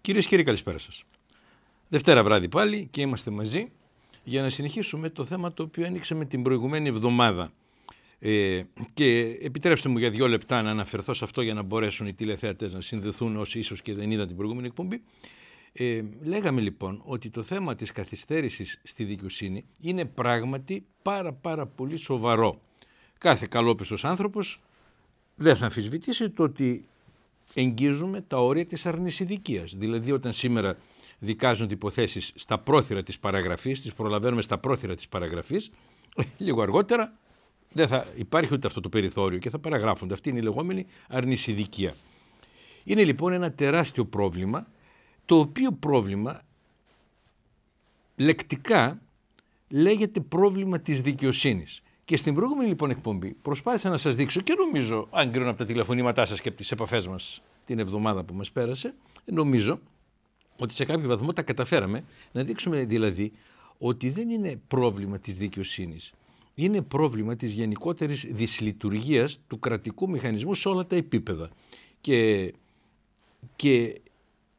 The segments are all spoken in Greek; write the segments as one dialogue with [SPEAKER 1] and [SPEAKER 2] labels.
[SPEAKER 1] Κυρίες και κύριοι, καλησπέρα σας. Δευτέρα βράδυ πάλι και είμαστε μαζί για να συνεχίσουμε το θέμα το οποίο με την προηγουμένη εβδομάδα. Ε, και επιτρέψτε μου για δύο λεπτά να αναφερθώ σε αυτό για να μπορέσουν οι τηλεθεατές να συνδεθούν όσοι ίσως και δεν είδαν την προηγούμενη εκπομπή. Ε, λέγαμε λοιπόν ότι το θέμα της καθυστέρησης στη δικαιοσύνη είναι πράγματι πάρα πάρα πολύ σοβαρό. Κάθε καλόπιστος άνθρωπος δεν θα αμφισβητήσει το ότι εγγίζουμε τα όρια της αρνησιδικίας. Δηλαδή όταν σήμερα δικάζονται υποθέσεις στα πρόθυρα της παραγραφής, τις προλαβαίνουμε στα πρόθυρα της παραγραφής, λίγο αργότερα δεν θα υπάρχει ούτε αυτό το περιθώριο και θα παραγράφονται. Αυτή είναι η λεγόμενη αρνησιδικία. Είναι λοιπόν ένα τεράστιο πρόβλημα, το οποίο πρόβλημα λεκτικά λέγεται πρόβλημα της δικαιοσύνης. Και στην προηγούμενη λοιπόν εκπομπή προσπάθησα να σας δείξω και νομίζω, αν κρίνω από τα τηλεφωνήματά σας και από τις επαφές μας την εβδομάδα που μας πέρασε, νομίζω ότι σε κάποιο βαθμό τα καταφέραμε να δείξουμε δηλαδή ότι δεν είναι πρόβλημα της δικαιοσύνης. Είναι πρόβλημα της γενικότερης δυσλειτουργίας του κρατικού μηχανισμού σε όλα τα επίπεδα. Και, και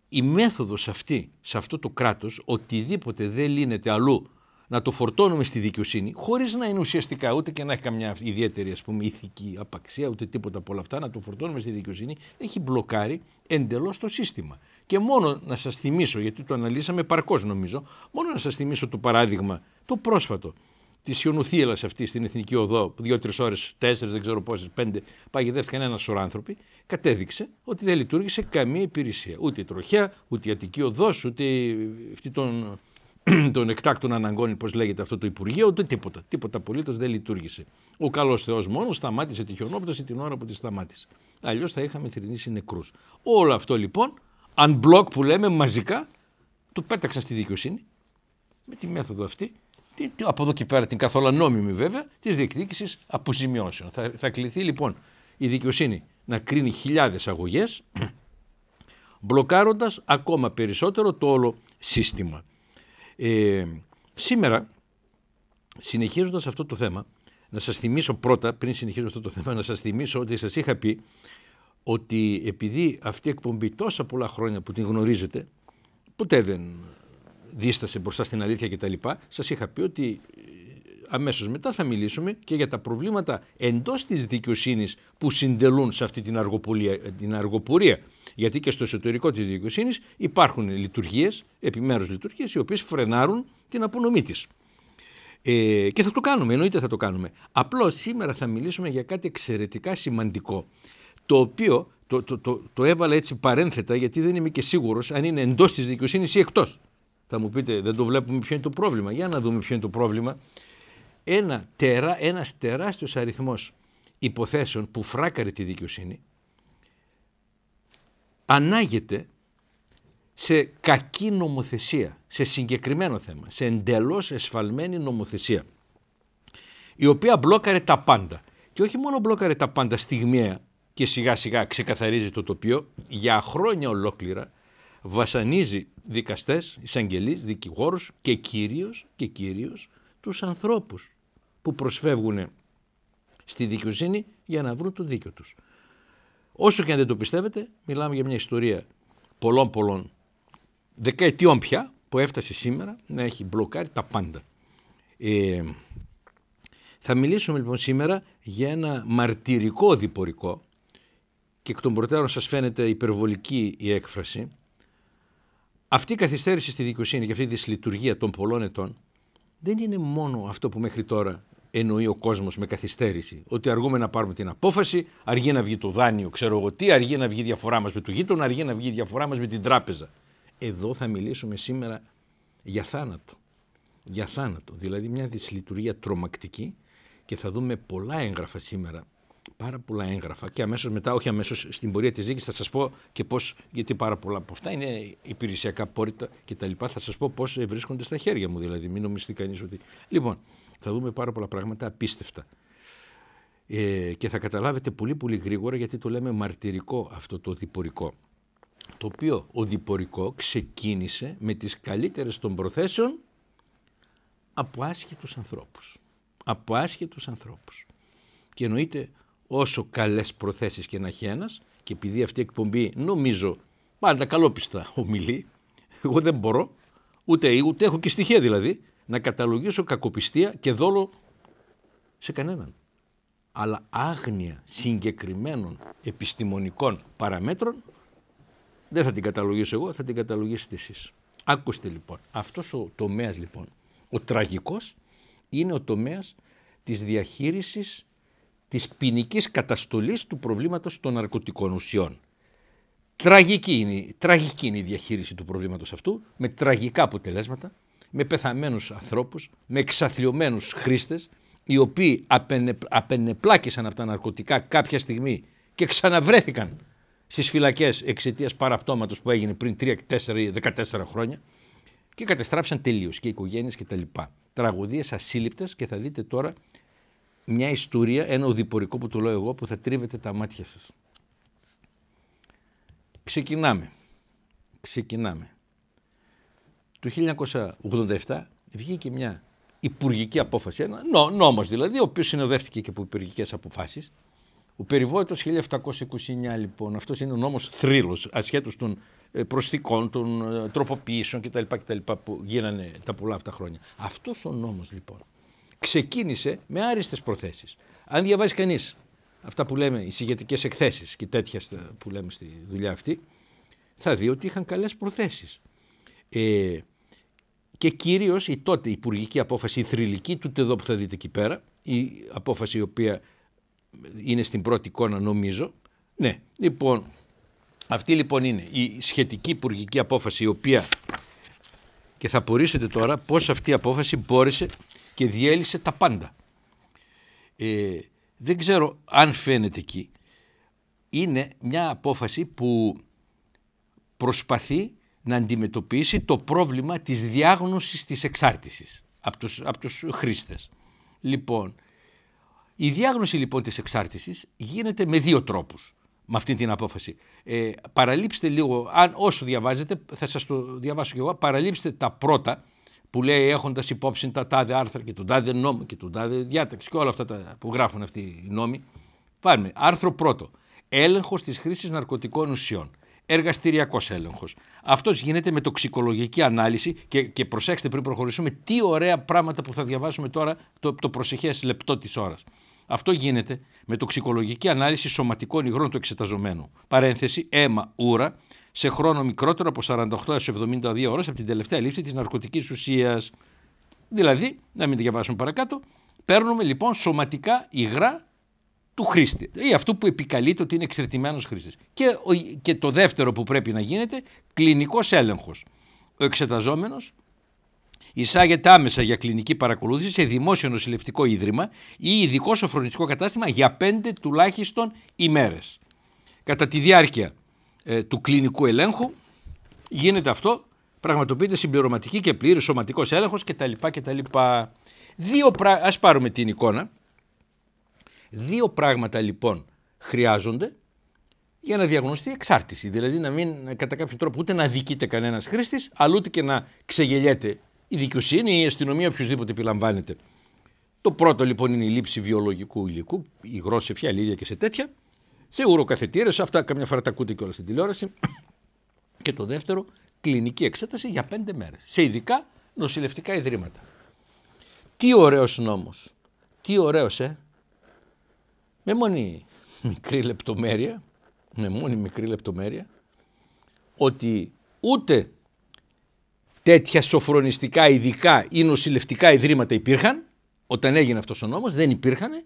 [SPEAKER 1] η μέθοδος αυτή, σε αυτό το κράτος, οτιδήποτε δεν λύνεται αλλού να το φορτώνουμε στη δικαιοσύνη, χωρίς να είναι ουσιαστικά ούτε και να έχει καμιά ιδιαίτερη ας πούμε, ηθική απαξία, ούτε τίποτα από όλα αυτά, να το φορτώνουμε στη δικαιοσύνη, έχει μπλοκάρει εντελώς το σύστημα. Και μόνο να σας θυμίσω, γιατί το αναλύσαμε παρκώς νομίζω, μόνο να σας θυμίσω το παράδειγμα, το πρόσφατο της Ιωνοθύελα αυτής στην Εθνική Οδό, δύο-τρεις ώρες, τέσσερις, δεν ξέρω πόσες, πέντε, παγιδεύτηκαν ένα σωρό άνθρωποι, κατέδειξε ότι δεν λειτουργήσε καμία υπηρεσία. Ούτε η τροχιά, ούτε η Αττική Οδός, ούτε αυτή των των εκτάκτων αναγκών, πώς λέγεται αυτό το Υπουργείο, ούτε τίποτα. Τίποτα απολύτως δεν λειτουργήσε. Ο καλός Θεός μόνος σταμάτησε τη χιονόπτωση την ώρα που τη σταμάτησε. Αλλιώς θα είχαμε θρυνήσει νεκρούς. Όλο αυτό λοιπόν, unblock που λέμε μαζικά, το πέταξα στη δικαιοσύνη με τη μέθοδο αυτή. Από εδώ και πέρα την καθόλου νόμιμη βέβαια, της διεκδίκησης αποζημιώσεων. Θα, θα κληθεί λοιπόν η δικαιοσύνη να κρίνει χιλιάδες αγωγές, μπλοκάροντας ακόμα περισσότερο το όλο σύστημα. Ε, σήμερα, συνεχίζοντας αυτό το θέμα, να σας θυμίσω πρώτα, πριν συνεχίσω αυτό το θέμα, να σας θυμίσω ότι σας είχα πει ότι επειδή αυτή η εκπομπή τόσα πολλά χρόνια που την γνωρίζετε, ποτέ δεν δίστασε μπροστά στην αλήθεια κτλ. Σας είχα πει ότι ε, αμέσως μετά θα μιλήσουμε και για τα προβλήματα εντός της δικαιοσύνης που συντελούν σε αυτή την, την αργοπορία γιατί και στο εσωτερικό της δικαιοσύνης υπάρχουν λειτουργίες, επιμέρους λειτουργίες, οι οποίες φρενάρουν την απονομή της. Ε, και θα το κάνουμε, εννοείται θα το κάνουμε. Απλώς σήμερα θα μιλήσουμε για κάτι εξαιρετικά σημαντικό, το οποίο το, το, το, το έβαλα έτσι παρένθετα, γιατί δεν είμαι και σίγουρος αν είναι εντός της δικαιοσύνης ή εκτός. Θα μου πείτε, δεν το βλέπουμε ποιο είναι το πρόβλημα. Για να δούμε ποιο είναι το πρόβλημα. Ένα τερά, ένας τεράστιος αριθμός υποθέσεων που φράκαρε τη δικαιοσύνη ανάγεται σε κακή νομοθεσία, σε συγκεκριμένο θέμα, σε εντελώς εσφαλμένη νομοθεσία, η οποία μπλόκαρε τα πάντα. Και όχι μόνο μπλόκαρε τα πάντα στιγμιαία και σιγά σιγά ξεκαθαρίζει το τοπίο, για χρόνια ολόκληρα βασανίζει δικαστές, εισαγγελείς, δικηγόρους και κυρίως, και κυρίως τους ανθρώπους που προσφεύγουν στη δικαιοσύνη για να βρουν το δίκιο τους. Όσο και αν δεν το πιστεύετε, μιλάμε για μια ιστορία πολλών πολλών δεκαετιών πια που έφτασε σήμερα να έχει μπλοκάρει τα πάντα. Ε, θα μιλήσουμε λοιπόν σήμερα για ένα μαρτυρικό διπορικό και εκ των προτέρων σας φαίνεται υπερβολική η έκφραση. Αυτή η καθυστέρηση στη δικαιοσύνη και αυτή η δυσλειτουργία των πολλών ετών δεν είναι μόνο αυτό που μέχρι τώρα εννοεί ο κόσμος με καθυστέρηση. Ότι αργούμε να πάρουμε την απόφαση, αργεί να βγει το δάνειο, ξέρω εγώ τι, αργεί να βγει η διαφορά μας με το γείτονα, αργεί να βγει η διαφορά μας με την τράπεζα. Εδώ θα μιλήσουμε σήμερα για θάνατο. Για θάνατο. Δηλαδή μια δυσλειτουργία τρομακτική και θα δούμε πολλά έγγραφα σήμερα. Πάρα πολλά έγγραφα και αμέσως μετά, όχι αμέσως στην πορεία της δίκης, θα σας πω και πώς, γιατί πάρα πολλά από αυτά είναι υπηρεσιακά πόρυτα κτλ. Θα σας πω πώς βρίσκονται στα χέρια μου, δηλαδή. Μην νομιστεί κανείς ότι. Λοιπόν, θα δούμε πάρα πολλά πράγματα απίστευτα. Ε, και θα καταλάβετε πολύ πολύ γρήγορα γιατί το λέμε μαρτυρικό αυτό το διπορικό. Το οποίο ο διπορικό ξεκίνησε με τις καλύτερες των προθέσεων από άσχετους ανθρώπους. Από άσχετους ανθρώπους. Και εννοείται όσο καλές προθέσεις και να έχει ένας και επειδή αυτή η εκπομπή νομίζω πάντα καλόπιστα ομιλεί. Εγώ δεν μπορώ, ούτε, ούτε έχω και στοιχεία δηλαδή, να καταλογίσω κακοπιστία και δόλο σε κανέναν. Αλλά άγνοια συγκεκριμένων επιστημονικών παραμέτρων δεν θα την καταλογίσω εγώ, θα την καταλογίσετε εσείς. Άκουστε λοιπόν, αυτός ο τομέας λοιπόν, ο τραγικός, είναι ο τομέας της διαχείρισης της ποινικής καταστολής του προβλήματος των ναρκωτικών ουσιών. Τραγική είναι, τραγική είναι η διαχείριση του προβλήματος αυτού, με τραγικά αποτελέσματα, με πεθαμένους ανθρώπους, με εξαθλιωμένους χρήστες, οι οποίοι απενε, απενεπλάκησαν από τα ναρκωτικά κάποια στιγμή και ξαναβρέθηκαν στις φυλακές εξαιτίας παραπτώματος που έγινε πριν 3, 4 ή 14 χρόνια και κατεστράφησαν τελείως και οι οικογένειες και τα λοιπά. Τραγωδίες ασύλληπτες και θα δείτε τώρα μια ιστορία, ένα οδηπορικό που το λέω εγώ που θα τρίβετε τα μάτια σας. Ξεκινάμε. Ξεκινάμε. Το 1987 βγήκε μια υπουργική απόφαση, ένα νό, νόμος δηλαδή, ο οποίος συνοδεύτηκε και από υπουργικές αποφάσεις. Ο περιβόητος 1729 λοιπόν, αυτός είναι ο νόμος θρύλος, ασχέτως των ε, προσθήκων, των ε, τροποποιήσεων κτλ, κτλ. που γίνανε τα πολλά αυτά χρόνια. Αυτός ο νόμος λοιπόν ξεκίνησε με άριστες προθέσεις. Αν διαβάσει κανείς αυτά που λέμε, οι συγγετικές εκθέσεις και τέτοια που λέμε στη δουλειά αυτή, θα δει ότι είχαν καλές προθέσεις. Ε, και κυρίως η τότε υπουργική απόφαση, η θρηλυκή, τούτε εδώ που θα δείτε εκεί πέρα, η απόφαση η οποία είναι στην πρώτη εικόνα νομίζω. Ναι, λοιπόν, αυτή λοιπόν είναι η σχετική υπουργική απόφαση η οποία και θα απορρίσετε τώρα πώς αυτή η απόφαση μπόρεσε και διέλυσε τα πάντα. Ε, δεν ξέρω αν φαίνεται εκεί. Είναι μια απόφαση που προσπαθεί να αντιμετωπίσει το πρόβλημα της διάγνωσης της εξάρτησης από τους, από τους χρήστες. Λοιπόν, η διάγνωση λοιπόν της εξάρτησης γίνεται με δύο τρόπους με αυτή την απόφαση. Ε, παραλείψτε λίγο, αν όσο διαβάζετε, θα σας το διαβάσω και εγώ, παραλείψτε τα πρώτα που λέει έχοντας υπόψη τα τάδε άρθρα και τον τάδε νόμο και τον τάδε διάταξη και όλα αυτά τα που γράφουν αυτοί οι νόμοι. Πάμε. Άρθρο πρώτο. Έλεγχος της χρήσης ναρκωτικών ουσιών. Εργαστηριακός έλεγχος. Αυτός γίνεται με τοξικολογική ανάλυση και, και προσέξτε πριν προχωρήσουμε τι ωραία πράγματα που θα διαβάσουμε τώρα το, το προσεχές λεπτό της ώρας. Αυτό γίνεται με τοξικολογική ανάλυση σωματικών υγρών του εξεταζομένου. Παρένθεση, αίμα, ούρα, σε χρόνο μικρότερο από 48 έως 72 ώρες από την τελευταία λήψη της ναρκωτικής ουσίας. Δηλαδή, να μην διαβάσουμε παρακάτω, παίρνουμε λοιπόν σωματικά υγρά του χρήστη ή αυτού που επικαλείται ότι είναι εξαιρετημένος χρήστης. Και, και το δεύτερο που πρέπει να γίνεται, κλινικός έλεγχος. Ο εξεταζόμενος εισάγεται άμεσα για κλινική παρακολούθηση σε δημόσιο νοσηλευτικό ίδρυμα ή ειδικό σοφρονιστικό κατάστημα για πέντε τουλάχιστον ημέρες. Κατά τη διάρκεια ε, του κλινικού ελέγχου γίνεται αυτό, πραγματοποιείται συμπληρωματική και πλήρης σωματικός έλεγχος κτλ. κτλ. Δύο πρα... Ας πάρουμε την εικόνα. Δύο πράγματα λοιπόν χρειάζονται για να διαγνωστεί εξάρτηση. Δηλαδή να μην κατά κάποιο τρόπο ούτε να δικείται κανένας χρήστης, αλλά ούτε και να ξεγελιέται η δικαιοσύνη ή η αστυνομία, οποιοδήποτε επιλαμβάνεται. Το πρώτο λοιπόν είναι η λήψη βιολογικού υλικού, υγρό σε φιαλίδια και σε τέτοια σε ουροκαθετήρες, αυτά καμιά φορά τα ακούτε και όλα στην τηλεόραση. Και το δεύτερο, κλινική εξέταση για πέντε μέρες, σε ειδικά νοσηλευτικά ιδρύματα. Τι ωραίος νόμος, τι ωραίος ε, με μόνη μικρή λεπτομέρεια, με μόνη μικρή λεπτομέρεια, ότι ούτε τέτοια σοφρονιστικά ειδικά ή νοσηλευτικά ιδρύματα υπήρχαν, όταν έγινε αυτός ο νόμος δεν υπήρχαν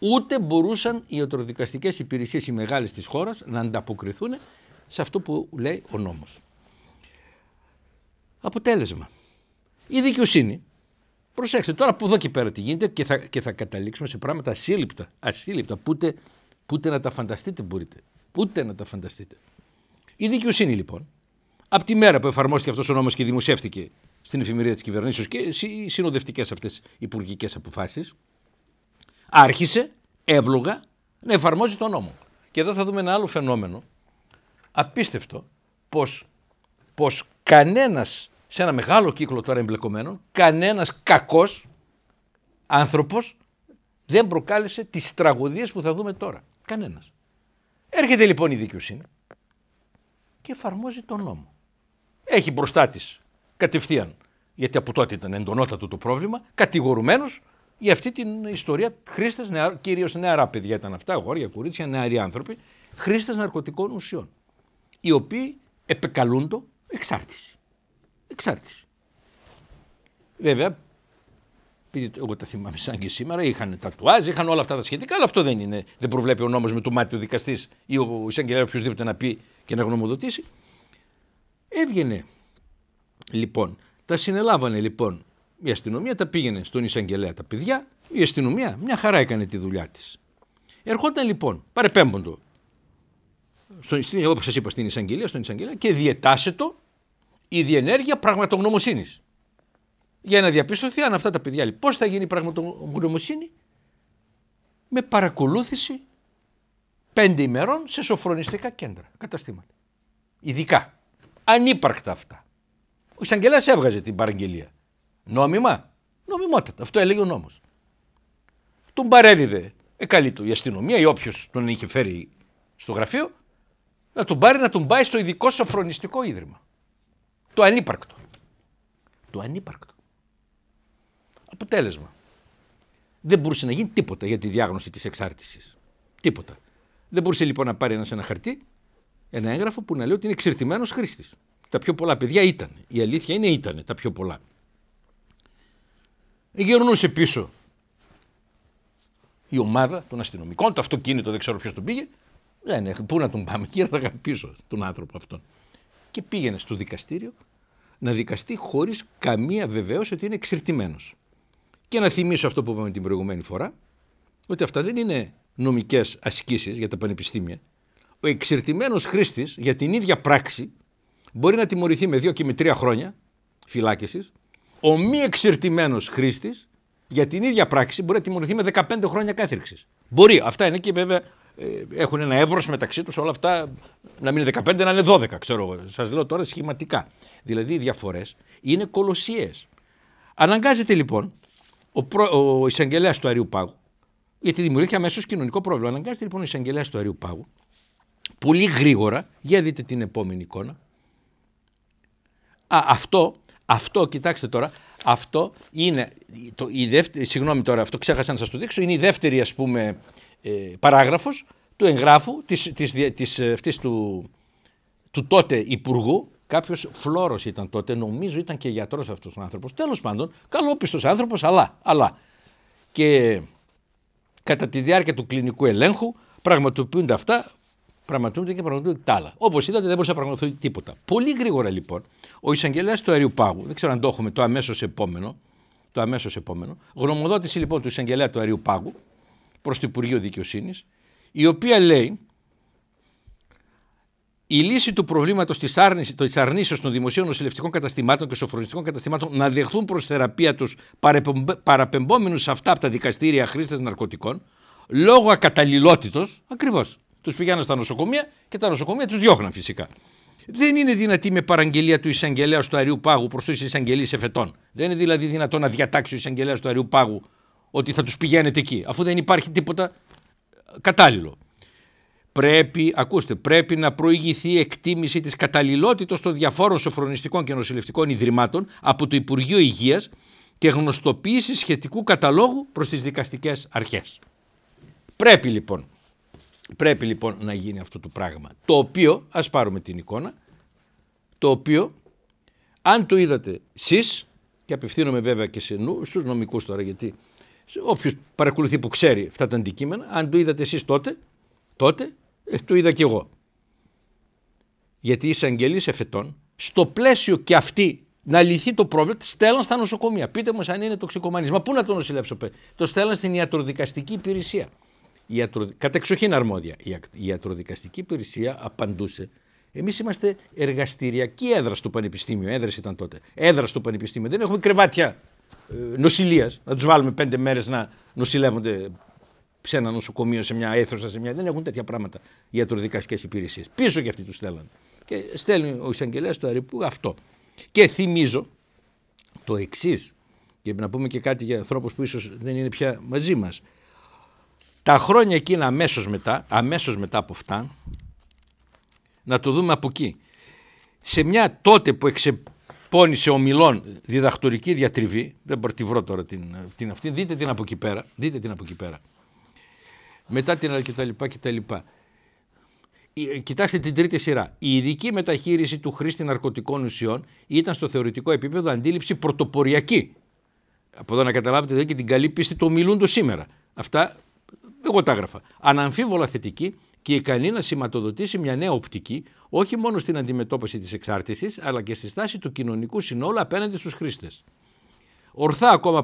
[SPEAKER 1] ούτε μπορούσαν οι ιατροδικαστικές υπηρεσίες οι μεγάλες της χώρας να ανταποκριθούν σε αυτό που λέει ο νόμος. Αποτέλεσμα. Η δικαιοσύνη, προσέξτε τώρα από εδώ και πέρα τι γίνεται και θα, και θα καταλήξουμε σε πράγματα ασύλληπτα, ασύλληπτα που ούτε, που ούτε να τα φανταστείτε μπορείτε. Ούτε να τα φανταστείτε. Η δικαιοσύνη λοιπόν, από τη μέρα που εφαρμόστηκε αυτός ο νόμος και δημοσιεύτηκε στην εφημερίδα της κυβερνήσεως και οι συνοδευτικές αυτές υπουργικές αποφάσεις, άρχισε εύλογα να εφαρμόζει τον νόμο. Και εδώ θα δούμε ένα άλλο φαινόμενο, απίστευτο, πως, πως κανένας, σε ένα μεγάλο κύκλο τώρα εμπλεκομένων, κανένας κακός άνθρωπος δεν προκάλεσε τις τραγωδίες που θα δούμε τώρα. Κανένας. Έρχεται λοιπόν η δικαιοσύνη και εφαρμόζει τον νόμο. Έχει μπροστά της κατευθείαν, γιατί από τότε ήταν εντονότατο το πρόβλημα, κατηγορουμένους για αυτή την ιστορία χρήστες, κυρίως νεαρά παιδιά ήταν αυτά, αγόρια, κορίτσια, νεαροί άνθρωποι, χρήστες ναρκωτικών ουσιών. Οι οποίοι επεκαλούνται εξάρτηση. Εξάρτηση. Βέβαια, εγώ τα θυμάμαι σαν και σήμερα, είχαν τατουάζ, είχαν όλα αυτά τα σχετικά, αλλά αυτό δεν είναι. Δεν προβλέπει ο νόμος με το μάτι του δικαστής ή ο εισαγγελέα οποιοδήποτε να πει και να γνωμοδοτήσει. Έβγαινε λοιπόν, τα συνελάβανε λοιπόν η αστυνομία, τα πήγαινε στον εισαγγελέα τα παιδιά, η αστυνομία μια χαρά έκανε τη δουλειά της. Ερχόταν λοιπόν, παρεπέμποντο, όπως σας είπα, στην εισαγγελία, στον εισαγγελέα και διετάσσετο η διενέργεια πραγματογνωμοσύνης για να διαπιστωθεί αν αυτά τα παιδιά λοιπόν πώς θα γίνει η πραγματογνωμοσύνη; Με παρακολούθηση πέντε ημερών σε σοφρονιστικά κέντρα, καταστήματα. Ειδικά. Ανύπαρκτα αυτά. Ο εισαγγελέας έβγαζε την παραγγελία. Νόμιμα; Νομιμότατα. Αυτό έλεγε ο νόμος. Τον παρέδιδε ε, του η αστυνομία ή όποιος τον είχε φέρει στο γραφείο να τον πάρει να τον πάει στο ειδικό σοφρονιστικό ίδρυμα. Το ανύπαρκτο. Το ανύπαρκτο. Αποτέλεσμα. Δεν μπορούσε να γίνει τίποτα για τη διάγνωση της εξάρτησης. Τίποτα. Δεν μπορούσε λοιπόν να πάρει ένας ένα χαρτί, ένα έγγραφο που να λέει ότι είναι εξερτημένος χρήστης. Τα πιο πολλά παιδιά ήταν. Η αλήθεια είναι ήταν τα πιο πολλά. Γυρνούσε πίσω η ομάδα των αστυνομικών, το αυτοκίνητο, δεν ξέρω ποιος τον πήγε. Δεν, πού να τον πάμε, γύρναγα πίσω τον άνθρωπο αυτόν. Και πήγαινε στο δικαστήριο να δικαστεί χωρίς καμία βεβαίωση ότι είναι εξερτημένο. Και να θυμίσω αυτό που είπαμε την προηγουμένη φορά, ότι αυτά δεν είναι νομικές ασκήσεις για τα πανεπιστήμια. Ο εξερτημένο χρήστης για την ίδια πράξη μπορεί να τιμωρηθεί με δύο και με τρία χρόνια φυλάκισης. Ο μη εξερτημένο χρήστης για την ίδια πράξη μπορεί να τιμωρηθεί με 15 χρόνια κάθριξης. Μπορεί. Αυτά είναι και βέβαια ε, έχουν ένα εύρος μεταξύ τους όλα αυτά να μην είναι 15, να είναι 12, ξέρω εγώ. Σας λέω τώρα σχηματικά. Δηλαδή οι διαφορές είναι κολοσιαίε. Αναγκάζεται λοιπόν ο, προ, ο εισαγγελέας του Αριού Πάγου, γιατί δημιουργήθηκε αμέσως κοινωνικό πρόβλημα. Αναγκάζεται λοιπόν ο εισαγγελέας του Αριού Πάγου, πολύ γρήγορα, για δείτε την επόμενη εικόνα. Α, αυτό, αυτό, κοιτάξτε τώρα, αυτό είναι, το, η δεύτερη, συγγνώμη τώρα, αυτό ξέχασα να σας το δείξω, είναι η δεύτερη ας πούμε ε, παράγραφος του εγγράφου της, της, της, αυτής του, του τότε Υπουργού Κάποιος φλόρο ήταν τότε, νομίζω ήταν και γιατρός αυτός ο άνθρωπος. Τέλος πάντων, καλόπιστος άνθρωπος, αλλά, αλλά. Και κατά τη διάρκεια του κλινικού ελέγχου πραγματοποιούνται αυτά, πραγματοποιούνται και πραγματοποιούνται τα άλλα. Όπως είδατε, δεν μπορούσε να πραγματοποιηθεί τίποτα. Πολύ γρήγορα λοιπόν, ο εισαγγελέας του Αερίου Πάγου, δεν ξέρω αν το έχουμε το αμέσως επόμενο, το αμέσως επόμενο, γνωμοδότηση λοιπόν του εισαγγελέα του Αερίου Πάγου προς το Υπουργείο Δικαιοσύνης, η οποία λέει η λύση του προβλήματος της αρνήσεως των δημοσίων νοσηλευτικών καταστημάτων και σοφρονιστικών καταστημάτων να δεχθούν προς θεραπεία τους παραπεμπόμενους σε αυτά από τα δικαστήρια χρήστες ναρκωτικών λόγω ακαταλληλότητος, ακριβώς. Τους πηγαίναν στα νοσοκομεία και τα νοσοκομεία τους διώχναν φυσικά. Δεν είναι δυνατή με παραγγελία του εισαγγελέα του Αριού Πάγου προς τους εισαγγελείς εφετών. Δεν είναι δηλαδή δυνατό να διατάξει ο εισαγγελέας του Αριού Πάγου ότι θα τους πηγαίνετε εκεί, αφού δεν υπάρχει τίποτα κατάλληλο πρέπει, ακούστε, πρέπει να προηγηθεί εκτίμηση της καταλληλότητας των διαφόρων σοφρονιστικών και νοσηλευτικών ιδρυμάτων από το Υπουργείο Υγείας και γνωστοποίηση σχετικού καταλόγου προς τις δικαστικές αρχές. Πρέπει λοιπόν, πρέπει λοιπόν να γίνει αυτό το πράγμα. Το οποίο, ας πάρουμε την εικόνα, το οποίο αν το είδατε εσείς, και απευθύνομαι βέβαια και σε νου, στους νομικούς τώρα γιατί όποιος παρακολουθεί που ξέρει αυτά τα αντικείμενα, αν το είδατε εσείς τότε, τότε ε, το είδα κι εγώ. Γιατί οι εισαγγελείς εφετών, στο πλαίσιο και αυτή να λυθεί το πρόβλημα, στέλναν στα νοσοκομεία. Πείτε μου αν είναι τοξικομανισμό. Πού να το νοσηλεύσω, Το στέλναν στην ιατροδικαστική υπηρεσία. Η ιατρο... Κατεξοχήν αρμόδια. Η ιατροδικαστική υπηρεσία απαντούσε. Εμείς είμαστε εργαστηριακή έδρας στο Πανεπιστήμιο. Έδρα ήταν τότε. Έδρας στο Πανεπιστήμιο. Δεν έχουμε κρεβάτια ε, νοσηλείας. Να τους βάλουμε πέντε μέρες να νοσηλεύονται σε ένα νοσοκομείο, σε μια αίθουσα, σε μια. Δεν έχουν τέτοια πράγματα οι ιατροδικαστικέ υπηρεσίες. Πίσω για αυτοί τους στέλνουν. Και στέλνει ο εισαγγελέας του Αρυπού αυτό. Και θυμίζω το εξής, και να πούμε και κάτι για ανθρώπους που ίσως δεν είναι πια μαζί μας. Τα χρόνια εκείνα αμέσως μετά, αμέσως μετά από αυτά, να το δούμε από εκεί. σε μια τότε που εξεπώνησε ομιλών διδακτορική διατριβή, δεν μπορώ τη βρω τώρα την, την αυτή, δείτε την από εκεί πέρα, δείτε την από εκεί πέρα. Μετά την άλλη κτλ. Κοιτάξτε την τρίτη σειρά. Η ειδική μεταχείριση του χρήστη ναρκωτικών ουσιών ήταν στο θεωρητικό επίπεδο αντίληψη πρωτοποριακή. Από εδώ να καταλάβετε δηλαδή και την καλή πίστη του ομιλούντο σήμερα. Αυτά εγώ τα έγραφα. Αναμφίβολα θετική και ικανή να σηματοδοτήσει μια νέα οπτική όχι μόνο στην αντιμετώπιση της εξάρτησης αλλά και στη στάση του κοινωνικού συνόλου απέναντι στους χρήστες. Ορθά ακόμα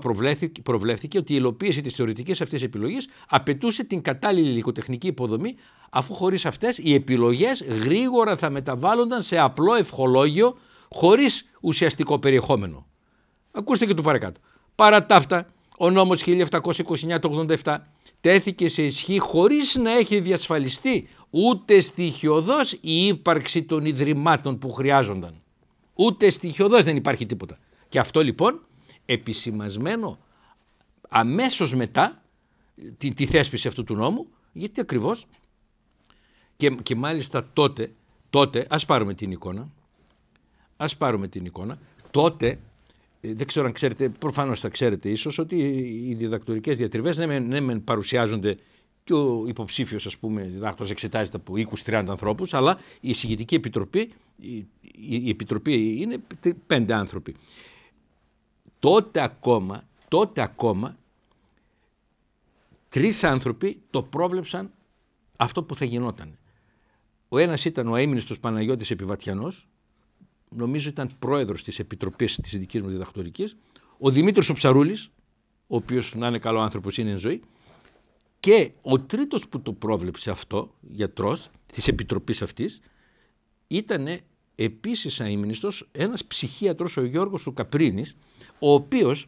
[SPEAKER 1] προβλέφθηκε ότι η υλοποίηση της θεωρητικής αυτής επιλογής απαιτούσε την κατάλληλη υλικοτεχνική υποδομή, αφού χωρίς αυτές οι επιλογές γρήγορα θα μεταβάλλονταν σε απλό ευχολόγιο χωρίς ουσιαστικό περιεχόμενο. Ακούστε και το παρακάτω. Παρά τα αυτά, ο νόμος 1729 το 87 τέθηκε σε ισχύ χωρίς να έχει διασφαλιστεί ούτε στοιχειοδός η ύπαρξη των ιδρυμάτων που χρειάζονταν. Ούτε στοιχειοδός δεν υπάρχει τίποτα. Και αυτό λοιπόν επισημασμένο αμέσως μετά τη, τη θέσπιση αυτού του νόμου, γιατί ακριβώς και, και μάλιστα τότε, τότε, ας πάρουμε την εικόνα, ας πάρουμε την εικόνα, τότε ε, δεν ξέρω αν ξέρετε, προφανώς θα ξέρετε ίσως ότι οι διδακτορικές διατριβές ναι, ναι, ναι, παρουσιάζονται και ο υποψήφιος, ας πούμε, διδάκτορας εξετάζεται από 20-30 ανθρώπους, αλλά η εισηγητική επιτροπή, η, η, επιτροπή είναι πέντε άνθρωποι. Τότε ακόμα, τότε ακόμα, τρεις άνθρωποι το πρόβλεψαν αυτό που θα γινόταν. Ο ένας ήταν ο αείμνηστος Παναγιώτης Επιβατιανός, νομίζω ήταν πρόεδρος της Επιτροπής της δικής μου διδακτορικής, ο Δημήτρης Οψαρούλης, ο οποίος να είναι καλό άνθρωπος είναι εν ζωή, και ο τρίτος που το πρόβλεψε αυτό, γιατρός της Επιτροπής αυτής, ήταν επίσης αείμνηστος ένας ψυχίατρος, ο Γιώργος ο Καπρίνης, ο οποίος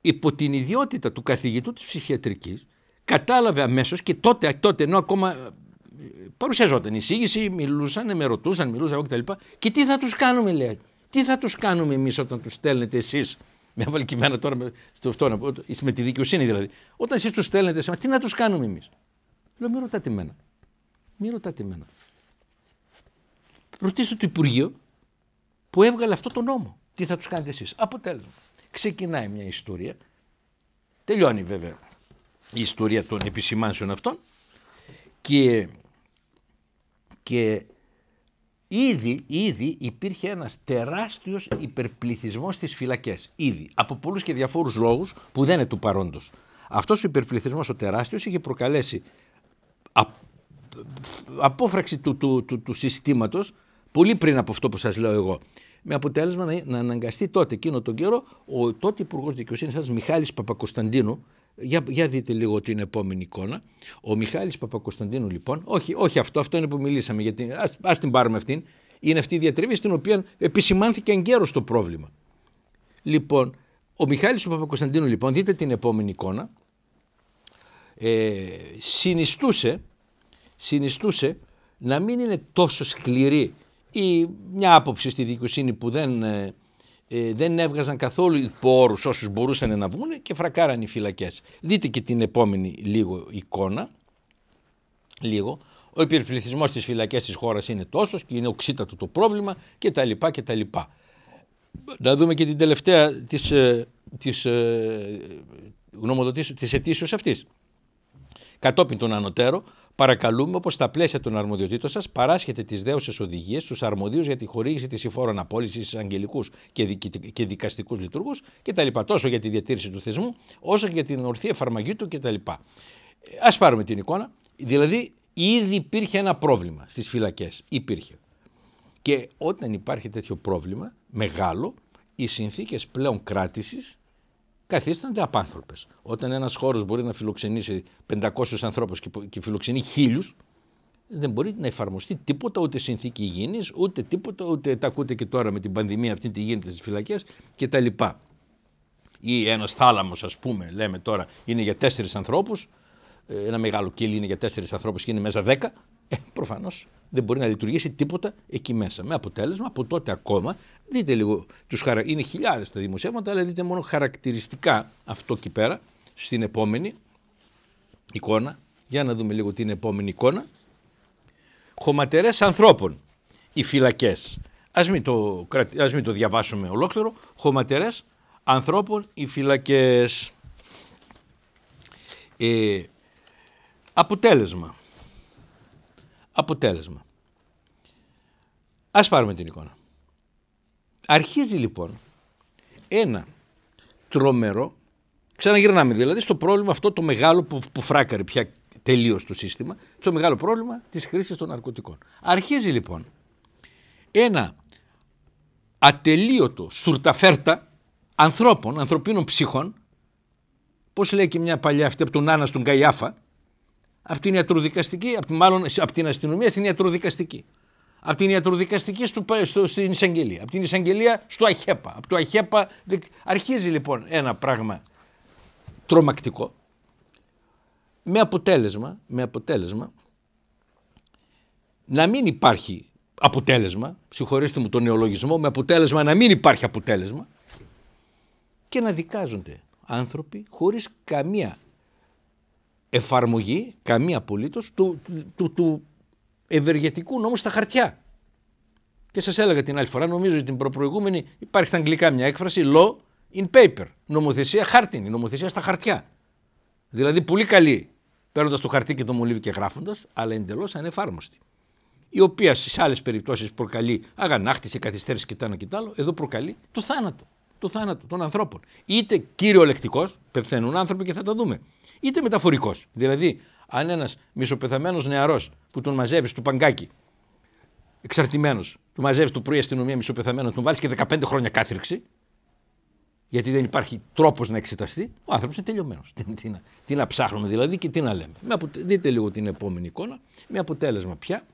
[SPEAKER 1] υπό την ιδιότητα του καθηγητού της ψυχιατρικής κατάλαβε αμέσως και τότε, τότε ενώ ακόμα παρουσιαζόταν η εισήγηση, μιλούσαν, με ρωτούσαν, μιλούσα εγώ κτλ. Και τι θα τους κάνουμε, λέει. Τι θα τους κάνουμε εμείς όταν τους στέλνετε εσείς; Με αβαλκημένα τώρα με, στο αυτό, με τη δικαιοσύνη δηλαδή. Όταν εσείς τους στέλνετε σε τι να τους κάνουμε εμείς; Λέω, μην ρωτάτε εμένα. Μην ρωτάτε εμένα. Ρωτήστε το Υπουργείο που έβγαλε αυτό το νόμο. Τι θα τους κάνετε εσείς; Αποτέλεσμα. Ξεκινάει μια ιστορία. Τελειώνει βέβαια η ιστορία των επισημάνσεων αυτών και και ήδη, ήδη υπήρχε ένας τεράστιος υπερπληθυσμός στις φυλακές. Ήδη. Από πολλούς και διαφόρους λόγους που δεν είναι του παρόντος. Αυτός ο υπερπληθυσμός ο τεράστιος είχε προκαλέσει απόφραξη του, του, του, του συστήματος πολύ πριν από αυτό που σας λέω εγώ. Με αποτέλεσμα να, να αναγκαστεί τότε, εκείνο τον καιρό, ο τότε Υπουργός Δικαιοσύνης, ένας Μιχάλης Παπακοσταντίνου, για, για δείτε λίγο την επόμενη εικόνα. Ο Μιχάλης Παπακοσταντίνου λοιπόν, όχι, όχι αυτό, αυτό είναι που μιλήσαμε, γιατί ας, ας την πάρουμε αυτήν, είναι αυτή η διατριβή στην οποία επισημάνθηκε εγκαίρως το πρόβλημα. Λοιπόν, ο Μιχάλης ο Παπακοσταντίνου λοιπόν, δείτε την επόμενη εικόνα, ε, συνιστούσε, συνιστούσε να μην είναι τόσο σκληρή ή μια άποψη στη δικαιοσύνη που δεν ε, ε, δεν έβγαζαν καθόλου πόρους όσους μπορούσαν να βγουν και φρακάραν οι φυλακές. Δείτε και την επόμενη λίγο εικόνα, λίγο. Ο υπερπληθυσμός στις φυλακές της χώρας είναι τόσος και είναι οξύτατο το πρόβλημα και τα λοιπά και τα λοιπά. Να δούμε και την τελευταία της, ε, της, ε, της αιτήσεως αυτής. Κατόπιν τον ανωτέρω, Παρακαλούμε, όπως στα πλαίσια των αρμοδιοτήτων σας, παράσχετε τις δέουσες οδηγίες στους αρμοδίους για τη χορήγηση της υφόρων απόλυσης σε αγγελικούς και δικαστικούς λειτουργούς κτλ. Τόσο για τη διατήρηση του θεσμού, όσο και για την ορθή εφαρμογή του κτλ. Α πάρουμε την εικόνα. Δηλαδή, ήδη υπήρχε ένα πρόβλημα στις φυλακές. Υπήρχε. Και όταν υπάρχει τέτοιο πρόβλημα μεγάλο, οι συνθήκες πλέον κράτησης καθίστανται απάνθρωπες. Όταν ένας χώρος μπορεί να φιλοξενήσει 500 ανθρώπους και φιλοξενεί χίλιους, δεν μπορεί να εφαρμοστεί τίποτα, ούτε συνθήκη υγιεινής, ούτε τίποτα, ούτε τα ακούτε και τώρα με την πανδημία αυτή τι γίνεται στις φυλακές κτλ. Ή ένας θάλαμος, ας πούμε, λέμε τώρα, είναι για τέσσερις ανθρώπους, ε, ένα μεγάλο κελί είναι για τέσσερις ανθρώπους και είναι μέσα δέκα. Ε, Προφανώς δεν μπορεί να λειτουργήσει τίποτα εκεί μέσα. Με αποτέλεσμα από τότε ακόμα, δείτε λίγο, τους χαρα... είναι χιλιάδες τα δημοσιεύματα, αλλά δείτε μόνο χαρακτηριστικά αυτό εκεί πέρα, στην επόμενη εικόνα. Για να δούμε λίγο την επόμενη εικόνα. Χωματερές ανθρώπων, οι φυλακές. ας μην το, ας μην το διαβάσουμε ολόκληρο, χωματερές ανθρώπων οι φυλακές. Ε, αποτέλεσμα. Αποτέλεσμα. Ας πάρουμε την εικόνα. Αρχίζει λοιπόν ένα τρομερό, ξαναγυρνάμε δηλαδή στο πρόβλημα αυτό το μεγάλο που, που φράκαρε πια τελείως το σύστημα, το μεγάλο πρόβλημα της χρήσης των ναρκωτικών. Αρχίζει λοιπόν ένα ατελείωτο σουρταφέρτα ανθρώπων, ανθρωπίνων ψυχών, πώς λέει και μια παλιά αυτή από τον Άννα στον Καϊάφα, από την ιατροδικαστική, από, μάλλον από την αστυνομία στην ιατροδικαστική. Από την ιατροδικαστική στο, στο, στην εισαγγελία. Από την εισαγγελία στο ΑΧΕΠΑ. Από το ΑΧΕΠΑ αρχίζει λοιπόν ένα πράγμα τρομακτικό με αποτέλεσμα, με αποτέλεσμα να μην υπάρχει αποτέλεσμα, συγχωρήστε μου τον νεολογισμό, με αποτέλεσμα να μην υπάρχει αποτέλεσμα και να δικάζονται άνθρωποι χωρίς καμία εφαρμογή, καμία απολύτως, του, του, του ευεργετικού νόμου στα χαρτιά. Και σας έλεγα την άλλη φορά, νομίζω ότι την προπροηγούμενη υπάρχει στα αγγλικά μια έκφραση law in paper, νομοθεσία χάρτινη, νομοθεσία στα χαρτιά. Δηλαδή πολύ καλή παίρνοντας το χαρτί και το μολύβι και γράφοντας, αλλά εντελώς ανεφάρμοστη. Η οποία στι άλλες περιπτώσεις προκαλεί αγανάκτηση, καθυστέρηση και άλλο και άλλο, εδώ προκαλεί το θάνατο. Το θάνατο των ανθρώπων. Είτε κυριολεκτικός, πεθαίνουν άνθρωποι και θα τα δούμε, είτε μεταφορικός. Δηλαδή, αν ένας μισοπεθαμένος νεαρός που τον μαζεύεις στο παγκάκι, εξαρτημένος, του μαζεύεις το πρωί αστυνομία μισοπεθαμένος, τον βάλεις και 15 χρόνια κάθριξη, γιατί δεν υπάρχει τρόπος να εξεταστεί, ο άνθρωπος είναι τελειωμένος. Τι, τι, τι, να ψάχνουμε δηλαδή και τι να λέμε. Δείτε λίγο την επόμενη εικόνα. Με αποτέλεσμα πια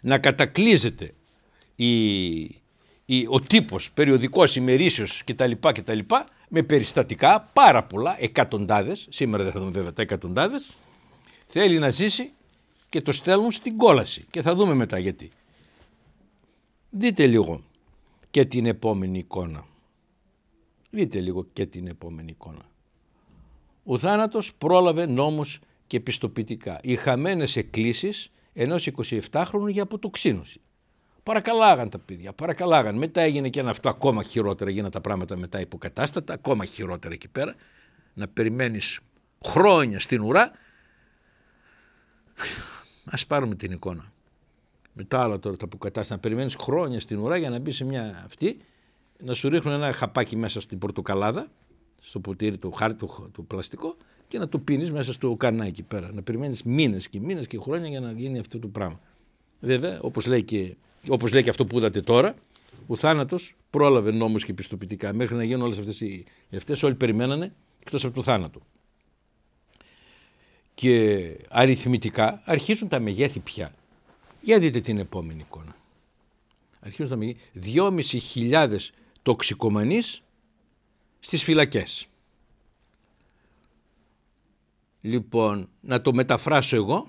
[SPEAKER 1] να κατακλείζεται η, η, ο τύπος περιοδικός, ημερήσιος κτλ, κτλ. με περιστατικά πάρα πολλά, εκατοντάδες, σήμερα δεν θα δούμε βέβαια τα εκατοντάδες, θέλει να ζήσει και το στέλνουν στην κόλαση. Και θα δούμε μετά γιατί. Δείτε λίγο και την επόμενη εικόνα. Δείτε λίγο και την επόμενη εικόνα. Ο θάνατος πρόλαβε νόμους και πιστοποιητικά. Οι χαμένες εκκλήσεις ενός 27χρονου για αποτοξίνωση. Παρακαλάγαν τα παιδιά, παρακαλάγαν. Μετά έγινε και ένα αυτό ακόμα χειρότερα, γίνανε τα πράγματα μετά υποκατάστατα, ακόμα χειρότερα εκεί πέρα. Να περιμένεις χρόνια στην ουρά. Ας πάρουμε την εικόνα. Μετά άλλα τώρα τα υποκατάστατα, να περιμένεις χρόνια στην ουρά για να μπει σε μια αυτή να σου ρίχνουν ένα χαπάκι μέσα στην πορτοκαλάδα, στο ποτήρι του χάρτη του, πλαστικό και να το πίνεις μέσα στο κανάκι εκεί πέρα. Να περιμένεις μήνες και μήνες και χρόνια για να γίνει αυτό το πράγμα. Βέβαια, όπως λέει, και, όπως λέει και αυτό που είδατε τώρα, ο θάνατος πρόλαβε νόμους και πιστοποιητικά. Μέχρι να γίνουν όλες αυτές οι. Αυτές όλοι περιμένανε εκτός από το θάνατο. Και αριθμητικά αρχίζουν τα μεγέθη πια. Για δείτε την επόμενη εικόνα. Αρχίζουν τα μεγέθη. 2.500 τοξικομανείς στις φυλακές. Λοιπόν, να το μεταφράσω εγώ,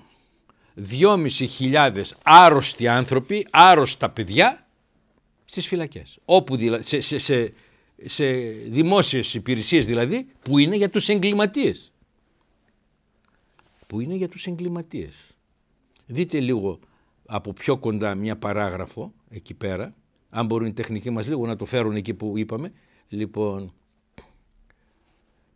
[SPEAKER 1] 2.500 άρρωστοι άνθρωποι, άρρωστα παιδιά στις φυλακές. Όπου δηλαδή, σε, σε, σε, σε δημόσιες υπηρεσίες δηλαδή, που είναι για τους εγκληματίες. Που είναι για τους εγκληματίες. Δείτε λίγο από πιο κοντά μια παράγραφο εκεί πέρα, αν μπορούν οι τεχνικοί μας λίγο να το φέρουν εκεί που είπαμε. Λοιπόν,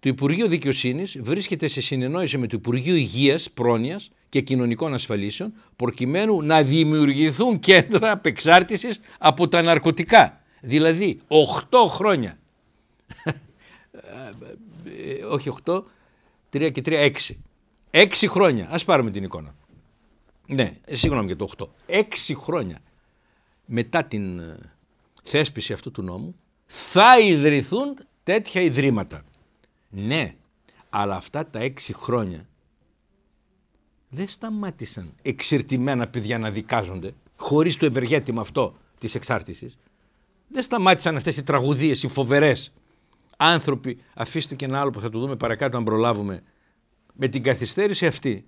[SPEAKER 1] το Υπουργείο Δικαιοσύνης βρίσκεται σε συνεννόηση με το Υπουργείο Υγείας, Πρόνοιας και Κοινωνικών Ασφαλίσεων προκειμένου να δημιουργηθούν κέντρα απεξάρτησης από τα ναρκωτικά. Δηλαδή, 8 χρόνια. Όχι 8, 3 και 3, 6. 6 χρόνια. Ας πάρουμε την εικόνα. Ναι, συγγνώμη για το 8. 6 χρόνια μετά την ε, θέσπιση αυτού του νόμου θα ιδρυθούν τέτοια ιδρύματα. Ναι, αλλά αυτά τα έξι χρόνια δεν σταμάτησαν εξερτημένα παιδιά να δικάζονται χωρίς το ευεργέτημα αυτό της εξάρτησης. Δεν σταμάτησαν αυτές οι τραγουδίες, οι φοβερές. Άνθρωποι, αφήστε και ένα άλλο που θα το δούμε παρακάτω αν προλάβουμε, με την καθυστέρηση αυτή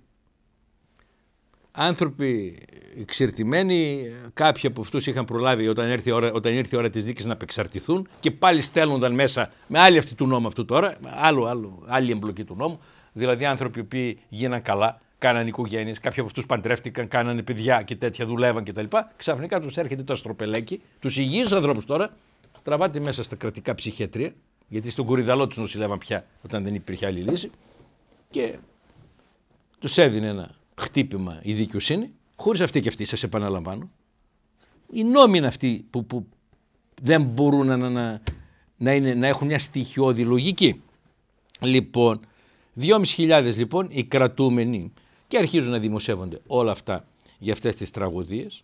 [SPEAKER 1] άνθρωποι εξερτημένοι, κάποιοι από αυτούς είχαν προλάβει όταν ήρθε, η ώρα, όταν ήρθε η ώρα της δίκη να απεξαρτηθούν και πάλι στέλνονταν μέσα με άλλη αυτή του νόμου αυτού τώρα, άλλο, άλλο, άλλη εμπλοκή του νόμου. Δηλαδή άνθρωποι οι οποίοι γίναν καλά, κάνανε οικογένειες, κάποιοι από αυτούς παντρεύτηκαν, κάνανε παιδιά και τέτοια δουλεύαν κτλ. Ξαφνικά τους έρχεται το αστροπελέκι, τους υγιείς ανθρώπους τώρα, τραβάτε μέσα στα κρατικά ψυχιατρία, γιατί στον κουριδαλό τους νοσηλεύαν πια όταν δεν υπήρχε άλλη λύση, και τους έδινε ένα χτύπημα η δικαιοσύνη, χωρίς αυτή και αυτή, σας επαναλαμβάνω. Οι νόμοι είναι αυτοί που, που δεν μπορούν να, να, να, είναι, να έχουν μια στοιχειώδη λογική. Λοιπόν, 2.500 λοιπόν οι κρατούμενοι και αρχίζουν να δημοσιεύονται όλα αυτά για αυτές τις τραγωδίες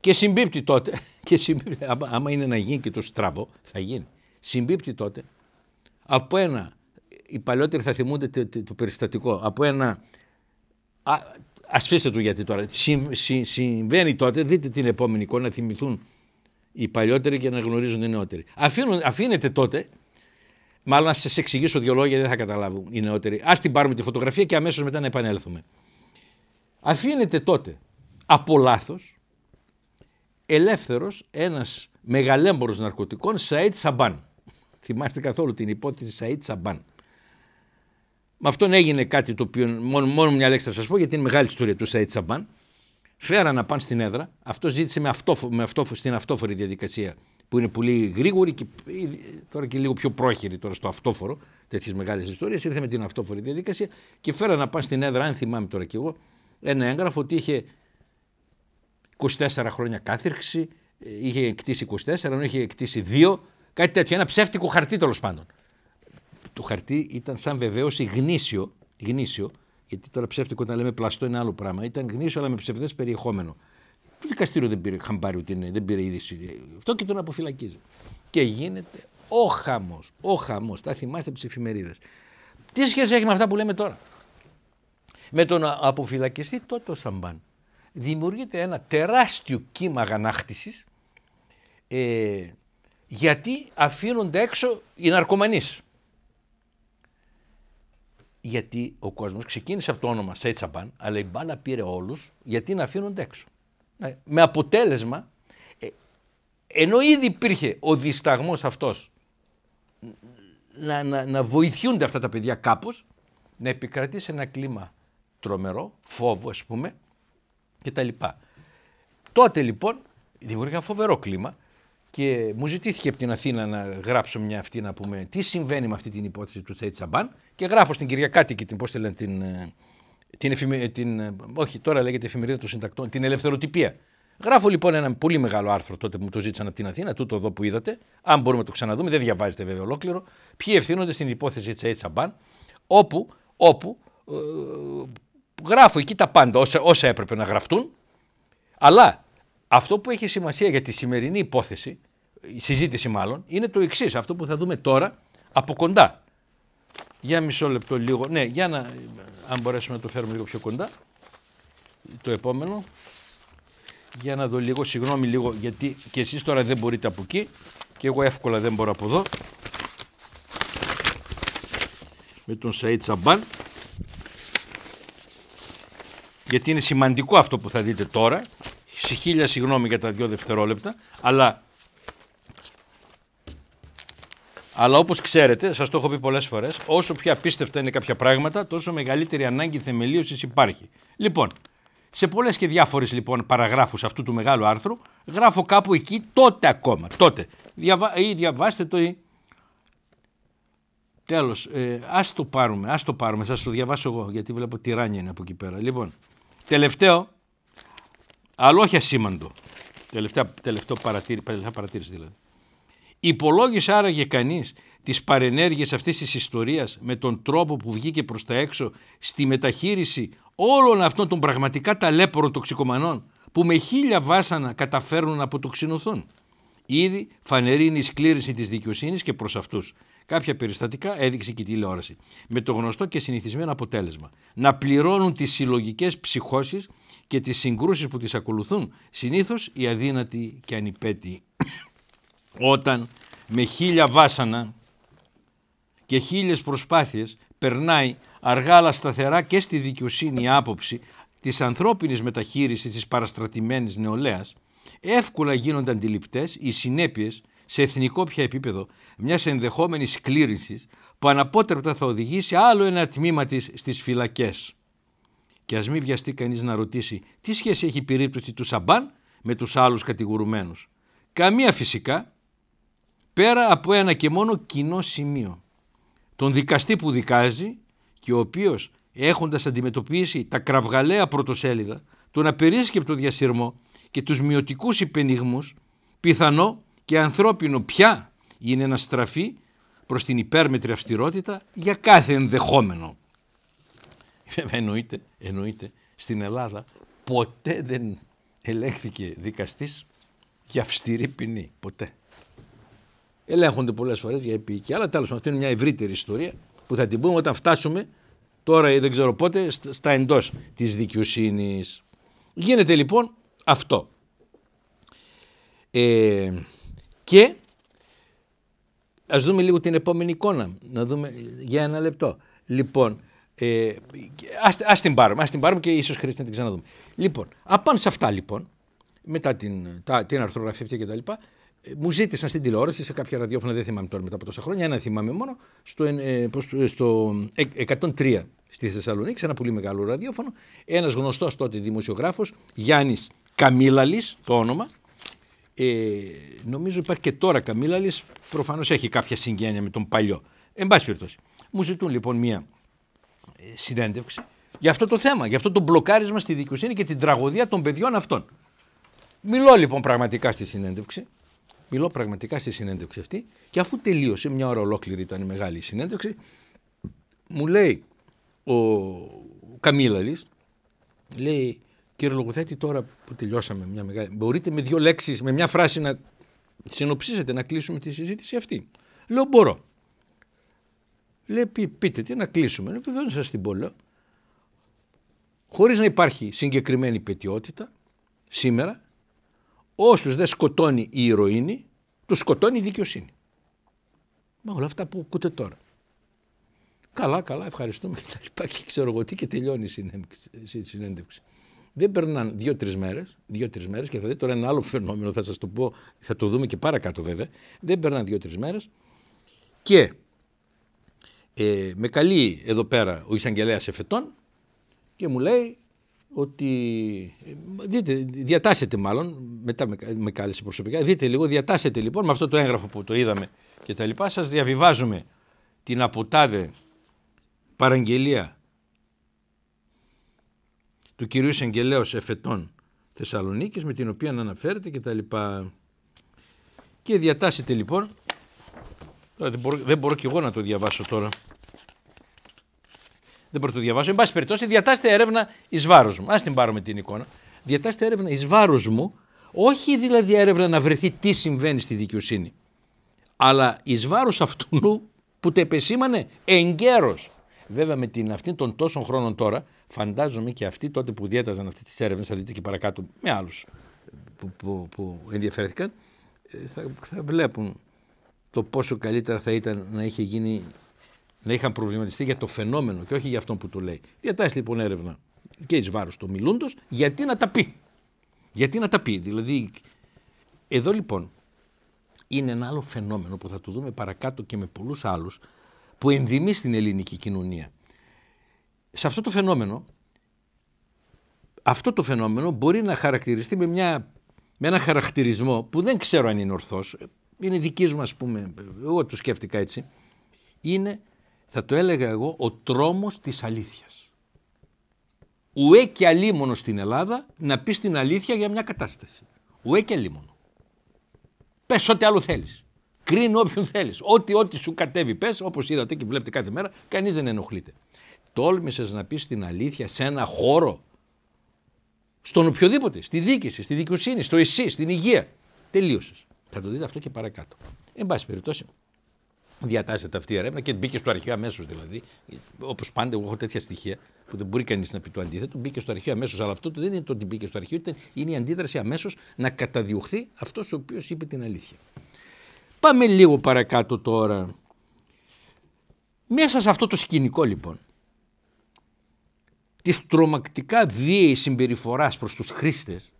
[SPEAKER 1] και συμπίπτει τότε, και συμπίπτει, άμα είναι να γίνει και το στραβό, θα γίνει. Συμπίπτει τότε από ένα, οι παλιότεροι θα θυμούνται το, περιστατικό, από ένα, α, αφήστε το γιατί τώρα, συμβαίνει τότε, δείτε την επόμενη εικόνα, να θυμηθούν οι παλιότεροι και να γνωρίζουν οι νεότεροι. Αφήνουν, αφήνεται τότε Μάλλον να σας εξηγήσω δύο λόγια, δεν θα καταλάβουν οι νεότεροι. Α την πάρουμε τη φωτογραφία και αμέσως μετά να επανέλθουμε. Αφήνεται τότε από λάθος ελεύθερος ένας μεγαλέμπορος ναρκωτικών, Σαΐτ Σαμπάν. Θυμάστε καθόλου την υπόθεση Σαΐτ Σαμπάν. Με αυτόν έγινε κάτι το οποίο, μόνο, μόνο μια λέξη θα σας πω γιατί είναι μεγάλη ιστορία του Σαΐτ Σαμπάν. Φέραν να πάνε στην έδρα. Αυτό ζήτησε με αυτό, με αυτό, στην αυτόφορη διαδικασία που είναι πολύ γρήγορη και τώρα και λίγο πιο πρόχειρη τώρα στο αυτόφορο, τέτοιες μεγάλες ιστορίες. Ήρθε με την αυτόφορη διαδικασία και φέρα να πάνε στην έδρα, αν θυμάμαι τώρα κι εγώ, ένα έγγραφο ότι είχε 24 χρόνια κάθυρξη, είχε εκτίσει 24, ενώ είχε εκτίσει 2, κάτι τέτοιο, ένα ψεύτικο χαρτί τέλος πάντων. Το χαρτί ήταν σαν βεβαίωση γνήσιο, γνήσιο, γιατί τώρα ψεύτικο όταν λέμε πλαστό είναι άλλο πράγμα, ήταν γνήσιο αλλά με ψευδές περιεχόμενο. Το δικαστήριο δεν πήρε χαμπάρι ότι είναι, δεν πήρε είδηση. Αυτό και τον αποφυλακίζει. Και γίνεται ο χαμός. Ο χαμός. Τα θυμάστε από τις εφημερίδες. Τι σχέση έχει με αυτά που λέμε τώρα; Με το να αποφυλακιστεί τότε ο Σαμπάν. Δημιουργείται ένα τεράστιο κύμα αγανάκτησης ε, γιατί αφήνονται έξω οι ναρκωμανείς. Γιατί ο κόσμος ξεκίνησε από το όνομα Σέιτ Σαμπάν, αλλά η μπάλα πήρε όλους γιατί να αφήνονται έξω. Ναι, με αποτέλεσμα, ε, ενώ ήδη υπήρχε ο δισταγμός αυτός να, να, να βοηθούνται αυτά τα παιδιά κάπως, να επικρατήσει ένα κλίμα τρομερό, φόβο ας πούμε και τα λοιπά. Τότε λοιπόν δημιουργήθηκε ένα φοβερό κλίμα και μου ζητήθηκε από την Αθήνα να γράψω μια αυτή να πούμε τι συμβαίνει με αυτή την υπόθεση του Σέιτ Σαμπάν και γράφω στην Κυριακάτικη και την, πώς την, ε, την, την, όχι τώρα λέγεται εφημερίδα των συντακτών, την ελευθεροτυπία. Γράφω λοιπόν ένα πολύ μεγάλο άρθρο τότε που μου το ζήτησαν από την Αθήνα, τούτο εδώ που είδατε. Αν μπορούμε να το ξαναδούμε, δεν διαβάζετε βέβαια ολόκληρο. Ποιοι ευθύνονται στην υπόθεση τη Τσαμπάν, όπου, όπου ε, γράφω εκεί τα πάντα όσα, όσα έπρεπε να γραφτούν. Αλλά αυτό που έχει σημασία για τη σημερινή υπόθεση, η συζήτηση μάλλον, είναι το εξής. Αυτό που θα δούμε τώρα από κοντά. Για μισό λεπτό λίγο. Ναι, για να, αν μπορέσουμε να το φέρουμε λίγο πιο κοντά. Το επόμενο. Για να δω λίγο, συγγνώμη λίγο, γιατί και εσείς τώρα δεν μπορείτε από εκεί και εγώ εύκολα δεν μπορώ από εδώ. Με τον Σαΐτ Σαμπάν. Γιατί είναι σημαντικό αυτό που θα δείτε τώρα. Σε χίλια συγγνώμη για τα δύο δευτερόλεπτα, αλλά αλλά όπως ξέρετε, σας το έχω πει πολλές φορές, όσο πιο απίστευτα είναι κάποια πράγματα, τόσο μεγαλύτερη ανάγκη θεμελίωσης υπάρχει. Λοιπόν, σε πολλές και διάφορες λοιπόν παραγράφους αυτού του μεγάλου άρθρου, γράφω κάπου εκεί τότε ακόμα. Τότε. Διαβα... Ή διαβάστε το ή. Τέλος, ε, ας το πάρουμε, ας το πάρουμε, σα το διαβάσω εγώ, γιατί βλέπω τυράνια είναι από εκεί πέρα. Λοιπόν, τελευταίο, αλλά όχι ασήμαντο. Τελευταία, τελευταίο παρατήρηση δηλαδή. Υπολόγισε άραγε κανείς τις παρενέργειες αυτής της ιστορίας με τον τρόπο που βγήκε προς τα έξω στη μεταχείριση όλων αυτών των πραγματικά ταλέπορων τοξικομανών που με χίλια βάσανα καταφέρνουν να αποτοξινωθούν. Ήδη φανερή είναι η σκλήρηση της δικαιοσύνης και προς αυτούς. Κάποια περιστατικά έδειξε και η τηλεόραση. Με το γνωστό και συνηθισμένο αποτέλεσμα. Να πληρώνουν τις συλλογικές ψυχώσεις και τις συγκρούσεις που τις ακολουθούν συνήθως οι αδύνατοι και ανυπέτειοι όταν με χίλια βάσανα και χίλιες προσπάθειες περνάει αργά αλλά σταθερά και στη δικαιοσύνη η άποψη της ανθρώπινης μεταχείρισης της παραστρατημένης νεολαίας, εύκολα γίνονται αντιληπτές οι συνέπειες σε εθνικό πια επίπεδο μιας ενδεχόμενης κλήρηση που αναπότρεπτα θα οδηγήσει άλλο ένα τμήμα της στις φυλακές. Και ας μην βιαστεί κανείς να ρωτήσει τι σχέση έχει η περίπτωση του Σαμπάν με τους άλλους κατηγορουμένους. Καμία φυσικά, πέρα από ένα και μόνο κοινό σημείο. Τον δικαστή που δικάζει και ο οποίος έχοντας αντιμετωπίσει τα κραυγαλαία πρωτοσέλιδα, τον απερίσκεπτο διασυρμό και τους μειωτικούς υπενιγμούς, πιθανό και ανθρώπινο πια είναι να στραφεί προς την υπέρμετρη αυστηρότητα για κάθε ενδεχόμενο. Βέβαια εννοείται, εννοείται στην Ελλάδα ποτέ δεν ελέγχθηκε δικαστής για αυστηρή ποινή. Ποτέ. Ελέγχονται πολλές φορές για επίοικη, αλλά τέλος αυτή είναι μια ευρύτερη ιστορία που θα την πούμε όταν φτάσουμε τώρα ή δεν ξέρω πότε στα εντός της δικαιοσύνης. Γίνεται λοιπόν αυτό. Ε, και ας δούμε λίγο την επόμενη εικόνα. Να δούμε για ένα λεπτό. Λοιπόν, ε, ας, ας, την πάρουμε, ας την πάρουμε και ίσως χρειάζεται να την ξαναδούμε. Λοιπόν, απάνω σε αυτά λοιπόν, μετά την, τα, την αρθρογραφία και τα λοιπά, ε, μου ζήτησαν στην τηλεόραση, σε κάποια ραδιόφωνα, δεν θυμάμαι τώρα μετά από τόσα χρόνια, ένα θυμάμαι μόνο, στο, ε, στο 103 στη Θεσσαλονίκη, σε ένα πολύ μεγάλο ραδιόφωνο, ένας γνωστός τότε δημοσιογράφος, Γιάννης Καμίλαλης, το όνομα, ε, νομίζω υπάρχει και τώρα Καμίλαλης, προφανώς έχει κάποια συγγένεια με τον παλιό. Εν πάση περιπτώσει. Μου ζητούν λοιπόν μία ε, συνέντευξη για αυτό το θέμα, για αυτό το μπλοκάρισμα στη δικαιοσύνη και την τραγωδία των παιδιών αυτών. Μιλώ λοιπόν πραγματικά στη συνέντευξη. Μιλώ πραγματικά στη συνέντευξη αυτή και αφού τελείωσε, μια ώρα ολόκληρη ήταν η μεγάλη συνέντευξη, μου λέει ο Καμίλαλης, λέει κύριε Λογοθέτη τώρα που τελειώσαμε μια μεγάλη, μπορείτε με δύο λέξεις, με μια φράση να συνοψίσετε, να κλείσουμε τη συζήτηση αυτή. Λέω μπορώ. Λέει πείτε τι να κλείσουμε. Λέω δεν σας την πω λέω. Χωρίς να υπάρχει συγκεκριμένη πετιότητα σήμερα όσους δεν σκοτώνει η ηρωίνη τους σκοτώνει η δικαιοσύνη. Μα όλα αυτά που ακούτε τώρα. Καλά, καλά, ευχαριστούμε και τα λοιπά και ξέρω εγώ τι και τελειώνει η συνέντευξη. Δεν περνάνε δύο-τρεις μέρες, δύο-τρεις μέρες και θα δείτε τώρα ένα άλλο φαινόμενο, θα σας το πω, θα το δούμε και παρακάτω βέβαια. Δεν περνάνε δύο-τρεις μέρες και ε, με καλεί εδώ πέρα ο εισαγγελέας εφετών και μου λέει ότι ε, δείτε, διατάσσετε μάλλον, μετά με, με κάλεσε προσωπικά, δείτε λίγο, διατάσσετε λοιπόν με αυτό το έγγραφο που το είδαμε και τα λοιπά, σας διαβιβάζουμε την αποτάδε παραγγελία του κυρίου Εισαγγελέως Εφετών Θεσσαλονίκης με την οποία αναφέρεται και τα λοιπά. Και διατάσσεται λοιπόν, δεν μπορώ, δεν μπορώ και εγώ να το διαβάσω τώρα, δεν μπορώ να το διαβάσω. Εν πάση περιπτώσει, διατάσσεται έρευνα εις βάρος μου. Α την πάρουμε την εικόνα. Διατάσσεται έρευνα εις βάρος μου, όχι δηλαδή έρευνα να βρεθεί τι συμβαίνει στη δικαιοσύνη, αλλά εις βάρος αυτού που το επεσήμανε εγκαίρω. Βέβαια με την αυτή των τόσων χρόνων τώρα, φαντάζομαι και αυτοί τότε που διέταζαν αυτές τις έρευνες, θα δείτε και παρακάτω με άλλους που, που, που ενδιαφέρθηκαν, ε, θα, θα βλέπουν το πόσο καλύτερα θα ήταν να είχε γίνει να είχαν προβληματιστεί για το φαινόμενο και όχι για αυτό που το λέει. Διατάσσει λοιπόν έρευνα και εις βάρος του μιλούντος, γιατί να τα πει. Γιατί να τα πει. Δηλαδή, εδώ λοιπόν είναι ένα άλλο φαινόμενο που θα το δούμε παρακάτω και με πολλούς άλλους που ενδυμεί στην ελληνική κοινωνία. Σε αυτό το φαινόμενο, αυτό το φαινόμενο μπορεί να χαρακτηριστεί με, μια, με ένα χαρακτηρισμό που δεν ξέρω αν είναι ορθός, είναι δικής μου ας πούμε, εγώ το σκέφτηκα έτσι, είναι θα το έλεγα εγώ, ο τρόμος της αλήθειας. Ουέ και αλίμονος στην Ελλάδα να πεις την αλήθεια για μια κατάσταση. Ουέ και αλίμονο. Πες ό,τι άλλο θέλεις. Κρίνει όποιον θέλεις. Ό,τι, ό,τι σου κατέβει πες, όπως είδατε και βλέπετε κάθε μέρα, κανείς δεν ενοχλείται. Τόλμησες να πεις την αλήθεια σε ένα χώρο, στον οποιοδήποτε, στη δίκηση, στη δικαιοσύνη, στο εσύ, στην υγεία. Τελείωσες. Θα το δείτε αυτό και παρακάτω. Εν πάση περιπτώσει, διατάσσεται αυτή η έρευνα και μπήκε στο αρχείο αμέσως δηλαδή. Όπως πάντα, εγώ έχω τέτοια στοιχεία που δεν μπορεί κανείς να πει το αντίθετο. Μπήκε στο αρχείο αμέσως. Αλλά αυτό δεν είναι το ότι μπήκε στο αρχείο, είναι η αντίδραση αμέσως να καταδιωχθεί αυτός ο οποίος είπε την αλήθεια. Πάμε λίγο παρακάτω τώρα. Μέσα σε αυτό το σκηνικό λοιπόν της τρομακτικά βίαιης συμπεριφοράς προς τους χρήστες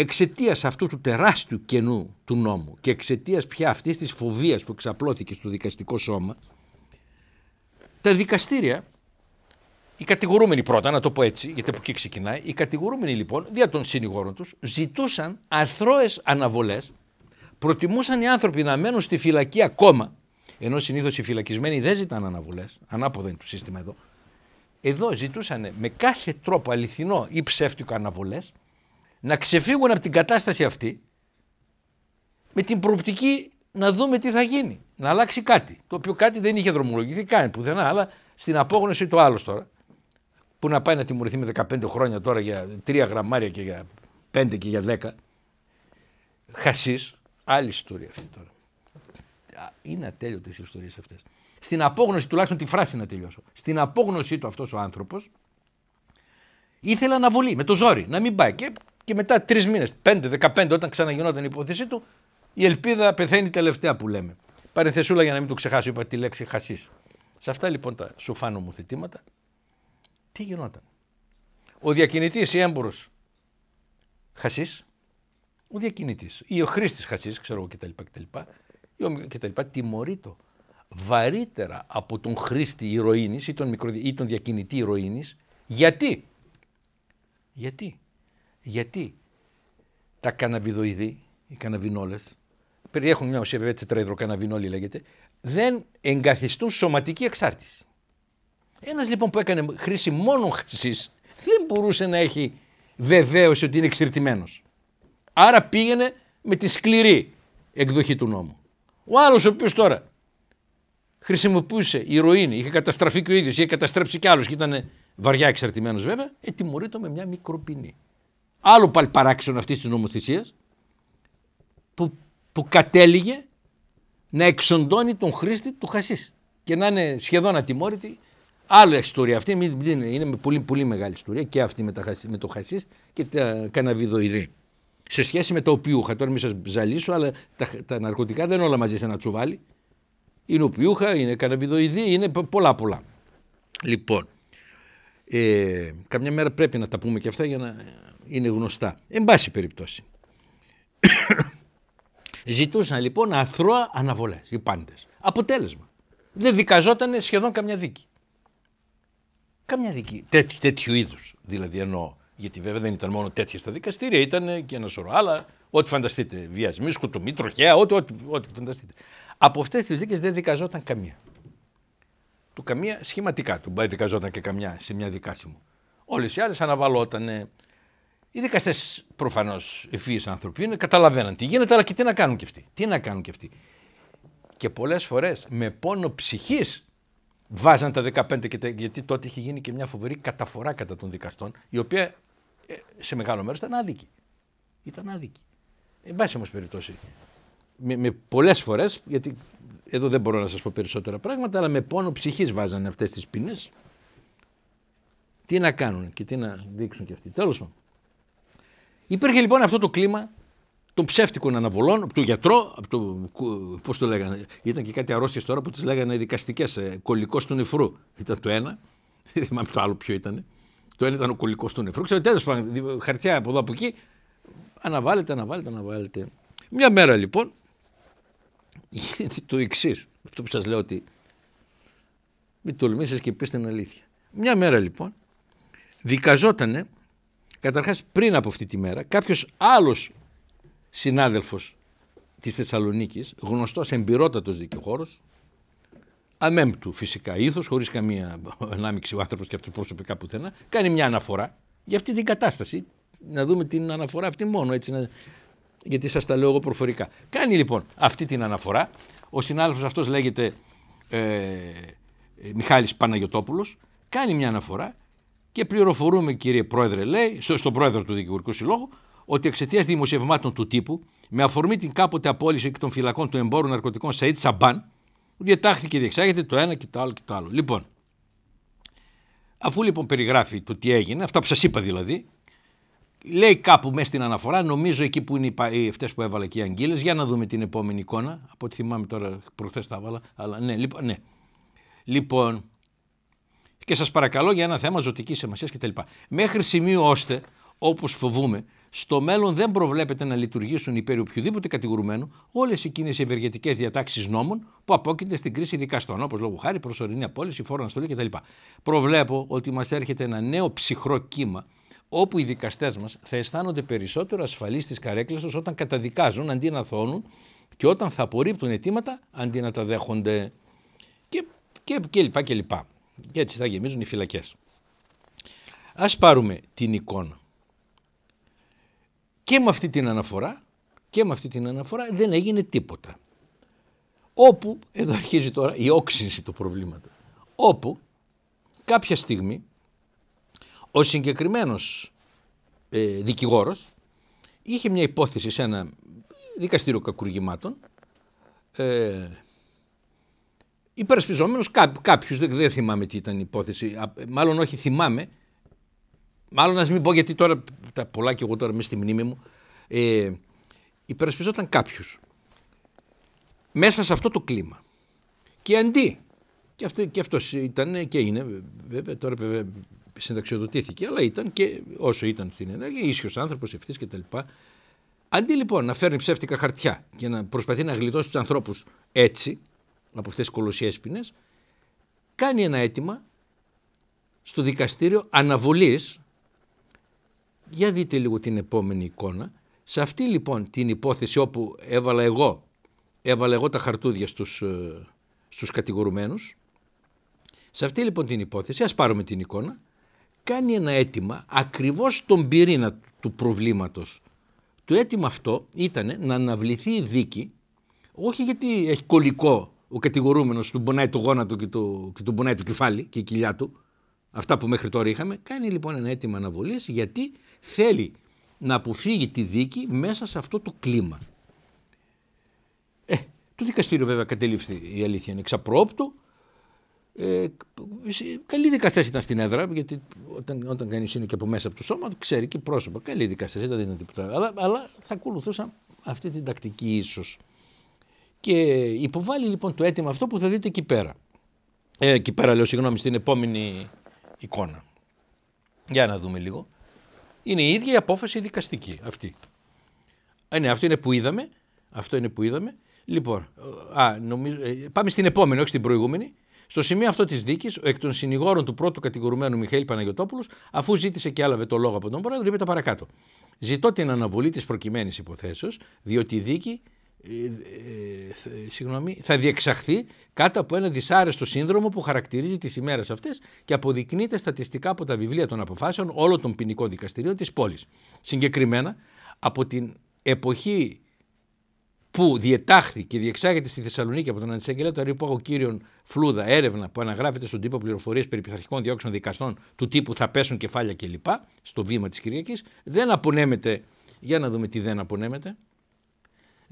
[SPEAKER 1] εξαιτίας αυτού του τεράστιου κενού του νόμου και εξαιτίας πια αυτής της φοβίας που εξαπλώθηκε στο δικαστικό σώμα, τα δικαστήρια οι κατηγορούμενοι πρώτα, να το πω έτσι, γιατί από εκεί ξεκινάει, οι κατηγορούμενοι λοιπόν, δια των συνηγόρων τους, ζητούσαν αθρώε αναβολές, προτιμούσαν οι άνθρωποι να μένουν στη φυλακή ακόμα, ενώ συνήθως οι φυλακισμένοι δεν ζητάνε αναβολές, ανάποδα είναι το σύστημα εδώ. Εδώ ζητούσαν με κάθε τρόπο αληθινό ή ψεύτικο αναβολές να ξεφύγουν από την κατάσταση αυτή με την προοπτική να δούμε τι θα γίνει. Να αλλάξει κάτι. Το οποίο κάτι δεν είχε δρομολογηθεί καν πουθενά, αλλά στην απόγνωση το άλλος τώρα. Που να πάει να τιμωρηθεί με 15 χρόνια τώρα για 3 γραμμάρια και για 5 και για 10. Χασίς, άλλη ιστορία αυτή τώρα. Είναι ατέλειωτες οι ιστορίες αυτές. Στην απόγνωση, τουλάχιστον τη φράση να τελειώσω. Στην απόγνωσή του αυτός ο άνθρωπος ήθελε αναβολή με το ζόρι, να μην πάει. Και, και μετά τρεις μήνες, 5, 15, όταν ξαναγινόταν η υπόθεσή του, η ελπίδα πεθαίνει τελευταία που λέμε. Παρενθεσούλα για να μην το ξεχάσω, είπα τη λέξη χασίς. Σε αυτά λοιπόν τα σοφά νομοθετήματα, τι γινόταν; Ο διακινητής ή έμπορος χασίς, ο διακινητής ή ο χρήστης χασίς, ξέρω εγώ κτλ. κτλ, κτλ τιμωρείτο βαρύτερα από τον χρήστη ηρωίνης ή τον, μικρο, ή τον διακινητή ηρωίνης. Γιατί; Γιατί; Γιατί; Τα καναβιδοειδή, οι καναβινόλες, περιέχουν μια ουσία βέβαια τετραεδροκαναβινόλη λέγεται, δεν εγκαθιστούν σωματική εξάρτηση. Ένας λοιπόν που έκανε χρήση μόνο χρυσής δεν μπορούσε να έχει βεβαίωση ότι είναι εξηρτημένος. Άρα πήγαινε με τη σκληρή εκδοχή του νόμου. Ο άλλος ο οποίος τώρα χρησιμοποιούσε ηρωίνη, είχε καταστραφεί και ο ίδιος, είχε καταστρέψει κι άλλους και ήταν βαριά εξαρτημένος βέβαια, ε, τιμωρείται με μια μικροπινή. Άλλο πάλι παράξενο αυτής της νομοθεσίας που που κατέληγε να εξοντώνει τον χρήστη του χασίς και να είναι σχεδόν ατιμόρυτη. Άλλη ιστορία αυτή, είναι πολύ, πολύ μεγάλη ιστορία και αυτή με, τα, με το χασίς και τα καναβιδοειδή. Σε σχέση με τα οπιούχα, τώρα μην σας ζαλίσω, αλλά τα, τα ναρκωτικά δεν είναι όλα μαζί σε ένα τσουβάλι. Είναι οπιούχα, είναι καναβιδοειδή, είναι πολλά πολλά. Λοιπόν, ε, καμιά μέρα πρέπει να τα πούμε και αυτά για να είναι γνωστά. Εν πάση περιπτώσει. Ζητούσαν λοιπόν αθρώα αναβολές οι πάντες. Αποτέλεσμα. Δεν δικαζόταν σχεδόν καμιά δίκη. Καμιά δίκη. Τέτοι, τέτοιου είδους δηλαδή εννοώ. Γιατί βέβαια δεν ήταν μόνο τέτοια στα δικαστήρια, ήταν και ένα σωρό άλλα. Ό,τι φανταστείτε. Βιασμοί, σκοτωμοί, τροχέα, ό,τι, ό,τι, ό,τι φανταστείτε. Από αυτές τις δίκες δεν δικαζόταν καμία. Του καμία σχηματικά του. Μπάει δικαζόταν και καμιά σε μια δικάση μου. Όλες οι άλλες αναβαλότανε οι δικαστές προφανώς ευφύε άνθρωποι είναι, καταλαβαίναν τι γίνεται, αλλά και τι να κάνουν κι αυτοί. Τι να κάνουν κι αυτοί. Και πολλές φορές με πόνο ψυχής βάζαν τα 15 και τα, γιατί τότε είχε γίνει και μια φοβερή καταφορά κατά των δικαστών, η οποία ε, σε μεγάλο μέρος ήταν άδικη. Ήταν άδικη. Εν πάση όμως περιπτώσει. Με, με πολλές φορές, γιατί εδώ δεν μπορώ να σας πω περισσότερα πράγματα, αλλά με πόνο ψυχής βάζανε αυτές τις ποινές. Τι να κάνουν και τι να δείξουν κι αυτοί. Τέλος πάντων. Υπήρχε λοιπόν αυτό το κλίμα των ψεύτικων αναβολών, από το γιατρό, από το, πώς το λέγανε, ήταν και κάτι αρρώστιες τώρα που τις λέγανε δικαστικές, ε, κολλικός του νεφρού ήταν το ένα, δεν θυμάμαι το άλλο ποιο ήταν, το ένα ήταν ο κολλικός του νεφρού, ξέρετε τέλος πάντων, χαρτιά από εδώ από εκεί, αναβάλλεται, αναβάλλεται, αναβάλλεται. Μια μέρα λοιπόν, γίνεται το εξής, αυτό που σας λέω ότι μην τολμήσεις και πεις την αλήθεια. Μια μέρα λοιπόν, δικαζότανε Καταρχάς, πριν από αυτή τη μέρα, κάποιος άλλος συνάδελφος της Θεσσαλονίκης, γνωστός εμπειρότατος δικηγόρος, αμέμπτου φυσικά ήθος, χωρίς καμία ανάμειξη ο άνθρωπος και αυτό προσωπικά πουθενά, κάνει μια αναφορά για αυτή την κατάσταση. Να δούμε την αναφορά αυτή μόνο έτσι, να... γιατί σας τα λέω εγώ προφορικά. Κάνει λοιπόν αυτή την αναφορά. Ο συνάδελφος αυτός λέγεται ε, Μιχάλης Παναγιωτόπουλος, κάνει μια αναφορά και πληροφορούμε, κύριε Πρόεδρε, λέει, στον Πρόεδρο του Δικηγορικού Συλλόγου, ότι εξαιτίας δημοσιευμάτων του τύπου, με αφορμή την κάποτε απόλυση των φυλακών του εμπόρου ναρκωτικών Σαΐτ Σαμπάν, διατάχθηκε και διεξάγεται το ένα και το άλλο και το άλλο. Λοιπόν, αφού λοιπόν περιγράφει το τι έγινε, αυτά που σας είπα δηλαδή, λέει κάπου μέσα στην αναφορά, νομίζω εκεί που είναι οι αυτές που έβαλε και οι αγγείλε, για να δούμε την επόμενη εικόνα. Από ό,τι θυμάμαι τώρα, προχθές τα έβαλα, αλλά ναι, λοιπόν, ναι. Λοιπόν, και σας παρακαλώ για ένα θέμα ζωτικής σημασίας κτλ. Μέχρι σημείο ώστε όπως φοβούμε, στο μέλλον δεν προβλέπεται να λειτουργήσουν υπέρ οποιοδήποτε κατηγορουμένου όλες εκείνες οι ευεργετικές διατάξεις νόμων που απόκειται στην κρίση δικαστών, όπω λόγω χάρη προσωρινή απόλυση, φόρο αναστολή κτλ. Προβλέπω ότι μας έρχεται ένα νέο ψυχρό κύμα όπου οι δικαστές μας θα αισθάνονται περισσότερο ασφαλείς στις καρέκλες του όταν καταδικάζουν αντί να θώνουν και όταν θα απορρίπτουν αιτήματα αντί να τα δέχονται. Και, και, και λοιπά και λοιπά. Και έτσι θα γεμίζουν οι φυλακές. Ας πάρουμε την εικόνα. Και με αυτή την αναφορά και με αυτή την αναφορά δεν έγινε τίποτα. Όπου, εδώ αρχίζει τώρα η όξυνση του προβλήματος, όπου κάποια στιγμή ο συγκεκριμένος ε, δικηγόρος είχε μια υπόθεση σε ένα δικαστήριο κακουργημάτων ε, υπερασπιζόμενος κά, κάποιους, δεν, δεν θυμάμαι τι ήταν η υπόθεση, μάλλον όχι θυμάμαι, μάλλον να μην πω γιατί τώρα τα πολλά και εγώ τώρα μέσα στη μνήμη μου, ε, υπερασπιζόταν κάποιους. Μέσα σε αυτό το κλίμα. Και αντί, και, αυτό, και αυτός ήταν και είναι, βέβαια τώρα βέβαια συνταξιοδοτήθηκε, αλλά ήταν και όσο ήταν στην ενέργεια, ίσιος άνθρωπος, ευθύς κτλ. Αντί λοιπόν να φέρνει ψεύτικα χαρτιά και να προσπαθεί να γλιτώσει τους ανθρώπους έτσι, από αυτές τις κολοσιαίε ποινές, κάνει ένα αίτημα στο δικαστήριο αναβολής. Για δείτε λίγο την επόμενη εικόνα. Σε αυτή λοιπόν την υπόθεση όπου έβαλα εγώ, έβαλα εγώ τα χαρτούδια στους, ε, στους κατηγορουμένους, σε αυτή λοιπόν την υπόθεση, ας πάρουμε την εικόνα, κάνει ένα αίτημα ακριβώς στον πυρήνα του προβλήματος το αίτημα αυτό ήταν να αναβληθεί η δίκη, όχι γιατί έχει κολλικό ο κατηγορούμενος του πονάει το γόνατο και, το, και του πονάει το κεφάλι και η κοιλιά του, αυτά που μέχρι τώρα είχαμε, κάνει λοιπόν ένα αίτημα αναβολής γιατί θέλει να αποφύγει τη δίκη μέσα σε αυτό το κλίμα. Ε, το δικαστήριο βέβαια κατέληφθη η αλήθεια είναι εξαπρόπτω, ε, καλή δικαστές ήταν στην έδρα, γιατί όταν, όταν κανείς είναι και από μέσα από το σώμα, ξέρει και πρόσωπα. Καλή δικαστές, δεν είναι τίποτα. Αλλά, αλλά θα ακολουθούσαν αυτή την τακτική ίσως. Και υποβάλλει λοιπόν το αίτημα αυτό που θα δείτε εκεί πέρα. Ε, εκεί πέρα λέω συγγνώμη στην επόμενη εικόνα. Για να δούμε λίγο. Είναι η ίδια η απόφαση δικαστική αυτή. Ε, ναι, αυτό είναι που είδαμε. Αυτό είναι που είδαμε. Λοιπόν, α, νομίζω, ε, πάμε στην επόμενη, όχι στην προηγούμενη. Στο σημείο αυτό της δίκης, ο εκ των συνηγόρων του πρώτου κατηγορουμένου Μιχαήλ Παναγιοτόπουλου, αφού ζήτησε και έλαβε το λόγο από τον πρόεδρο, είπε τα παρακάτω. Ζητώ την αναβολή της προκειμένης υποθέσεως, διότι η δίκη ε, ε, συγγνώμη, θα διεξαχθεί κάτω από ένα δυσάρεστο σύνδρομο που χαρακτηρίζει τις ημέρες αυτές και αποδεικνύεται στατιστικά από τα βιβλία των αποφάσεων όλων των ποινικών δικαστηρίων της πόλης. Συγκεκριμένα, από την εποχή που διετάχθη και διεξάγεται στη Θεσσαλονίκη από τον Αντισαγγελέα του Αρήπου κύριο Φλούδα έρευνα που αναγράφεται στον τύπο πληροφορίες περί πειθαρχικών διώξεων δικαστών του τύπου θα πέσουν κεφάλια κλπ. στο βήμα της Κυριακής, δεν απονέμεται. Για να δούμε τι δεν απονέμεται.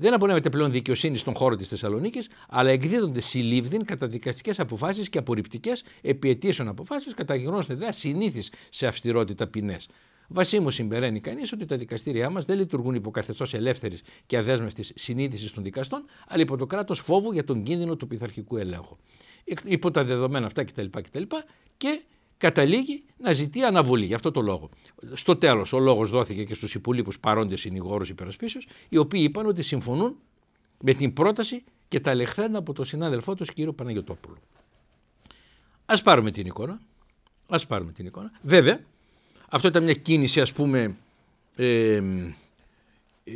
[SPEAKER 1] Δεν απονέμεται πλέον δικαιοσύνη στον χώρο της Θεσσαλονίκης, αλλά εκδίδονται συλλήβδιν καταδικαστικές αποφάσεις και απορριπτικές επιετήσεων αποφάσεις, καταγεγνώστε δε συνήθει σε αυστηρότητα ποινές. Βασίμως συμπεραίνει κανείς ότι τα δικαστήριά μας δεν λειτουργούν υπό καθεστώς ελεύθερης και αδέσμευτης συνείδησης των δικαστών, αλλά υπό το κράτος φόβου για τον κίνδυνο του πειθαρχικού ελέγχου. Υπό τα δεδομένα αυτά κτλ. κτλ και καταλήγει να ζητεί αναβολή για αυτό το λόγο. Στο τέλος, ο λόγος δόθηκε και στους υπολείπους παρόντες συνηγόρους υπερασπίσεως, οι οποίοι είπαν ότι συμφωνούν με την πρόταση και τα λεχθέντα από τον συνάδελφό τους κύριο Παναγιοτόπουλο. Α πάρουμε την εικόνα. Α πάρουμε την εικόνα. Βέβαια, αυτό ήταν μια κίνηση ας πούμε ε, ε,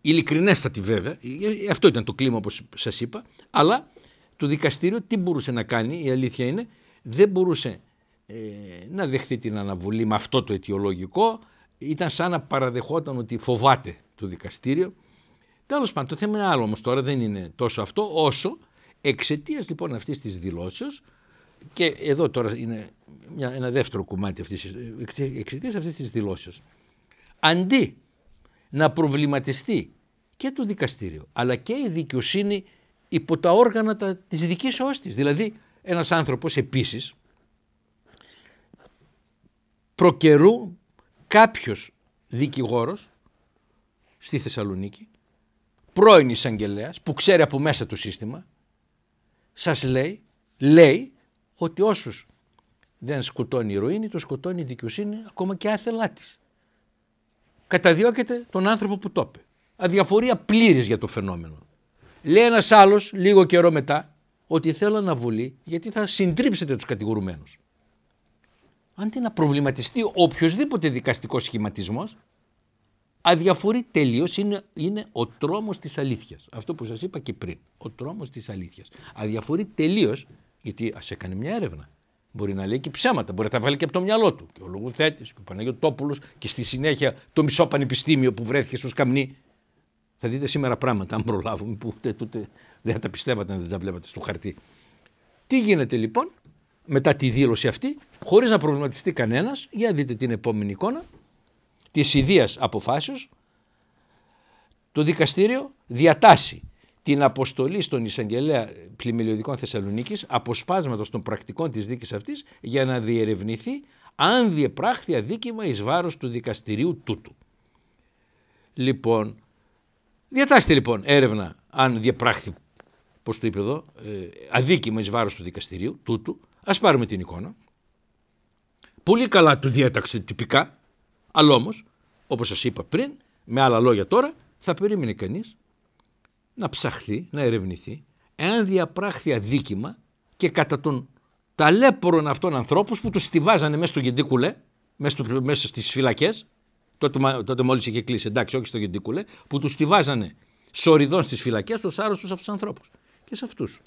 [SPEAKER 1] ειλικρινέστατη βέβαια. Ε, αυτό ήταν το κλίμα όπως σας είπα. Αλλά το δικαστήριο τι μπορούσε να κάνει, η αλήθεια είναι, δεν μπορούσε ε, να δεχθεί την αναβολή με αυτό το αιτιολογικό. Ήταν σαν να παραδεχόταν ότι φοβάται το δικαστήριο. Τέλος πάντων, το θέμα είναι άλλο όμως τώρα, δεν είναι τόσο αυτό, όσο εξαιτίας λοιπόν αυτής της δηλώσεως και εδώ τώρα είναι μια, ένα δεύτερο κομμάτι αυτής, εξαιτίας αυτής της δηλώσεως. Αντί να προβληματιστεί και το δικαστήριο αλλά και η δικαιοσύνη υπό τα όργανα τα, της δικής της. Δηλαδή ένας άνθρωπος επίσης προκαιρού κάποιος δικηγόρος στη Θεσσαλονίκη πρώην εισαγγελέας που ξέρει από μέσα το σύστημα σας λέει, λέει ότι όσους δεν σκοτώνει η ηρωίνη, το σκοτώνει η δικαιοσύνη ακόμα και άθελά της. Καταδιώκεται τον άνθρωπο που το είπε. Αδιαφορία πλήρης για το φαινόμενο. Λέει ένας άλλος, λίγο καιρό μετά, ότι θέλω αναβολή γιατί θα συντρίψετε τους κατηγορουμένους. Αντί να προβληματιστεί οποιοδήποτε δικαστικός σχηματισμός, αδιαφορεί τελείως είναι, είναι ο τρόμος της αλήθειας. Αυτό που σας είπα και πριν. Ο τρόμος της αλήθειας. Αδιαφορεί τελείως, γιατί ας έκανε μια έρευνα. Μπορεί να λέει και ψέματα, μπορεί να τα βάλει και από το μυαλό του. Και ο Λογοθέτης και ο Παναγιώτοπουλο και στη συνέχεια το μισό πανεπιστήμιο που βρέθηκε στο Σκαμνί. Θα δείτε σήμερα πράγματα, αν προλάβουμε, που ούτε, ούτε δεν θα τα πιστεύατε αν δεν τα βλέπατε στο χαρτί. Τι γίνεται λοιπόν μετά τη δήλωση αυτή, χωρίς να προβληματιστεί κανένας, για δείτε την επόμενη εικόνα, της ιδίας αποφάσεως, το δικαστήριο διατάσσει την αποστολή στον εισαγγελέα πλημελιωδικών Θεσσαλονίκης αποσπάσματος των πρακτικών της δίκης αυτής για να διερευνηθεί αν διεπράχθη αδίκημα εις βάρος του δικαστηρίου τούτου. Λοιπόν, διατάσσεται λοιπόν έρευνα αν διεπράχθη, πώς το είπε εδώ, ε, αδίκημα εις βάρος του δικαστηρίου τούτου. Ας πάρουμε την εικόνα. Πολύ καλά του διέταξε τυπικά, αλλά όμως, όπως σας είπα πριν, με άλλα λόγια τώρα, θα περίμενε κανείς να ψαχθεί, να ερευνηθεί, εάν διαπράχθη αδίκημα και κατά των ταλέπορων αυτών ανθρώπους που τους στηβάζανε μέσα στο γεντίκουλε, μέσα, μέσα στις φυλακές, τότε, τότε μόλις είχε κλείσει, εντάξει, όχι στο γεντίκουλε, που τους στηβάζανε σοριδών στις φυλακές, τους άρρωστους αυτούς τους ανθρώπους. Και σε αυτούς.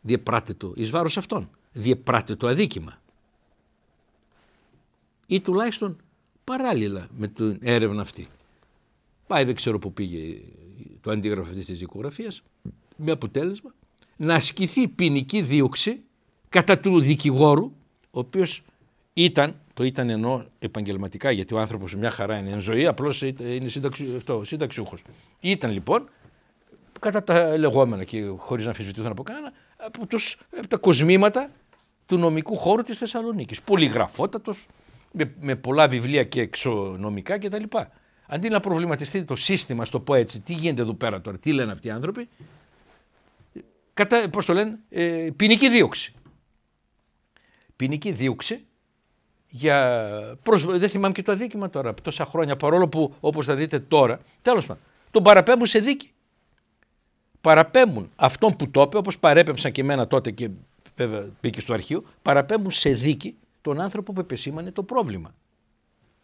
[SPEAKER 1] Διεπράτε το εις βάρος αυτών. Διεπράτε το αδίκημα. Ή τουλάχιστον παράλληλα με την έρευνα αυτή. Πάει δεν ξέρω που πήγε το αντίγραφο αυτής της δικογραφίας με αποτέλεσμα να ασκηθεί ποινική δίωξη κατά του δικηγόρου ο οποίος ήταν, το ήταν ενώ επαγγελματικά γιατί ο άνθρωπος μια χαρά είναι εν ζωή απλώς είναι συνταξιούχος. Ήταν λοιπόν κατά τα λεγόμενα και χωρίς να αμφισβητηθούν από κανένα από, τους, από τα κοσμήματα του νομικού χώρου της Θεσσαλονίκης. Πολυγραφότατος, με, με πολλά βιβλία και εξονομικά κτλ. Αντί να προβληματιστεί το σύστημα, στο πω έτσι, τι γίνεται εδώ πέρα τώρα, τι λένε αυτοί οι άνθρωποι, κατά, πώς το λένε, ε, ποινική δίωξη. Ποινική δίωξη για, προσ... δεν θυμάμαι και το αδίκημα τώρα, τόσα χρόνια, παρόλο που όπως θα δείτε τώρα, τέλος πάντων, τον παραπέμπουν σε δίκη. Παραπέμπουν αυτόν που το είπε, όπως παρέπεψαν και εμένα τότε και βέβαια μπήκε στο αρχείο, παραπέμπουν σε δίκη τον άνθρωπο που επεσήμανε το πρόβλημα.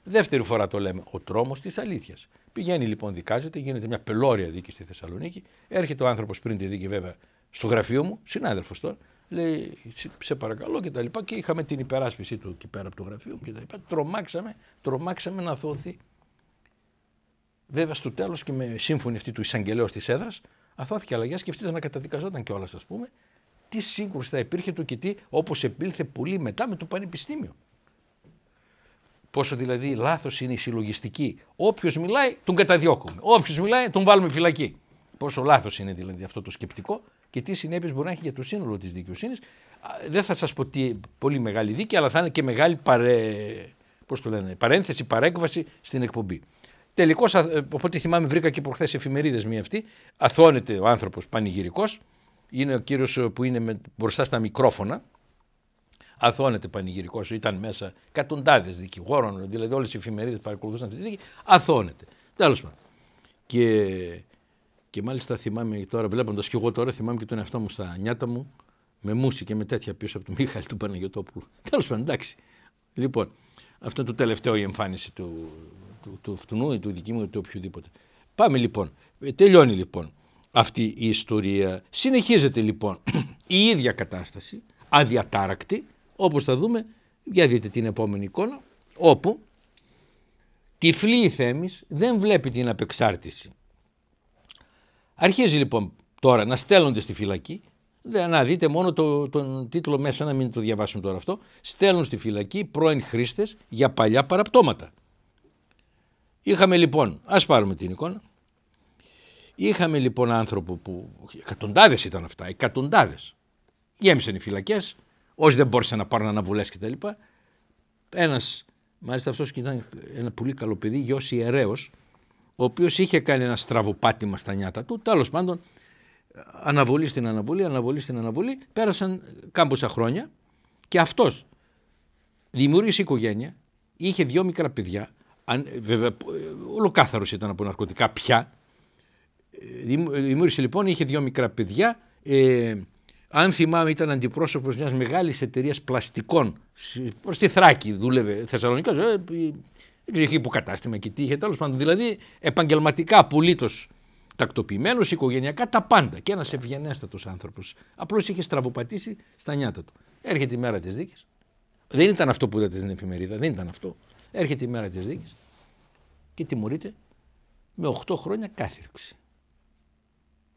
[SPEAKER 1] Δεύτερη φορά το λέμε, ο τρόμος της αλήθειας. Πηγαίνει λοιπόν, δικάζεται, γίνεται μια πελώρια δίκη στη Θεσσαλονίκη. Έρχεται ο άνθρωπος πριν τη δίκη, βέβαια, στο γραφείο μου, συνάδελφος τώρα, λέει σε παρακαλώ και τα λοιπά. Και είχαμε την υπεράσπιση του εκεί πέρα από το γραφείο μου και τα λοιπά. Τρομάξαμε, τρομάξαμε να θωθεί. Βέβαια στο τέλος και με σύμφωνη αυτή του εισαγγελέως της έδρας, αθώθηκε αλλαγιά. Σκεφτείτε να καταδικαζόταν κιόλας, ας πούμε, τι σύγκρουση θα υπήρχε του και τι, όπως επήλθε πολύ μετά με το Πανεπιστήμιο. Πόσο δηλαδή λάθος είναι η συλλογιστική. Όποιος μιλάει, τον καταδιώκουμε. Όποιος μιλάει, τον βάλουμε φυλακή. Πόσο λάθος είναι δηλαδή αυτό το σκεπτικό και τι συνέπειες μπορεί να έχει για το σύνολο της δικαιοσύνης. Δεν θα σας πω τι πολύ μεγάλη δίκη, αλλά θα είναι και μεγάλη παρέ... πώς το λένε, παρένθεση, παρέκβαση στην εκπομπή. Τελικώς, οπότε θυμάμαι, βρήκα και προχθές εφημερίδες μία αυτή. Αθώνεται ο άνθρωπος πανηγυρικός. Είναι ο κύριος που είναι με, μπροστά στα μικρόφωνα, αθώνεται πανηγυρικός, ήταν μέσα εκατοντάδες δικηγόρων, δηλαδή όλες οι εφημερίδες παρακολουθούσαν τη δίκη, αθώνεται. Τέλος πάντων. Και, και μάλιστα θυμάμαι τώρα, βλέποντας και εγώ τώρα, θυμάμαι και τον εαυτό μου στα νιάτα μου, με μουσική και με τέτοια πίσω από τον Μίχαλ του Παναγιοτόπουλου. Τέλος πάντων, εντάξει. Λοιπόν, αυτό είναι το τελευταίο η εμφάνιση του, του, του αυτού ή του δική μου ή του οποιοδήποτε. Πάμε λοιπόν. Ε, τελειώνει λοιπόν αυτή η ιστορία. Συνεχίζεται λοιπόν η ίδια κατάσταση, αδιατάρακτη, όπως θα δούμε, για δείτε την επόμενη εικόνα, όπου τυφλή η Θέμης δεν βλέπει την απεξάρτηση. Αρχίζει λοιπόν τώρα να στέλνονται στη φυλακή, να δείτε μόνο το, τον τίτλο μέσα να μην το διαβάσουμε τώρα αυτό, στέλνουν στη φυλακή πρώην χρήστες για παλιά παραπτώματα. Είχαμε λοιπόν, ας πάρουμε την εικόνα, είχαμε λοιπόν άνθρωπο που, εκατοντάδες ήταν αυτά, εκατοντάδες, γέμισαν οι φυλακές, Όσοι δεν μπόρεσαν να πάρουν αναβουλές κτλ. Ένας, μάλιστα αυτός και ήταν ένα πολύ καλό παιδί, γιο ιερέο, ο οποίος είχε κάνει ένα στραβοπάτημα στα νιάτα του. Τέλος πάντων, αναβολή στην αναβολή, αναβολή στην αναβολή. Πέρασαν κάμποσα χρόνια Και αυτός δημιούργησε οικογένεια, είχε δύο μικρά παιδιά, αν, βέβαια ολοκάθαρος ήταν από ναρκωτικά πια, δημιούργησε λοιπόν, είχε δύο μικρά παιδιά, ε, αν θυμάμαι ήταν αντιπρόσωπος μιας μεγάλης εταιρείας πλαστικών, προς τη Θράκη δούλευε, Θεσσαλονίκος, ε, δεν είχε υποκατάστημα και τι είχε τέλος πάντων, δηλαδή επαγγελματικά απολύτως τακτοποιημένος, οικογενειακά, τα πάντα. Και ένας ευγενέστατος άνθρωπος. Απλώς είχε στραβοπατήσει στα νιάτα του. Έρχεται η μέρα της δίκης. Δεν ήταν αυτό που είδατε στην εφημερίδα, δεν ήταν αυτό. Έρχεται η μέρα της δίκης και τιμωρείται με 8 χρόνια κάθυρξη.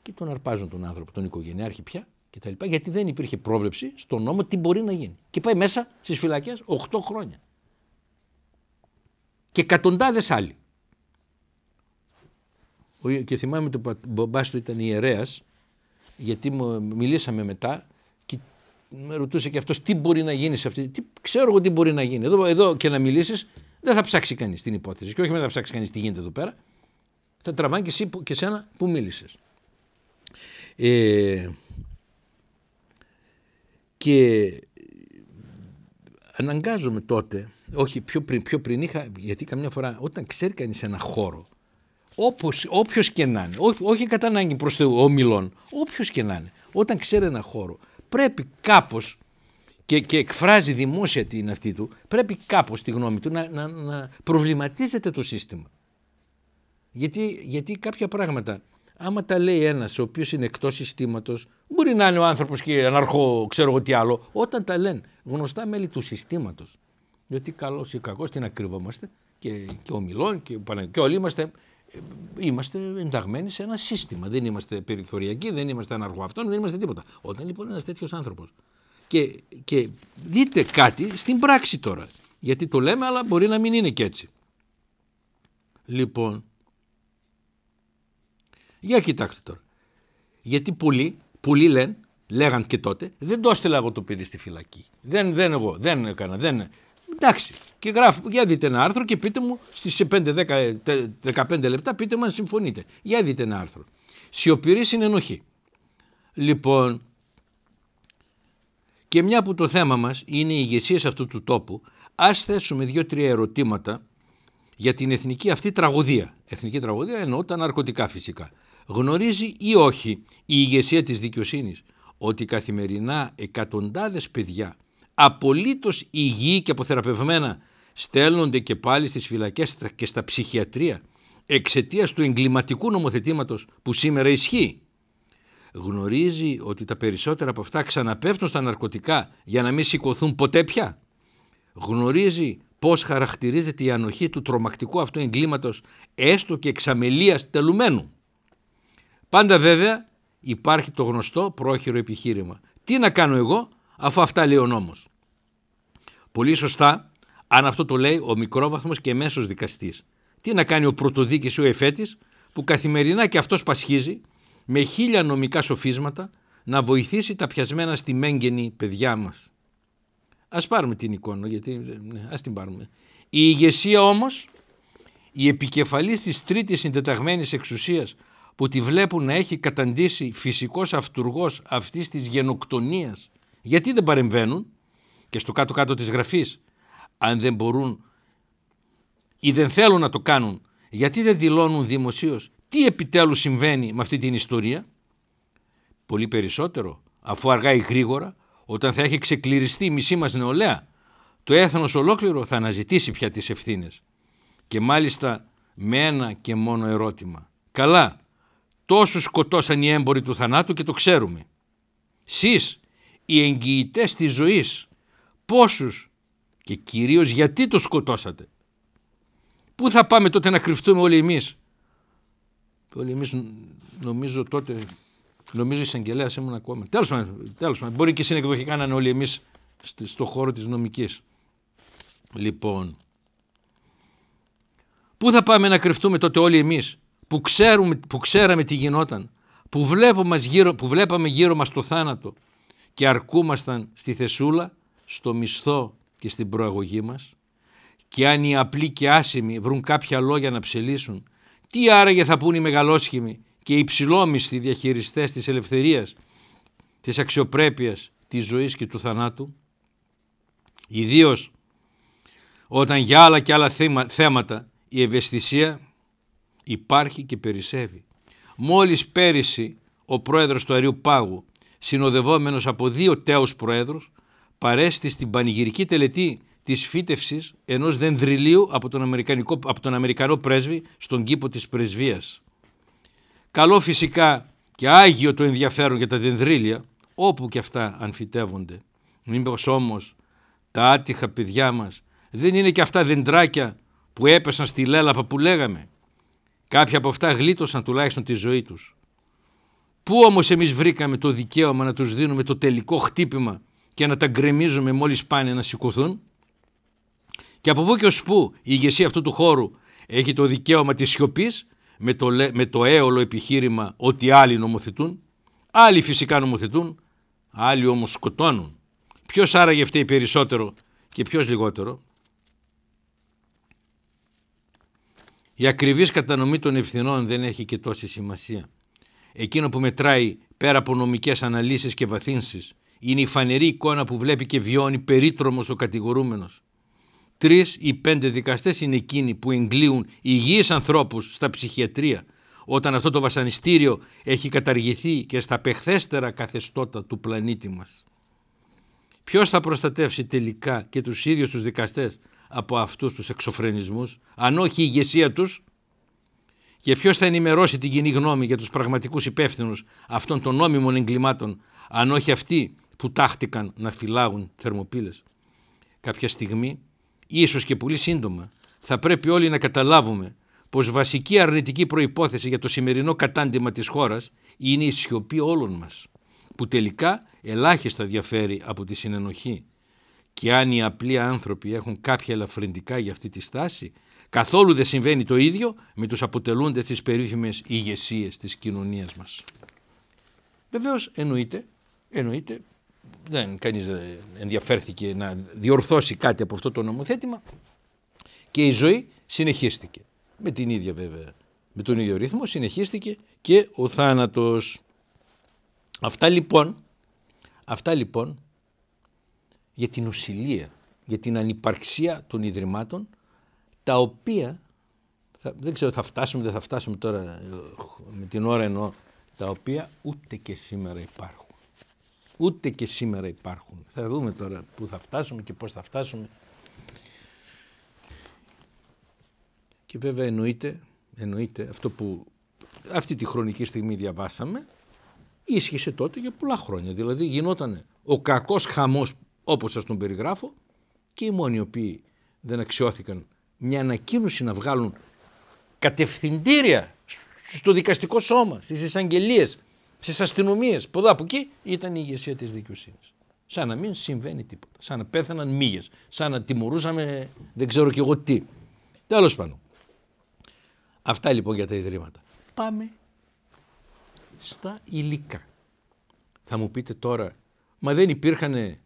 [SPEAKER 1] Και τον αρπάζουν τον άνθρωπο, τον οικογενειάρχη πια κτλ. Γιατί δεν υπήρχε πρόβλεψη στον νόμο τι μπορεί να γίνει. Και πάει μέσα στις φυλακές 8 χρόνια. Και εκατοντάδες άλλοι και θυμάμαι ότι ο μπαμπάς του ήταν ιερέας γιατί μου μιλήσαμε μετά και με ρωτούσε και αυτός τι μπορεί να γίνει σε αυτή. Τι, ξέρω εγώ τι μπορεί να γίνει. Εδώ, εδώ και να μιλήσεις δεν θα ψάξει κανείς την υπόθεση. Και όχι με θα ψάξει κανείς τι γίνεται εδώ πέρα. Θα τραβάνε και εσύ και σένα που μίλησες. Ε, και αναγκάζομαι τότε, όχι πιο πριν, πιο πριν είχα, γιατί καμιά φορά όταν ξέρει κανείς ένα χώρο όπως, όποιος και να είναι, όχι, όχι κατά ανάγκη προς Θεού ομιλών, όποιος και να είναι, όταν ξέρει ένα χώρο, πρέπει κάπως και, και εκφράζει δημόσια την αυτή του, πρέπει κάπως τη γνώμη του να, να, να προβληματίζεται το σύστημα. Γιατί, γιατί κάποια πράγματα, άμα τα λέει ένας ο οποίος είναι εκτός συστήματος, μπορεί να είναι ο άνθρωπος και αναρχό, ξέρω εγώ τι άλλο, όταν τα λένε γνωστά μέλη του συστήματος, γιατί καλός ή κακός την ακρίβομαστε και, και ομιλών και, και όλοι είμαστε είμαστε ενταγμένοι σε ένα σύστημα. Δεν είμαστε περιθωριακοί, δεν είμαστε αναργοαυτών, δεν είμαστε τίποτα. Όταν λοιπόν ένας τέτοιος άνθρωπος. Και, και δείτε κάτι στην πράξη τώρα. Γιατί το λέμε, αλλά μπορεί να μην είναι και έτσι. Λοιπόν, για κοιτάξτε τώρα. Γιατί πολλοί, πολλοί λένε, λέγαν και τότε, δεν το έστειλα εγώ το παιδί στη φυλακή. Δεν, δεν εγώ, δεν έκανα, δεν, Εντάξει. Και γράφω, για δείτε ένα άρθρο και πείτε μου στις 5-15 λεπτά, πείτε μου αν συμφωνείτε. Για δείτε ένα άρθρο. Σιωπηρής συνενοχή. Λοιπόν, και μια που το θέμα μας είναι η ηγεσία αυτού του τόπου, ας θέσουμε δύο-τρία ερωτήματα για την εθνική αυτή τραγωδία. Εθνική τραγωδία εννοώ τα ναρκωτικά φυσικά. Γνωρίζει ή όχι η ηγεσία της δικαιοσύνης ότι καθημερινά εκατοντάδες παιδιά απολύτως υγιή και αποθεραπευμένα στέλνονται και πάλι στις φυλακές και στα ψυχιατρία εξαιτίας του εγκληματικού νομοθετήματος που σήμερα ισχύει. Γνωρίζει ότι τα περισσότερα από αυτά ξαναπέφτουν στα ναρκωτικά για να μην σηκωθούν ποτέ πια. Γνωρίζει πώς χαρακτηρίζεται η ανοχή του τρομακτικού αυτού εγκλήματος έστω και εξαμελίας τελουμένου. Πάντα βέβαια υπάρχει το γνωστό πρόχειρο επιχείρημα. Τι να κάνω εγώ; Αφού αυτά λέει ο νόμος. Πολύ σωστά, αν αυτό το λέει ο μικρόβαθμος και μέσος δικαστής. Τι να κάνει ο πρωτοδίκης ή ο εφέτης που καθημερινά και αυτός πασχίζει με χίλια νομικά σοφίσματα να βοηθήσει τα πιασμένα στη μέγενη παιδιά μας. Ας πάρουμε την εικόνα, γιατί ναι, ας την πάρουμε. Η ηγεσία όμως, η επικεφαλής της τρίτης συντεταγμένης εξουσίας που τη βλέπουν να έχει καταντήσει φυσικός αυτούργος αυτής της γενοκτονίας γιατί δεν παρεμβαίνουν και στο κάτω-κάτω της γραφής αν δεν μπορούν ή δεν θέλουν να το κάνουν γιατί δεν δηλώνουν δημοσίως τι επιτέλους συμβαίνει με αυτή την ιστορία; Πολύ περισσότερο αφού αργά ή γρήγορα όταν θα έχει ξεκληριστεί η μισή μας νεολαία το έθνος ολόκληρο θα αναζητήσει πια τις ευθύνες. Και μάλιστα με ένα και μόνο ερώτημα. Καλά τόσους σκοτώσαν οι έμποροι του θανάτου και το ξέρουμε. Σεις οι εγγυητές της ζωής. Πόσους και κυρίως γιατί το σκοτώσατε. Πού θα πάμε τότε να κρυφτούμε όλοι εμείς. Όλοι εμείς νομίζω τότε, νομίζω εισαγγελέας ήμουν ακόμα. Τέλος πάντων, τέλος πάντων, μπορεί και συνεκδοχικά να είναι όλοι εμείς στο χώρο της νομικής. Λοιπόν, πού θα πάμε να κρυφτούμε τότε όλοι εμείς που, ξέρουμε, που ξέραμε τι γινόταν, που, βλέπαμε γύρω, που βλέπαμε γύρω μας το θάνατο, και αρκούμασταν στη θεσούλα, στο μισθό και στην προαγωγή μας και αν οι απλοί και άσημοι βρουν κάποια λόγια να ψελίσουν, τι άραγε θα πούν οι μεγαλόσχημοι και οι υψηλόμισθοι διαχειριστές της ελευθερίας, της αξιοπρέπειας, της ζωής και του θανάτου; Ιδίως όταν για άλλα και άλλα θέματα η ευαισθησία υπάρχει και περισσεύει. Μόλις πέρυσι ο πρόεδρος του Αριού Πάγου, συνοδευόμενος από δύο τέους πρόεδρους, παρέστη στην πανηγυρική τελετή της φύτευσης ενός δενδριλίου από τον, Αμερικανικό, από τον Αμερικανό πρέσβη στον κήπο της πρεσβείας. Καλό φυσικά και άγιο το ενδιαφέρον για τα δενδρίλια, όπου και αυτά αμφιτεύονται. Μήπως όμως τα άτυχα παιδιά μας δεν είναι και αυτά δεντράκια που έπεσαν στη λέλαπα που λέγαμε. Κάποια από αυτά γλίτωσαν τουλάχιστον τη ζωή τους. Πού όμως εμείς βρήκαμε το δικαίωμα να τους δίνουμε το τελικό χτύπημα και να τα γκρεμίζουμε μόλις πάνε να σηκωθούν; Και από πού και ως πού η ηγεσία αυτού του χώρου έχει το δικαίωμα της σιωπής με το, με το έολο επιχείρημα ότι άλλοι νομοθετούν. Άλλοι φυσικά νομοθετούν, άλλοι όμως σκοτώνουν. Ποιος άραγε φταίει περισσότερο και ποιος λιγότερο; Η ακριβής κατανομή των ευθυνών δεν έχει και τόση σημασία. Εκείνο που μετράει πέρα από νομικές αναλύσεις και βαθύνσεις είναι η φανερή εικόνα που βλέπει και βιώνει περίτρομος ο κατηγορούμενος. Τρεις ή πέντε δικαστές είναι εκείνοι που εγκλείουν υγιείς ανθρώπους στα ψυχιατρία, όταν αυτό το βασανιστήριο έχει καταργηθεί και στα πεχθέστερα καθεστώτα του πλανήτη μας. Ποιος θα προστατεύσει τελικά και τους ίδιους τους δικαστές από αυτούς τους εξωφρενισμούς, αν όχι η ηγεσία τους, και ποιος θα ενημερώσει την κοινή γνώμη για τους πραγματικούς υπεύθυνους αυτών των νόμιμων εγκλημάτων, αν όχι αυτοί που τάχτηκαν να φυλάγουν θερμοπύλες; Κάποια στιγμή ίσως και πολύ σύντομα, θα πρέπει όλοι να καταλάβουμε πως βασική αρνητική προϋπόθεση για το σημερινό κατάντημα της χώρας είναι η σιωπή όλων μας, που τελικά ελάχιστα διαφέρει από τη συνενοχή. Και αν οι απλοί άνθρωποι έχουν κάποια ελαφρυντικά για αυτή τη στάση, καθόλου δεν συμβαίνει το ίδιο με τους αποτελούντες τις περίφημες ηγεσίες της κοινωνίας μας. Βεβαίως εννοείται, εννοείται δεν, κανείς δεν ενδιαφέρθηκε να διορθώσει κάτι από αυτό το νομοθέτημα και η ζωή συνεχίστηκε. Με την ίδια βέβαια, με τον ίδιο ρυθμό συνεχίστηκε και ο θάνατος. Αυτά λοιπόν, αυτά λοιπόν για την ουσιλία, για την ανυπαρξία των Ιδρυμάτων, τα οποία, δεν ξέρω θα φτάσουμε, δεν θα φτάσουμε τώρα ε, με την ώρα εννοώ, τα οποία ούτε και σήμερα υπάρχουν. Ούτε και σήμερα υπάρχουν. Θα δούμε τώρα πού θα φτάσουμε και πώς θα φτάσουμε. Και βέβαια εννοείται, εννοείται αυτό που αυτή τη χρονική στιγμή διαβάσαμε ίσχυσε τότε για πολλά χρόνια. Δηλαδή γινόταν ο κακός χαμός όπως σας τον περιγράφω και οι μόνοι οι οποίοι δεν αξιώθηκαν μια ανακοίνωση να βγάλουν κατευθυντήρια στο δικαστικό σώμα, στις εισαγγελίες, στις αστυνομίες, από εδώ από εκεί, ήταν η ηγεσία της δικαιοσύνης. Σαν να μην συμβαίνει τίποτα. Σαν να πέθαναν μύγες. Σαν να τιμωρούσαμε δεν ξέρω κι εγώ τι. Τέλος πάντων. Αυτά λοιπόν για τα ιδρύματα. Πάμε στα υλικά. Θα μου πείτε τώρα, μα δεν υπήρχαν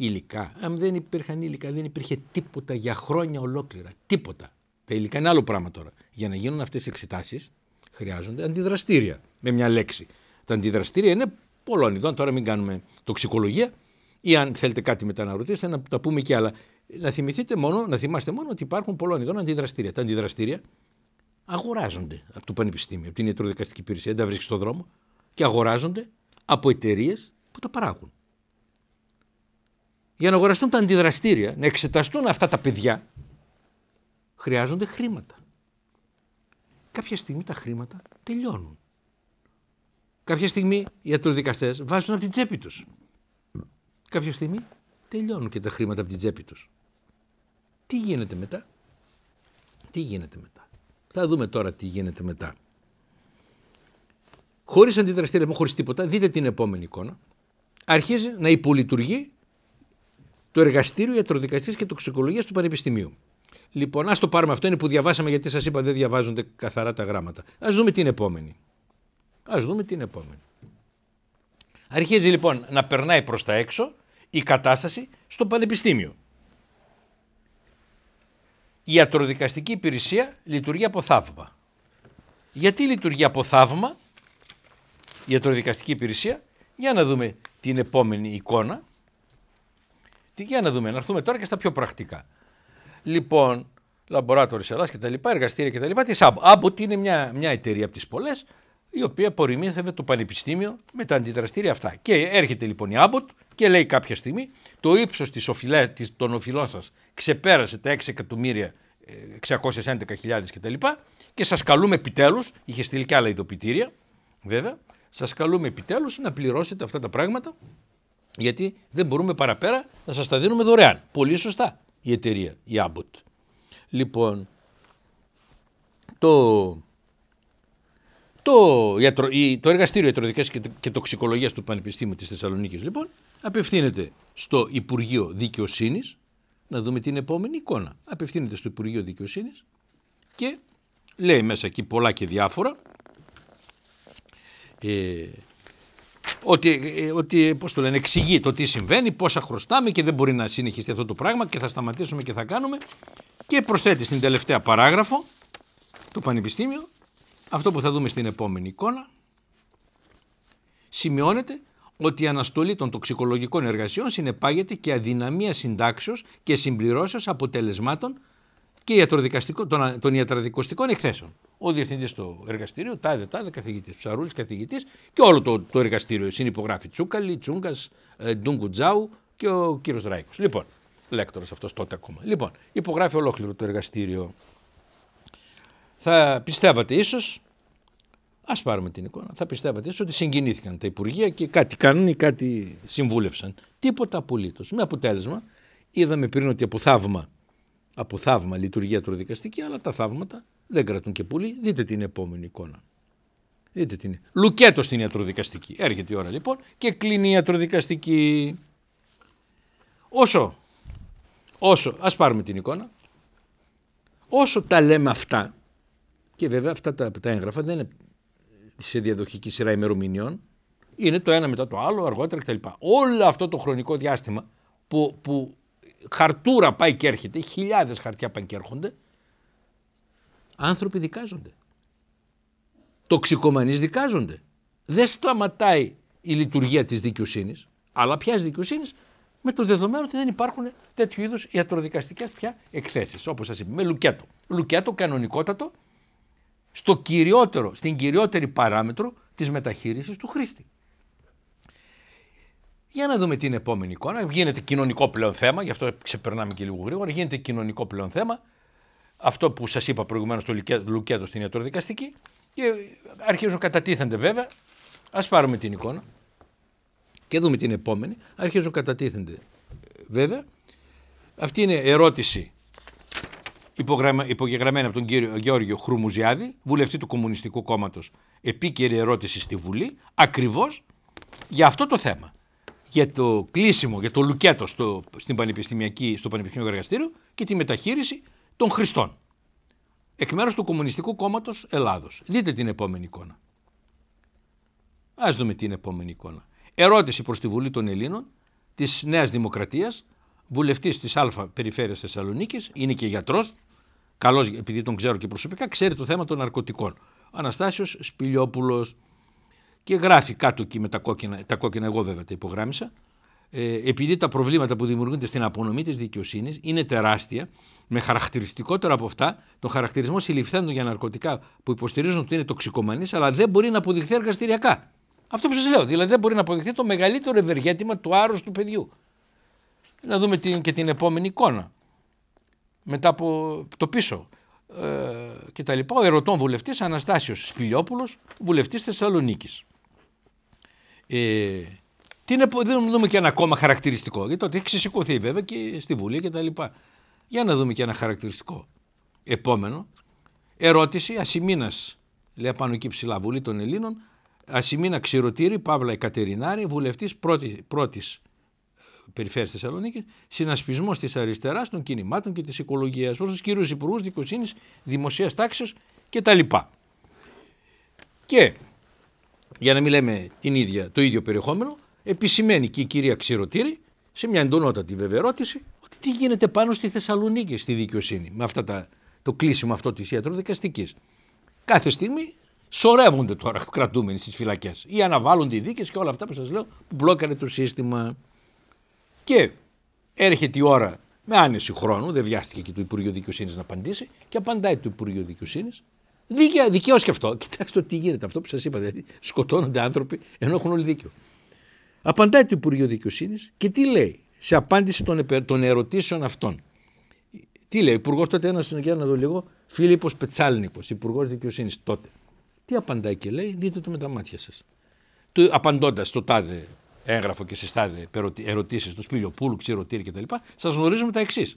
[SPEAKER 1] υλικά. Αν δεν υπήρχαν υλικά, δεν υπήρχε τίποτα για χρόνια ολόκληρα. Τίποτα. Τα υλικά είναι άλλο πράγμα τώρα. Για να γίνουν αυτές οι εξετάσεις χρειάζονται αντιδραστήρια. Με μια λέξη. Τα αντιδραστήρια είναι πολλών ειδών. Τώρα μην κάνουμε τοξικολογία ή αν θέλετε κάτι μετά να ρωτήσετε να τα πούμε και άλλα. Να θυμηθείτε μόνο, να θυμάστε μόνο ότι υπάρχουν πολλών ειδών αντιδραστήρια. Τα αντιδραστήρια αγοράζονται από το Πανεπιστήμιο, από την ιατροδικαστική υπηρεσία, δεν τα βρίσκεις στον δρόμο και αγοράζονται από εταιρείες που τα παράγουν. Για να αγοραστούν τα αντιδραστήρια, να εξεταστούν αυτά τα παιδιά, χρειάζονται χρήματα. Κάποια στιγμή τα χρήματα τελειώνουν. Κάποια στιγμή οι ιατροδικαστές βάζουν από την τσέπη τους. Κάποια στιγμή τελειώνουν και τα χρήματα από την τσέπη τους. Τι γίνεται μετά; Τι γίνεται μετά; Θα δούμε τώρα τι γίνεται μετά. Χωρίς αντιδραστήρια, χωρίς τίποτα, δείτε την επόμενη εικόνα. Αρχίζει να υπολειτουργεί το εργαστήριο ιατροδικαστής και τοξικολογίας του Πανεπιστημίου. Λοιπόν, ας το πάρουμε αυτό, είναι που διαβάσαμε γιατί σας είπα δεν διαβάζονται καθαρά τα γράμματα. Α δούμε την επόμενη. Ας δούμε την επόμενη. Αρχίζει λοιπόν να περνάει προς τα έξω η κατάσταση στο πανεπιστήμιο. Η ιατροδικαστική υπηρεσία λειτουργεί από θαύμα. Γιατί λειτουργεί από θαύμα η ιατροδικαστική υπηρεσία; Για να δούμε την επόμενη εικόνα. Τι, για να δούμε, να έρθουμε τώρα και στα πιο πρακτικά. Λοιπόν, Laboratory Ελλάδα και τα λοιπά, εργαστήρια και τα λοιπά, της Abbott. είναι μια, μια εταιρεία από τις πολλές, η οποία απορριμήθευε το πανεπιστήμιο με τα αντιδραστήρια αυτά. Και έρχεται λοιπόν η Abbott και λέει κάποια στιγμή το ύψος της οφειλέ, της, των οφειλών σας ξεπέρασε τα 6 εκατομμύρια 611.000 κτλ. Και, και σας καλούμε επιτέλους, είχε στείλει και άλλα ειδοποιητήρια βέβαια, σας καλούμε επιτέλους να πληρώσετε αυτά τα πράγματα γιατί δεν μπορούμε παραπέρα να σας τα δίνουμε δωρεάν. Πολύ σωστά η εταιρεία, η Abbott. Λοιπόν, το, το, το εργαστήριο ιατροδικές και τοξικολογίας του Πανεπιστήμιου της Θεσσαλονίκης λοιπόν απευθύνεται στο Υπουργείο Δικαιοσύνης να δούμε την επόμενη εικόνα. Απευθύνεται στο Υπουργείο Δικαιοσύνης και λέει μέσα εκεί πολλά και διάφορα ε, ότι, ε, ότι πώς το λένε, εξηγεί το τι συμβαίνει, πόσα χρωστάμε και δεν μπορεί να συνεχιστεί αυτό το πράγμα και θα σταματήσουμε και θα κάνουμε. Και προσθέτει στην τελευταία παράγραφο το Πανεπιστήμιο αυτό που θα δούμε στην επόμενη εικόνα σημειώνεται ότι η αναστολή των τοξικολογικών εργασιών συνεπάγεται και αδυναμία συντάξεως και συμπληρώσεως αποτελεσμάτων και ιατροδικαστικό, των, των ιατροδικοστικών εκθέσεων. Ο διευθυντής στο εργαστήριο, τάδε τάδε καθηγητής, ψαρούλης καθηγητής και όλο το, το εργαστήριο συνυπογράφει Τσούκαλη, Τσούγκας, ε, Ντούγκου Τζάου και ο κύριος Ράικο. Λοιπόν, λέκτορας αυτός τότε ακόμα. Λοιπόν, υπογράφει ολόκληρο το εργαστήριο. Θα πιστεύατε ίσως, ας πάρουμε την εικόνα, θα πιστεύατε ίσως ότι συγκινήθηκαν τα υπουργεία και κάτι κάνουν ή κάτι συμβούλευσαν. Τίποτα απολύτως. Με αποτέλεσμα, είδαμε πριν ότι από θαύμα από θαύμα λειτουργεί ιατροδικαστική, αλλά τα θαύματα δεν κρατούν και πολύ. Δείτε την επόμενη εικόνα. Δείτε την. Λουκέτο στην ιατροδικαστική. Έρχεται η ώρα λοιπόν και κλείνει η ιατροδικαστική. Όσο, όσο, ας πάρουμε την εικόνα, όσο τα λέμε αυτά, και βέβαια αυτά τα, τα έγγραφα δεν είναι σε διαδοχική σειρά ημερομηνιών, είναι το ένα μετά το άλλο, αργότερα κτλ. Όλο αυτό το χρονικό διάστημα που, που χαρτούρα πάει και έρχεται, χιλιάδες χαρτιά πάνε και έρχονται, άνθρωποι δικάζονται. Τοξικομανείς δικάζονται. Δεν σταματάει η λειτουργία της δικαιοσύνης, αλλά ποια δικαιοσύνης με το δεδομένο ότι δεν υπάρχουν τέτοιου είδους ιατροδικαστικές πια εκθέσεις, όπως σας είπα, με λουκέτο. Λουκέτο κανονικότατο, στο κυριότερο, στην κυριότερη παράμετρο της μεταχείρισης του χρήστη. Για να δούμε την επόμενη εικόνα. Γίνεται κοινωνικό πλέον θέμα, γι' αυτό ξεπερνάμε και λίγο γρήγορα. Γίνεται κοινωνικό πλέον θέμα. Αυτό που σας είπα προηγουμένως το Λουκέτο στην ιατροδικαστική. Και αρχίζουν κατατίθενται βέβαια. Α πάρουμε την εικόνα και δούμε την επόμενη. Αρχίζουν κατατίθενται βέβαια. Αυτή είναι ερώτηση υπογεγραμμένη από τον κύριο Γεώργιο Χρουμουζιάδη, βουλευτή του Κομμουνιστικού Κόμματος, επίκαιρη ερώτηση στη Βουλή, ακριβώς για αυτό το θέμα για το κλείσιμο, για το λουκέτο στο, στην πανεπιστημιακή, στο Πανεπιστημιακό Εργαστήριο και τη μεταχείριση των χρηστών. Εκ μέρους του Κομμουνιστικού Κόμματος Ελλάδος. Δείτε την επόμενη εικόνα. Ας δούμε την επόμενη εικόνα. Ερώτηση προς τη Βουλή των Ελλήνων της Νέας Δημοκρατίας, βουλευτής της Α Περιφέρειας Θεσσαλονίκης, είναι και γιατρός, καλός επειδή τον ξέρω και προσωπικά, ξέρει το θέμα των ναρκωτικών. Αναστάσιος Σπηλιόπουλος, και γράφει κάτω εκεί με τα κόκκινα, τα κόκκινα εγώ βέβαια τα υπογράμμισα, ε, επειδή τα προβλήματα που δημιουργούνται στην απονομή της δικαιοσύνης είναι τεράστια, με χαρακτηριστικότερο από αυτά τον χαρακτηρισμό συλληφθέντων για ναρκωτικά που υποστηρίζουν ότι είναι τοξικομανείς, αλλά δεν μπορεί να αποδειχθεί εργαστηριακά. Αυτό που σας λέω, δηλαδή δεν μπορεί να αποδειχθεί το μεγαλύτερο ευεργέτημα του άρρωστου παιδιού. Να δούμε την, και την επόμενη εικόνα. Μετά από το πίσω ε, και τα λοιπά. Ο ερωτών βουλευτής Αναστάσιος Σπηλιόπουλος, βουλευτής Θεσσαλονίκης. Ε, τι είναι, δεν δούμε και ένα ακόμα χαρακτηριστικό, γιατί τότε έχει ξεσηκωθεί βέβαια και στη Βουλή και τα λοιπά. Για να δούμε και ένα χαρακτηριστικό. Επόμενο, ερώτηση Ασημίνας, λέει πάνω εκεί ψηλά, Βουλή των Ελλήνων, Ασημίνα Ξηρωτήρη, Παύλα Εκατερινάρη, βουλευτής πρώτη, πρώτης ε, περιφέρειας Θεσσαλονίκης, συνασπισμός της αριστεράς, των κινημάτων και της οικολογίας προ του κύριου υπουργού δικαιοσύνης, δημοσίας τάξη κτλ. Και για να μην λέμε την ίδια, το ίδιο περιεχόμενο, επισημαίνει και η κυρία Ξηρωτήρη σε μια εντονότατη βέβαια ερώτηση ότι τι γίνεται πάνω στη Θεσσαλονίκη στη δικαιοσύνη με αυτά τα, το κλείσιμο αυτό της ιατροδικαστικής. Κάθε στιγμή σωρεύονται τώρα κρατούμενοι στις φυλακές ή αναβάλλονται οι δίκες και όλα αυτά που σας λέω που μπλόκαρε το σύστημα. Και Έρχεται η ώρα με άνεση χρόνου, δεν βιάστηκε και το Υπουργείο Δικαιοσύνης να απαντήσει και απαντάει το Υπουργείο Δικαιοσύνης. Δίκαια, δικαίως και αυτό. Κοιτάξτε τι γίνεται, αυτό που σας είπα. Δηλαδή, σκοτώνονται άνθρωποι ενώ έχουν όλοι δίκιο. Απαντάει το Υπουργείο Δικαιοσύνης και τι λέει σε απάντηση των, των ερωτήσεων αυτών. Τι λέει, ο Υπουργός τότε, ένας για να δω λίγο, Φίλιππος Πετσάλνικος, Υπουργός Δικαιοσύνης τότε. Τι απαντάει και λέει, δείτε το με τα μάτια σας. Απαντώντας στο τάδε έγγραφο και στις τάδε ερωτήσεις του Σπίλιο Πούλου, ξηρωτήρι κτλ., σας γνωρίζουμε τα εξής.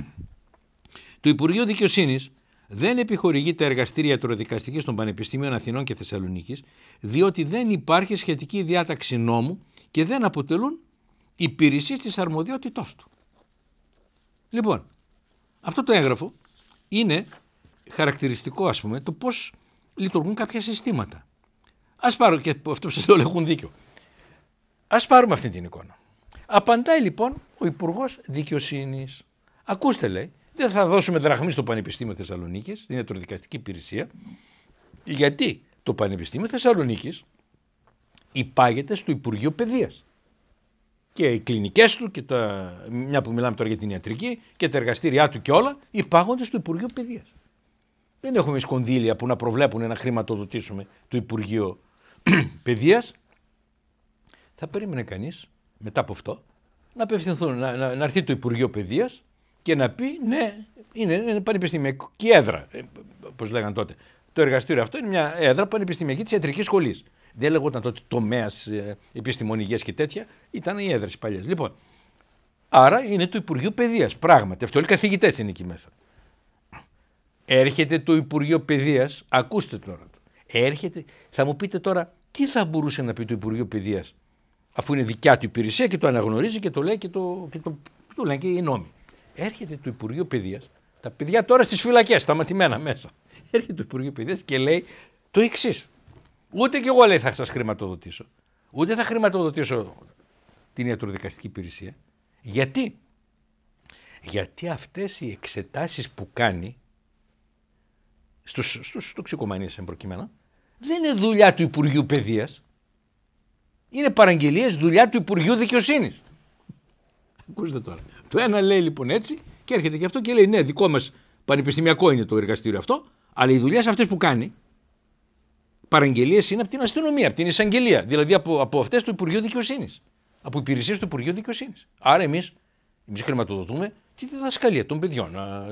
[SPEAKER 1] το Υπουργείο Δικαιοσύνης δεν επιχορηγεί τα εργαστήρια ιατροδικαστική των Πανεπιστημίων Αθηνών και Θεσσαλονίκης, διότι δεν υπάρχει σχετική διάταξη νόμου και δεν αποτελούν υπηρεσίες της αρμοδιότητός του. Λοιπόν, αυτό το έγγραφο είναι χαρακτηριστικό, ας πούμε, το πώς λειτουργούν κάποια συστήματα. Α πάρω και αυτό που σας λέω, έχουν δίκιο. Α πάρουμε αυτή την εικόνα. Απαντάει λοιπόν ο Υπουργός Δικαιοσύνης. Ακούστε, λέει, δεν θα δώσουμε δραχμή στο Πανεπιστήμιο Θεσσαλονίκης, στην ιατροδικαστική υπηρεσία, γιατί το Πανεπιστήμιο Θεσσαλονίκης υπάγεται στο Υπουργείο Παιδείας. Και οι κλινικές του, και τα, μια που μιλάμε τώρα για την ιατρική, και τα εργαστήριά του και όλα υπάγονται στο Υπουργείο Παιδείας. Δεν έχουμε σκονδύλια που να προβλέπουν να χρηματοδοτήσουμε το Υπουργείο Παιδείας. Θα περίμενε κανείς μετά από αυτό να απευθυνθούν, να, να, να έρθει το Υπουργείο Παιδείας και να πει ναι, είναι, είναι πανεπιστημιακή έδρα, ε, όπω λέγανε τότε. Το εργαστήριο αυτό είναι μια έδρα πανεπιστημιακή της ιατρικής σχολής. Δεν λέγονταν τότε τομέας ε, επιστημονικές και τέτοια, ήταν οι έδρες παλιές. Λοιπόν, άρα είναι το Υπουργείο Παιδείας. Πράγματι, αυτό όλοι οι καθηγητές είναι εκεί μέσα. Έρχεται το Υπουργείο Παιδείας, ακούστε τώρα. Έρχεται, θα μου πείτε τώρα, τι θα μπορούσε να πει το Υπουργείο Παιδείας, αφού είναι δικιά του υπηρεσία και το αναγνωρίζει και το λέει και το, και το, το λένε και οι νόμοι. Έρχεται το Υπουργείο Παιδείας, τα παιδιά τώρα στις φυλακές, τα ματημένα μέσα. Έρχεται το Υπουργείο Παιδείας και λέει το εξής. Ούτε κι εγώ λέει θα σας χρηματοδοτήσω. Ούτε θα χρηματοδοτήσω την ιατροδικαστική υπηρεσία. Γιατί; Γιατί αυτές οι εξετάσεις που κάνει στους, στους τοξικομανίες εν προκειμένου, δεν είναι δουλειά του Υπουργείου Παιδείας. Είναι παραγγελίες δουλειά του Υπουργείου Δικαιοσύνης. Ακούστε τώρα. Το ένα λέει λοιπόν έτσι και έρχεται και αυτό και λέει ναι δικό μας πανεπιστημιακό είναι το εργαστήριο αυτό, αλλά οι δουλειές αυτές που κάνει παραγγελίες είναι από την αστυνομία, από την εισαγγελία. Δηλαδή από, από αυτές του Υπουργείου Δικαιοσύνης. Από υπηρεσίες του Υπουργείου Δικαιοσύνης. Άρα εμείς εμείς χρηματοδοτούμε τη διδασκαλία των παιδιών. Να,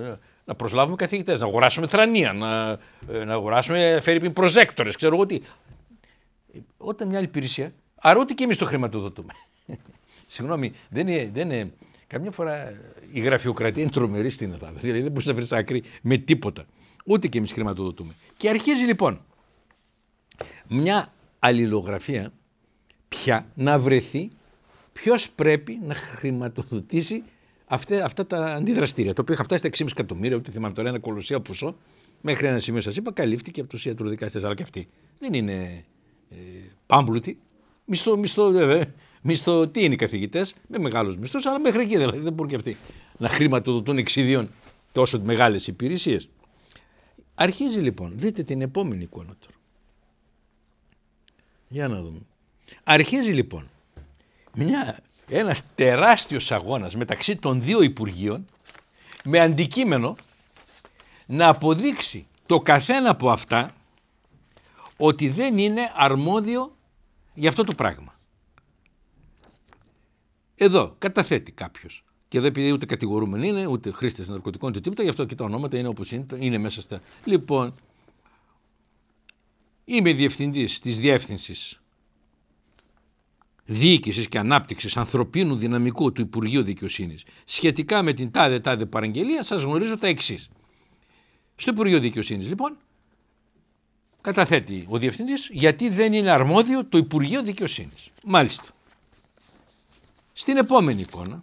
[SPEAKER 1] να προσλάβουμε καθηγητές, να αγοράσουμε θρανία, να, να αγοράσουμε φέρει προζέκτορες, ξέρω εγώ τι. Όταν μια άλλη υπηρεσία, άρα ούτε και εμείς το χρηματοδοτούμε. Συγγνώμη, δεν είναι, δεν είναι. Καμιά φορά η γραφειοκρατία είναι τρομερή στην Ελλάδα. Δηλαδή δεν μπορείς να βρεις άκρη με τίποτα. Ούτε και εμείς χρηματοδοτούμε. Και αρχίζει λοιπόν μια αλληλογραφία πια να βρεθεί ποιος πρέπει να χρηματοδοτήσει αυτά, αυτά τα αντιδραστήρια. Το οποίο είχα φτάσει στα 6,5 εκατομμύρια, ούτε θυμάμαι τώρα ένα κολοσσία ποσό. Μέχρι ένα σημείο σας είπα, καλύφθηκε από του ιατροδικαστέ. Αλλά και αυτοί δεν είναι ε, πάμπλουτοι. Μισθό, μισθό, βέβαια. Μισθό, τι είναι οι καθηγητές, με μεγάλους μισθούς, αλλά μέχρι εκεί δηλαδή δεν μπορούν και αυτοί να χρηματοδοτούν εξιδίων τόσο μεγάλες υπηρεσίες. Αρχίζει λοιπόν, δείτε την επόμενη εικόνα τώρα. Για να δούμε. Αρχίζει λοιπόν μια, ένας τεράστιος αγώνας μεταξύ των δύο Υπουργείων με αντικείμενο να αποδείξει το καθένα από αυτά ότι δεν είναι αρμόδιο για αυτό το πράγμα. Εδώ καταθέτει κάποιος. Και εδώ επειδή ούτε κατηγορούμενοι είναι, ούτε χρήστες ναρκωτικών, ούτε τίποτα, γι' αυτό και τα ονόματα είναι όπως είναι, είναι μέσα στα. Λοιπόν, Είμαι διευθυντής της Διεύθυνσης Διοίκησης και Ανάπτυξης Ανθρωπίνου Δυναμικού του Υπουργείου Δικαιοσύνης. Σχετικά με την τάδε τάδε παραγγελία σας γνωρίζω τα εξής. Στο Υπουργείο Δικαιοσύνης λοιπόν καταθέτει ο Διευθυντής γιατί δεν είναι αρμόδιο το Υπουργείο Δικαιοσύνης. Μάλιστα. Στην επόμενη εικόνα,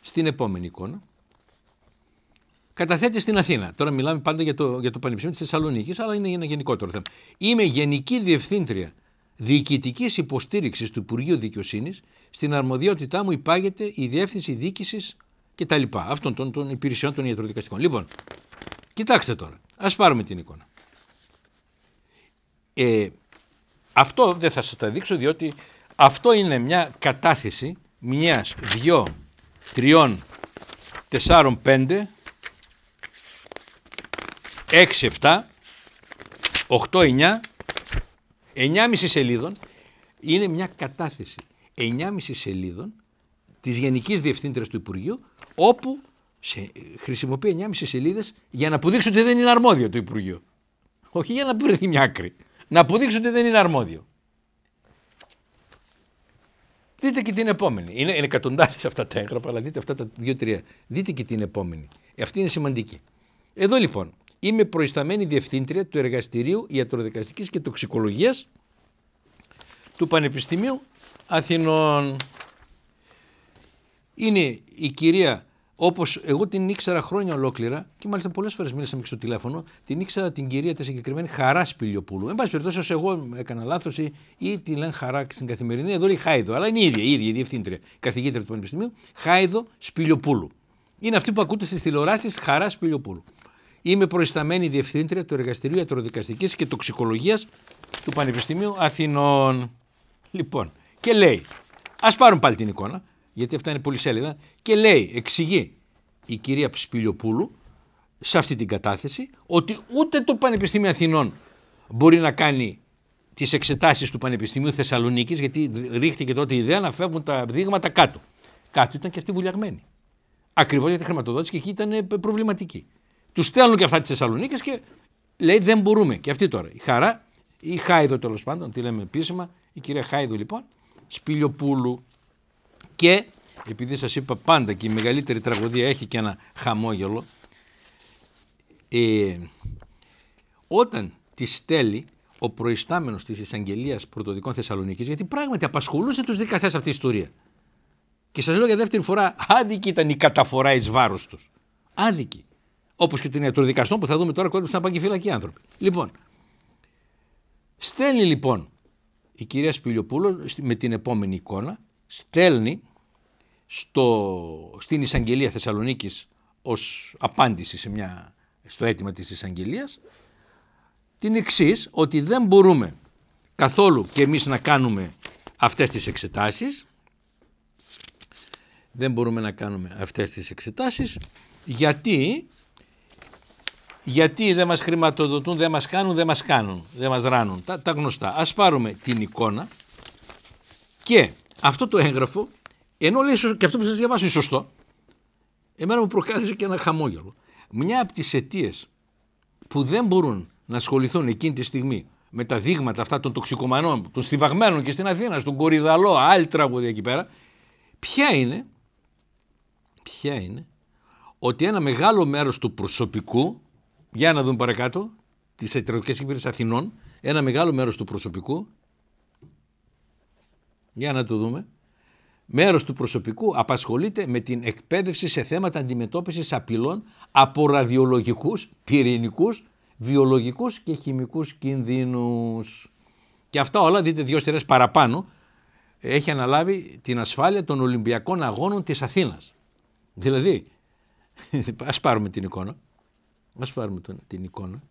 [SPEAKER 1] στην επόμενη εικόνα, καταθέτει στην Αθήνα. Τώρα μιλάμε πάντα για το, για το Πανεπιστήμιο της Θεσσαλονίκης, αλλά είναι ένα γενικότερο θέμα. Είμαι Γενική Διευθύντρια Διοικητικής Υποστήριξης του Υπουργείου Δικαιοσύνης. Στην αρμοδιότητά μου υπάγεται η Διεύθυνση Διοίκησης κτλ. Αυτών των, των υπηρεσιών των ιατροδικαστικών. Λοιπόν, κοιτάξτε τώρα. Α πάρουμε την εικόνα. Ε, αυτό δεν θα σας τα δείξω διότι αυτό είναι μια κατάθεση μιας, δυο, τριών, τεσσάρων, πέντε, έξι, εφτά, οχτώ, εννιά, εννιάμιση σελίδων είναι μια κατάθεση 9,5 σελίδων της Γενικής Διευθύντριας του Υπουργείου όπου σε, χρησιμοποιεί 9,5 σελίδες για να αποδείξει ότι δεν είναι αρμόδιο το Υπουργείο. Όχι για να βρεθεί μια άκρη. Να αποδείξει ότι δεν είναι αρμόδιο. Δείτε και την επόμενη. Είναι, είναι εκατοντάδες αυτά τα έγγραφα, αλλά δείτε αυτά τα δύο-τρία. Δείτε και την επόμενη. Αυτή είναι σημαντική. Εδώ λοιπόν είμαι προϊσταμένη διευθύντρια του Εργαστηρίου Ιατροδικαστικής και Τοξικολογίας του Πανεπιστημίου Αθηνών. Είναι η κυρία, όπως εγώ την ήξερα χρόνια ολόκληρα και μάλιστα πολλές φορές μίλησαμε και στο τηλέφωνο, την ήξερα την κυρία της συγκεκριμένη Χαρά Σπηλιοπούλου. Εν πάση περιπτώσει, όσο εγώ έκανα λάθος ή, ή τη λένε Χαρά στην καθημερινή, εδώ λέει Χάιδο, αλλά είναι η ίδια, η ίδια η διευθύντρια, καθηγήτρια του Πανεπιστημίου, Χάιδο Σπηλιοπούλου. Είναι αυτή που ακούτε στις τηλεοράσεις Χαρά Σπηλιοπούλου. Είμαι προϊσταμένη διευθύντρια του Εργαστηρίου Ιατροδικαστικής και Τοξικολογίας του Πανεπιστημίου Αθηνών. Λοιπόν, και λέει, ας πάρουν πάλι την εικόνα, γιατί αυτά είναι πολύ σέλιδα, και λέει, εξηγεί η κυρία Σπηλιοπούλου σε αυτή την κατάθεση ότι ούτε το Πανεπιστήμιο Αθηνών μπορεί να κάνει τις εξετάσεις του Πανεπιστημίου Θεσσαλονίκης, γιατί ρίχτηκε τότε η ιδέα να φεύγουν τα δείγματα κάτω. Κάτω ήταν και αυτοί βουλιαγμένοι. Ακριβώς γιατί η χρηματοδότηση και εκεί ήταν προβληματική. Τους στέλνουν και αυτά της Θεσσαλονίκης και λέει δεν μπορούμε. Και αυτή τώρα. Η χαρά, η Χάιδο τέλος πάντων, τη λέμε επίσημα, η κυρία Χάιδο λοιπόν, Σπηλιοπούλου και επειδή σας είπα πάντα και η μεγαλύτερη τραγωδία έχει και ένα χαμόγελο ε, όταν τη στέλνει ο προϊστάμενος της εισαγγελίας πρωτοδικών Θεσσαλονίκης γιατί πράγματι απασχολούσε τους δικαστές αυτή η ιστορία. Και σας λέω για δεύτερη φορά άδικη ήταν η καταφορά εις βάρος τους. Άδικη. Όπως και των ιατροδικαστών που θα δούμε τώρα κόντρα στην φυλακή άνθρωποι. Λοιπόν στέλνει λοιπόν η κυρία Σπηλιοπούλου με την επόμενη εικόνα στέλνει στο, στην εισαγγελία Θεσσαλονίκης ως απάντηση σε μια, στο αίτημα της εισαγγελίας την εξής ότι δεν μπορούμε καθόλου και εμείς να κάνουμε αυτές τις εξετάσεις δεν μπορούμε να κάνουμε αυτές τις εξετάσεις γιατί γιατί δεν μας χρηματοδοτούν, δεν μας κάνουν, δεν μας κάνουν, δεν μας ράνουν. Τα, τα γνωστά. Ας πάρουμε την εικόνα και αυτό το έγγραφο, ενώ λέει και αυτό που σας διαβάσω είναι σωστό, εμένα μου προκάλεσε και ένα χαμόγελο. Μια από τις αιτίες που δεν μπορούν να ασχοληθούν εκείνη τη στιγμή με τα δείγματα αυτά των τοξικομανών, των στιβαγμένων και στην Αθήνα, στον Κορυδαλό, άλλη τραγωδία εκεί πέρα, ποια είναι, ποια είναι, ότι ένα μεγάλο μέρος του προσωπικού για να δούμε παρακάτω τι εταιρεωτικέ υπηρεσίε Αθηνών, ένα μεγάλο μέρος του προσωπικού. Για να το δούμε. Μέρος του προσωπικού απασχολείται με την εκπαίδευση σε θέματα αντιμετώπισης απειλών από ραδιολογικούς, πυρηνικούς, βιολογικούς και χημικούς κινδύνους. Και αυτά όλα, δείτε δύο σειρές παραπάνω, έχει αναλάβει την ασφάλεια των Ολυμπιακών Αγώνων της Αθήνας. Δηλαδή, ας πάρουμε την εικόνα. Ας πάρουμε τον, την εικόνα.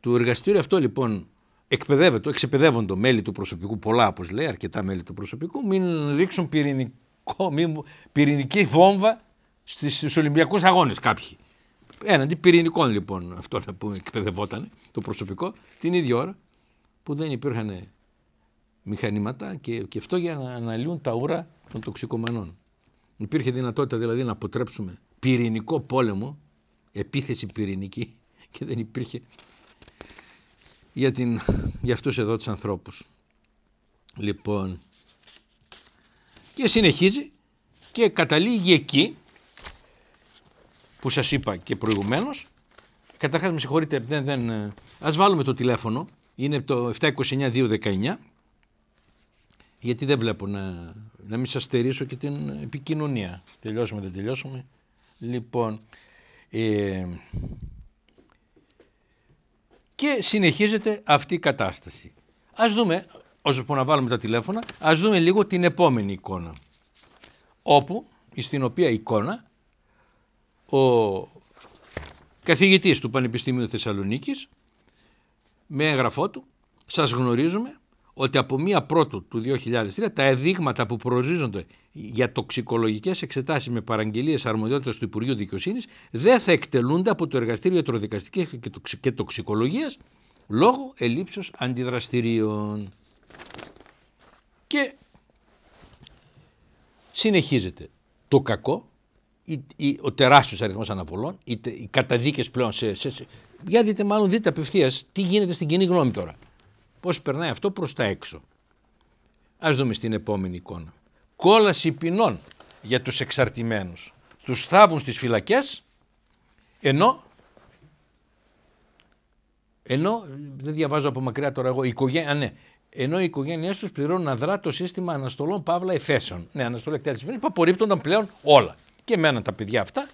[SPEAKER 1] Το εργαστήριο αυτό λοιπόν εκπαιδεύεται, εξεπαιδεύονται μέλη του προσωπικού, πολλά όπως λέει, αρκετά μέλη του προσωπικού, μην ρίξουν πυρηνικό, μην, πυρηνική βόμβα στους Ολυμπιακούς Αγώνες κάποιοι. Έναντι πυρηνικών λοιπόν αυτό που εκπαιδευόταν το προσωπικό την ίδια ώρα που δεν υπήρχαν μηχανήματα και, και αυτό για να αναλύουν τα ούρα των τοξικομενών. Υπήρχε δυνατότητα δηλαδή να αποτρέψουμε πυρηνικό πόλεμο επίθεση πυρηνική και δεν υπήρχε για, την, για αυτούς εδώ τους ανθρώπους. Λοιπόν, και συνεχίζει και καταλήγει εκεί που σας είπα και προηγουμένως. Καταρχάς με συγχωρείτε, δεν, δεν, ας βάλουμε το τηλέφωνο, είναι το 729-219, γιατί δεν βλέπω να, να μην σας στερήσω και την επικοινωνία. Τελειώσουμε, δεν τελειώσουμε. Λοιπόν, ε, και συνεχίζεται αυτή η κατάσταση. Ας δούμε, όσο που να βάλουμε τα τηλέφωνα, ας δούμε λίγο την επόμενη εικόνα. Όπου, στην οποία εικόνα, ο καθηγητής του Πανεπιστημίου Θεσσαλονίκης, με έγγραφό του, σας γνωρίζουμε ότι από μία πρώτου του 2003 τα εδείγματα που προορίζονται για τοξικολογικές εξετάσεις με παραγγελίες αρμοδιότητας του Υπουργείου Δικαιοσύνης δεν θα εκτελούνται από το Εργαστήριο Ιατροδικαστικής και Τοξικολογίας λόγω ελλείψεως αντιδραστηρίων. Και συνεχίζεται το κακό, ο τεράστιος αριθμός αναβολών, οι καταδίκες πλέον σε, σε, για δείτε μάλλον δείτε απευθείας τι γίνεται στην κοινή γνώμη τώρα. Πώς περνάει αυτό προς τα έξω. Ας δούμε στην επόμενη εικόνα. Κόλαση ποινών για τους εξαρτημένους. Τους θάβουν στις φυλακές ενώ ενώ, δεν διαβάζω από μακριά τώρα εγώ, η οικογένεια, ναι, ενώ οι οικογένειές τους πληρώνουν αδρά το σύστημα αναστολών παύλα εφέσεων. Ναι, αναστολή εκτέλεσης που απορρίπτονταν πλέον όλα. Και μέναν τα παιδιά αυτά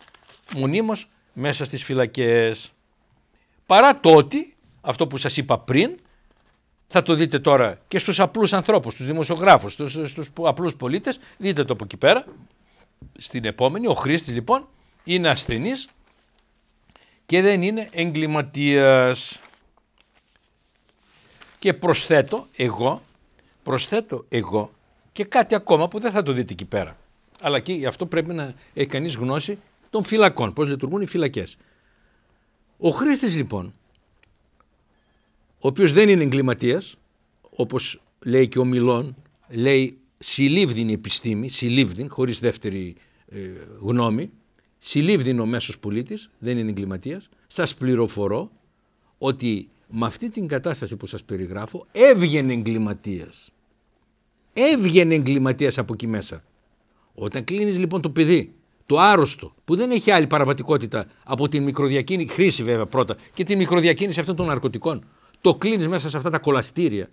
[SPEAKER 1] μονίμως μέσα στις φυλακές. Παρά το ότι, αυτό που σας είπα πριν, θα το δείτε τώρα και στους απλούς ανθρώπους, στους δημοσιογράφους, στους, στους απλούς πολίτες, δείτε το από εκεί πέρα, στην επόμενη, ο χρήστης λοιπόν είναι ασθενής και δεν είναι εγκληματίας. Και προσθέτω εγώ, προσθέτω εγώ και κάτι ακόμα που δεν θα το δείτε εκεί πέρα. Αλλά και αυτό πρέπει να έχει κανείς γνώση των φυλακών, πώς λειτουργούν οι φυλακές. Ο χρήστης λοιπόν, ο οποίος δεν είναι εγκληματίας, όπως λέει και ο Μιλών, λέει συλλήβδην η επιστήμη, συλλήβδην, χωρίς δεύτερη ε, γνώμη, συλλήβδην ο μέσος πολίτης, δεν είναι εγκληματίας, σας πληροφορώ ότι με αυτή την κατάσταση που σας περιγράφω έβγαινε εγκληματίας. Έβγαινε εγκληματίας από εκεί μέσα. Όταν κλείνεις λοιπόν το παιδί, το άρρωστο, που δεν έχει άλλη παραβατικότητα από την μικροδιακίνηση, χρήση βέβαια πρώτα, και την μικροδιακίνηση αυτών των ναρκωτικών, το κλείνεις μέσα σε αυτά τα κολαστήρια.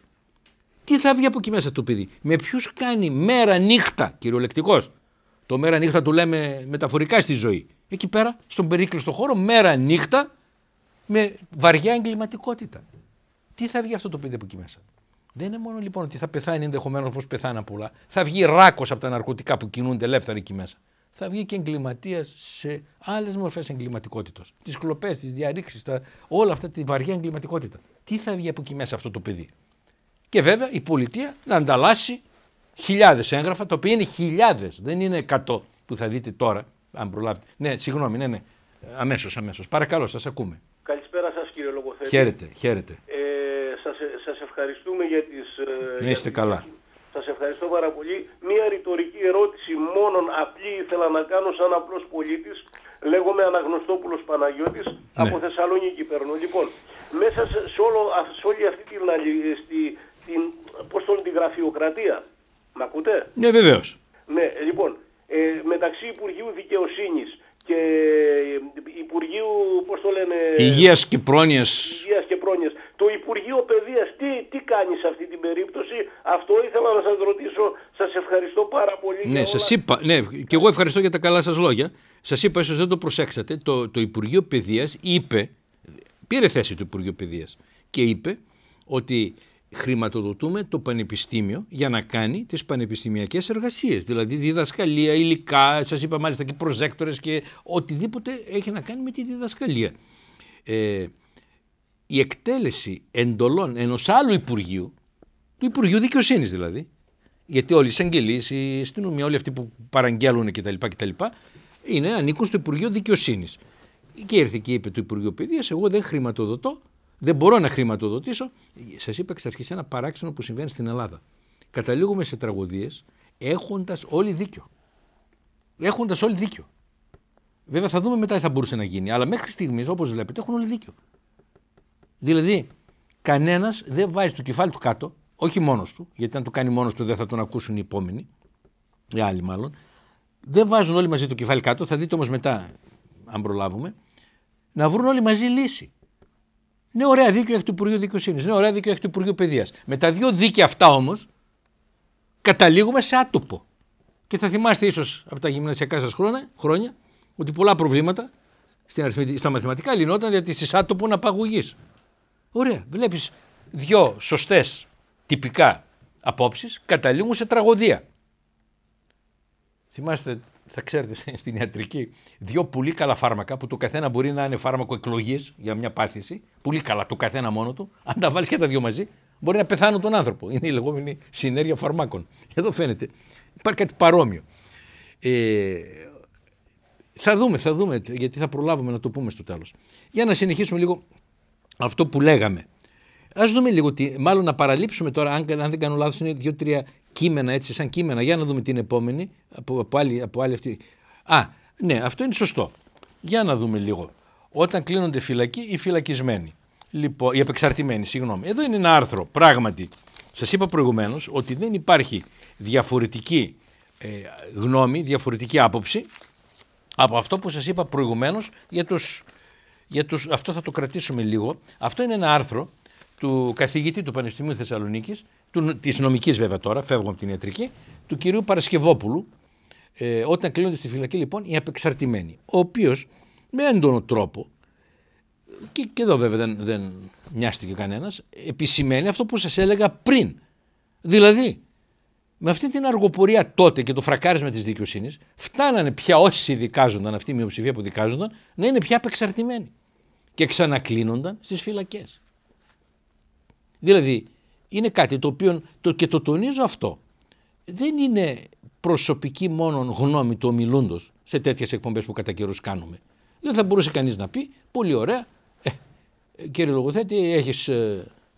[SPEAKER 1] Τι θα βγει από εκεί μέσα το παιδί, με ποιους κάνει μέρα νύχτα, κυριολεκτικός; Το μέρα νύχτα του λέμε μεταφορικά στη ζωή. Εκεί πέρα, στον περίκλειστο χώρο, μέρα νύχτα με βαριά εγκληματικότητα. Τι θα βγει αυτό το παιδί από εκεί μέσα; Δεν είναι μόνο λοιπόν ότι θα πεθάνει ενδεχομένως όπως πεθάναν πολλά. Θα βγει ράκος από τα ναρκωτικά που κινούνται ελεύθερα εκεί μέσα. Θα βγει και εγκληματίας σε άλλες μορφές εγκληματικότητα. Τις κλοπές, τις διαρρήξεις, όλα αυτά τη βαριά εγκληματικότητα. Τι θα βγει από εκεί μέσα αυτό το παιδί; Και βέβαια η πολιτεία να ανταλλάσσει χιλιάδες έγγραφα, τα οποία είναι χιλιάδες, δεν είναι εκατό που θα δείτε τώρα, αν προλάβετε. Ναι, συγγνώμη, ναι, ναι. Αμέσως, αμέσως. Παρακαλώ, σας ακούμε.
[SPEAKER 2] Καλησπέρα σας, κύριε Λογοθέτη.
[SPEAKER 1] Χαίρετε, χαίρετε.
[SPEAKER 2] Ε, σας, σας ευχαριστούμε για τις...
[SPEAKER 1] Ε, ναι, είστε καλά.
[SPEAKER 2] Σας ευχαριστώ πάρα πολύ. Μία ρητορική ερώτηση μόνον απλή ήθελα να κάνω σαν απλός πολίτης. Λέγομαι Αναγνωστόπουλος Παναγιώτης ναι. από Θεσσαλονίκη παίρνω. Λοιπόν, μέσα σε, όλο, σε όλη αυτή την, στη, την, πώς το, την γραφειοκρατία, μ' ακούτε;
[SPEAKER 1] Ναι, βεβαίως.
[SPEAKER 2] Ναι, λοιπόν, ε, μεταξύ Υπουργείου Δικαιοσύνης και Υπουργείου, πώς το λένε...
[SPEAKER 1] Υγείας και πρόνοιας.
[SPEAKER 2] Υγείας και πρόνοιας. Το Υπουργείο Παιδείας τι, τι κάνει σε αυτή την περίπτωση; Αυτό ήθελα να σας ρωτήσω. Σας ευχαριστώ πάρα πολύ.
[SPEAKER 1] Ναι, σας είπα, ναι, και εγώ ευχαριστώ για τα καλά σας λόγια. Σας είπα, ίσως δεν το προσέξατε, το, το Υπουργείο Παιδείας είπε, πήρε θέση το Υπουργείο Παιδείας και είπε ότι χρηματοδοτούμε το πανεπιστήμιο για να κάνει τις πανεπιστημιακές εργασίες, δηλαδή διδασκαλία, υλικά, σας είπα μάλιστα και προζέκτορες και οτιδήποτε έχει να κάνει με τη διδασκαλία. Ε, η εκτέλεση εντολών ενός άλλου Υπουργείου, του Υπουργείου Δικαιοσύνης δηλαδή, γιατί όλοι οι εισαγγελείς, η αστυνομία, όλοι αυτοί που παραγγέλουν κτλ. κτλ είναι, ανήκουν στο Υπουργείο Δικαιοσύνης. Και ήρθε και είπε το Υπουργείο Παιδείας, εγώ δεν χρηματοδοτώ δεν μπορώ να χρηματοδοτήσω. Σας είπα εξ αρχή ένα παράξενο που συμβαίνει στην Ελλάδα. Καταλήγουμε σε τραγωδίες έχοντας όλοι δίκιο. Έχοντας όλοι δίκιο. Βέβαια θα δούμε μετά τι θα μπορούσε να γίνει. Αλλά μέχρι στιγμής, όπως βλέπετε, έχουν όλοι δίκιο. Δηλαδή, κανένας δεν βάζει το κεφάλι του κάτω, όχι μόνος του, γιατί αν το κάνει μόνος του δεν θα τον ακούσουν οι επόμενοι, οι άλλοι μάλλον. Δεν βάζουν όλοι μαζί το κεφάλι κάτω, θα δείτε όμως μετά, αν προλάβουμε, να βρουν όλοι μαζί λύση. Ναι, ωραία δίκαιο έχει το Υπουργείο Δικαιοσύνης. Ναι, ωραία δίκαιο έχει το Υπουργείο Παιδείας. Με τα δύο δίκαια αυτά όμως καταλήγουμε σε άτοπο. Και θα θυμάστε ίσως από τα γυμνασιακά σας χρόνια, χρόνια ότι πολλά προβλήματα στα μαθηματικά λυνόταν γιατί τη άτοπο απαγωγή. Ωραία. Βλέπεις δύο σωστές τυπικά απόψεις καταλήγουν σε τραγωδία. Θυμάστε θα ξέρετε στην ιατρική, δύο πολύ καλά φάρμακα που το καθένα μπορεί να είναι φάρμακο εκλογής για μια πάθηση. Πολύ καλά το καθένα μόνο του. Αν τα βάλεις και τα δύο μαζί, Μπορεί να πεθάνω τον άνθρωπο. Είναι η λεγόμενη συνέργεια φαρμάκων. Εδώ φαίνεται. Υπάρχει κάτι παρόμοιο. Ε, θα δούμε, θα δούμε, γιατί θα προλάβουμε να το πούμε στο τέλος. Για να συνεχίσουμε λίγο αυτό που λέγαμε. Α δούμε λίγο, τι, μάλλον να παραλείψουμε τώρα, αν, αν δεν κάνω λάθος, είναι δύο-τρία κείμενα έτσι, σαν κείμενα. Για να δούμε την επόμενη, από, από, άλλη, από άλλη αυτή. Α, ναι, αυτό είναι σωστό. Για να δούμε λίγο. Όταν κλείνονται φυλακοί, οι φυλακισμένοι. Λοιπόν, οι απεξαρτημένοι, συγγνώμη. Εδώ είναι ένα άρθρο, πράγματι. Σας είπα προηγουμένως ότι δεν υπάρχει διαφορετική ε, γνώμη, διαφορετική άποψη από αυτό που σας είπα προηγουμένως για τους, για τους, αυτό θα το κρατήσουμε λίγο. Αυτό είναι ένα άρθρο του καθηγητή του Πανεπιστημίου Θεσσαλονίκης, του, της νομικής βέβαια τώρα, φεύγω από την ιατρική, του κυρίου Παρασκευόπουλου, ε, όταν κλείνονται στη φυλακή λοιπόν οι απεξαρτημένοι, ο οποίος με έντονο τρόπο, και, και εδώ βέβαια δεν, δεν μοιάστηκε κανένας, επισημαίνει αυτό που σας έλεγα πριν. Δηλαδή, με αυτή την αργοπορία τότε και το φρακάρισμα της δικαιοσύνης, φτάνανε πια όσοι δικάζονταν, αυτή η μειοψηφία που δικάζονταν, να είναι πια απεξαρτημένοι. Και ξανακλίνονταν στις φυλακές. Δηλαδή, είναι κάτι το οποίο, το, και το τονίζω αυτό, δεν είναι προσωπική μόνο γνώμη του ομιλούντος σε τέτοιες εκπομπές που κατά καιρούς κάνουμε. Δεν θα μπορούσε κανείς να πει, πολύ ωραία, ε, κύριε Λογοθέτη, έχεις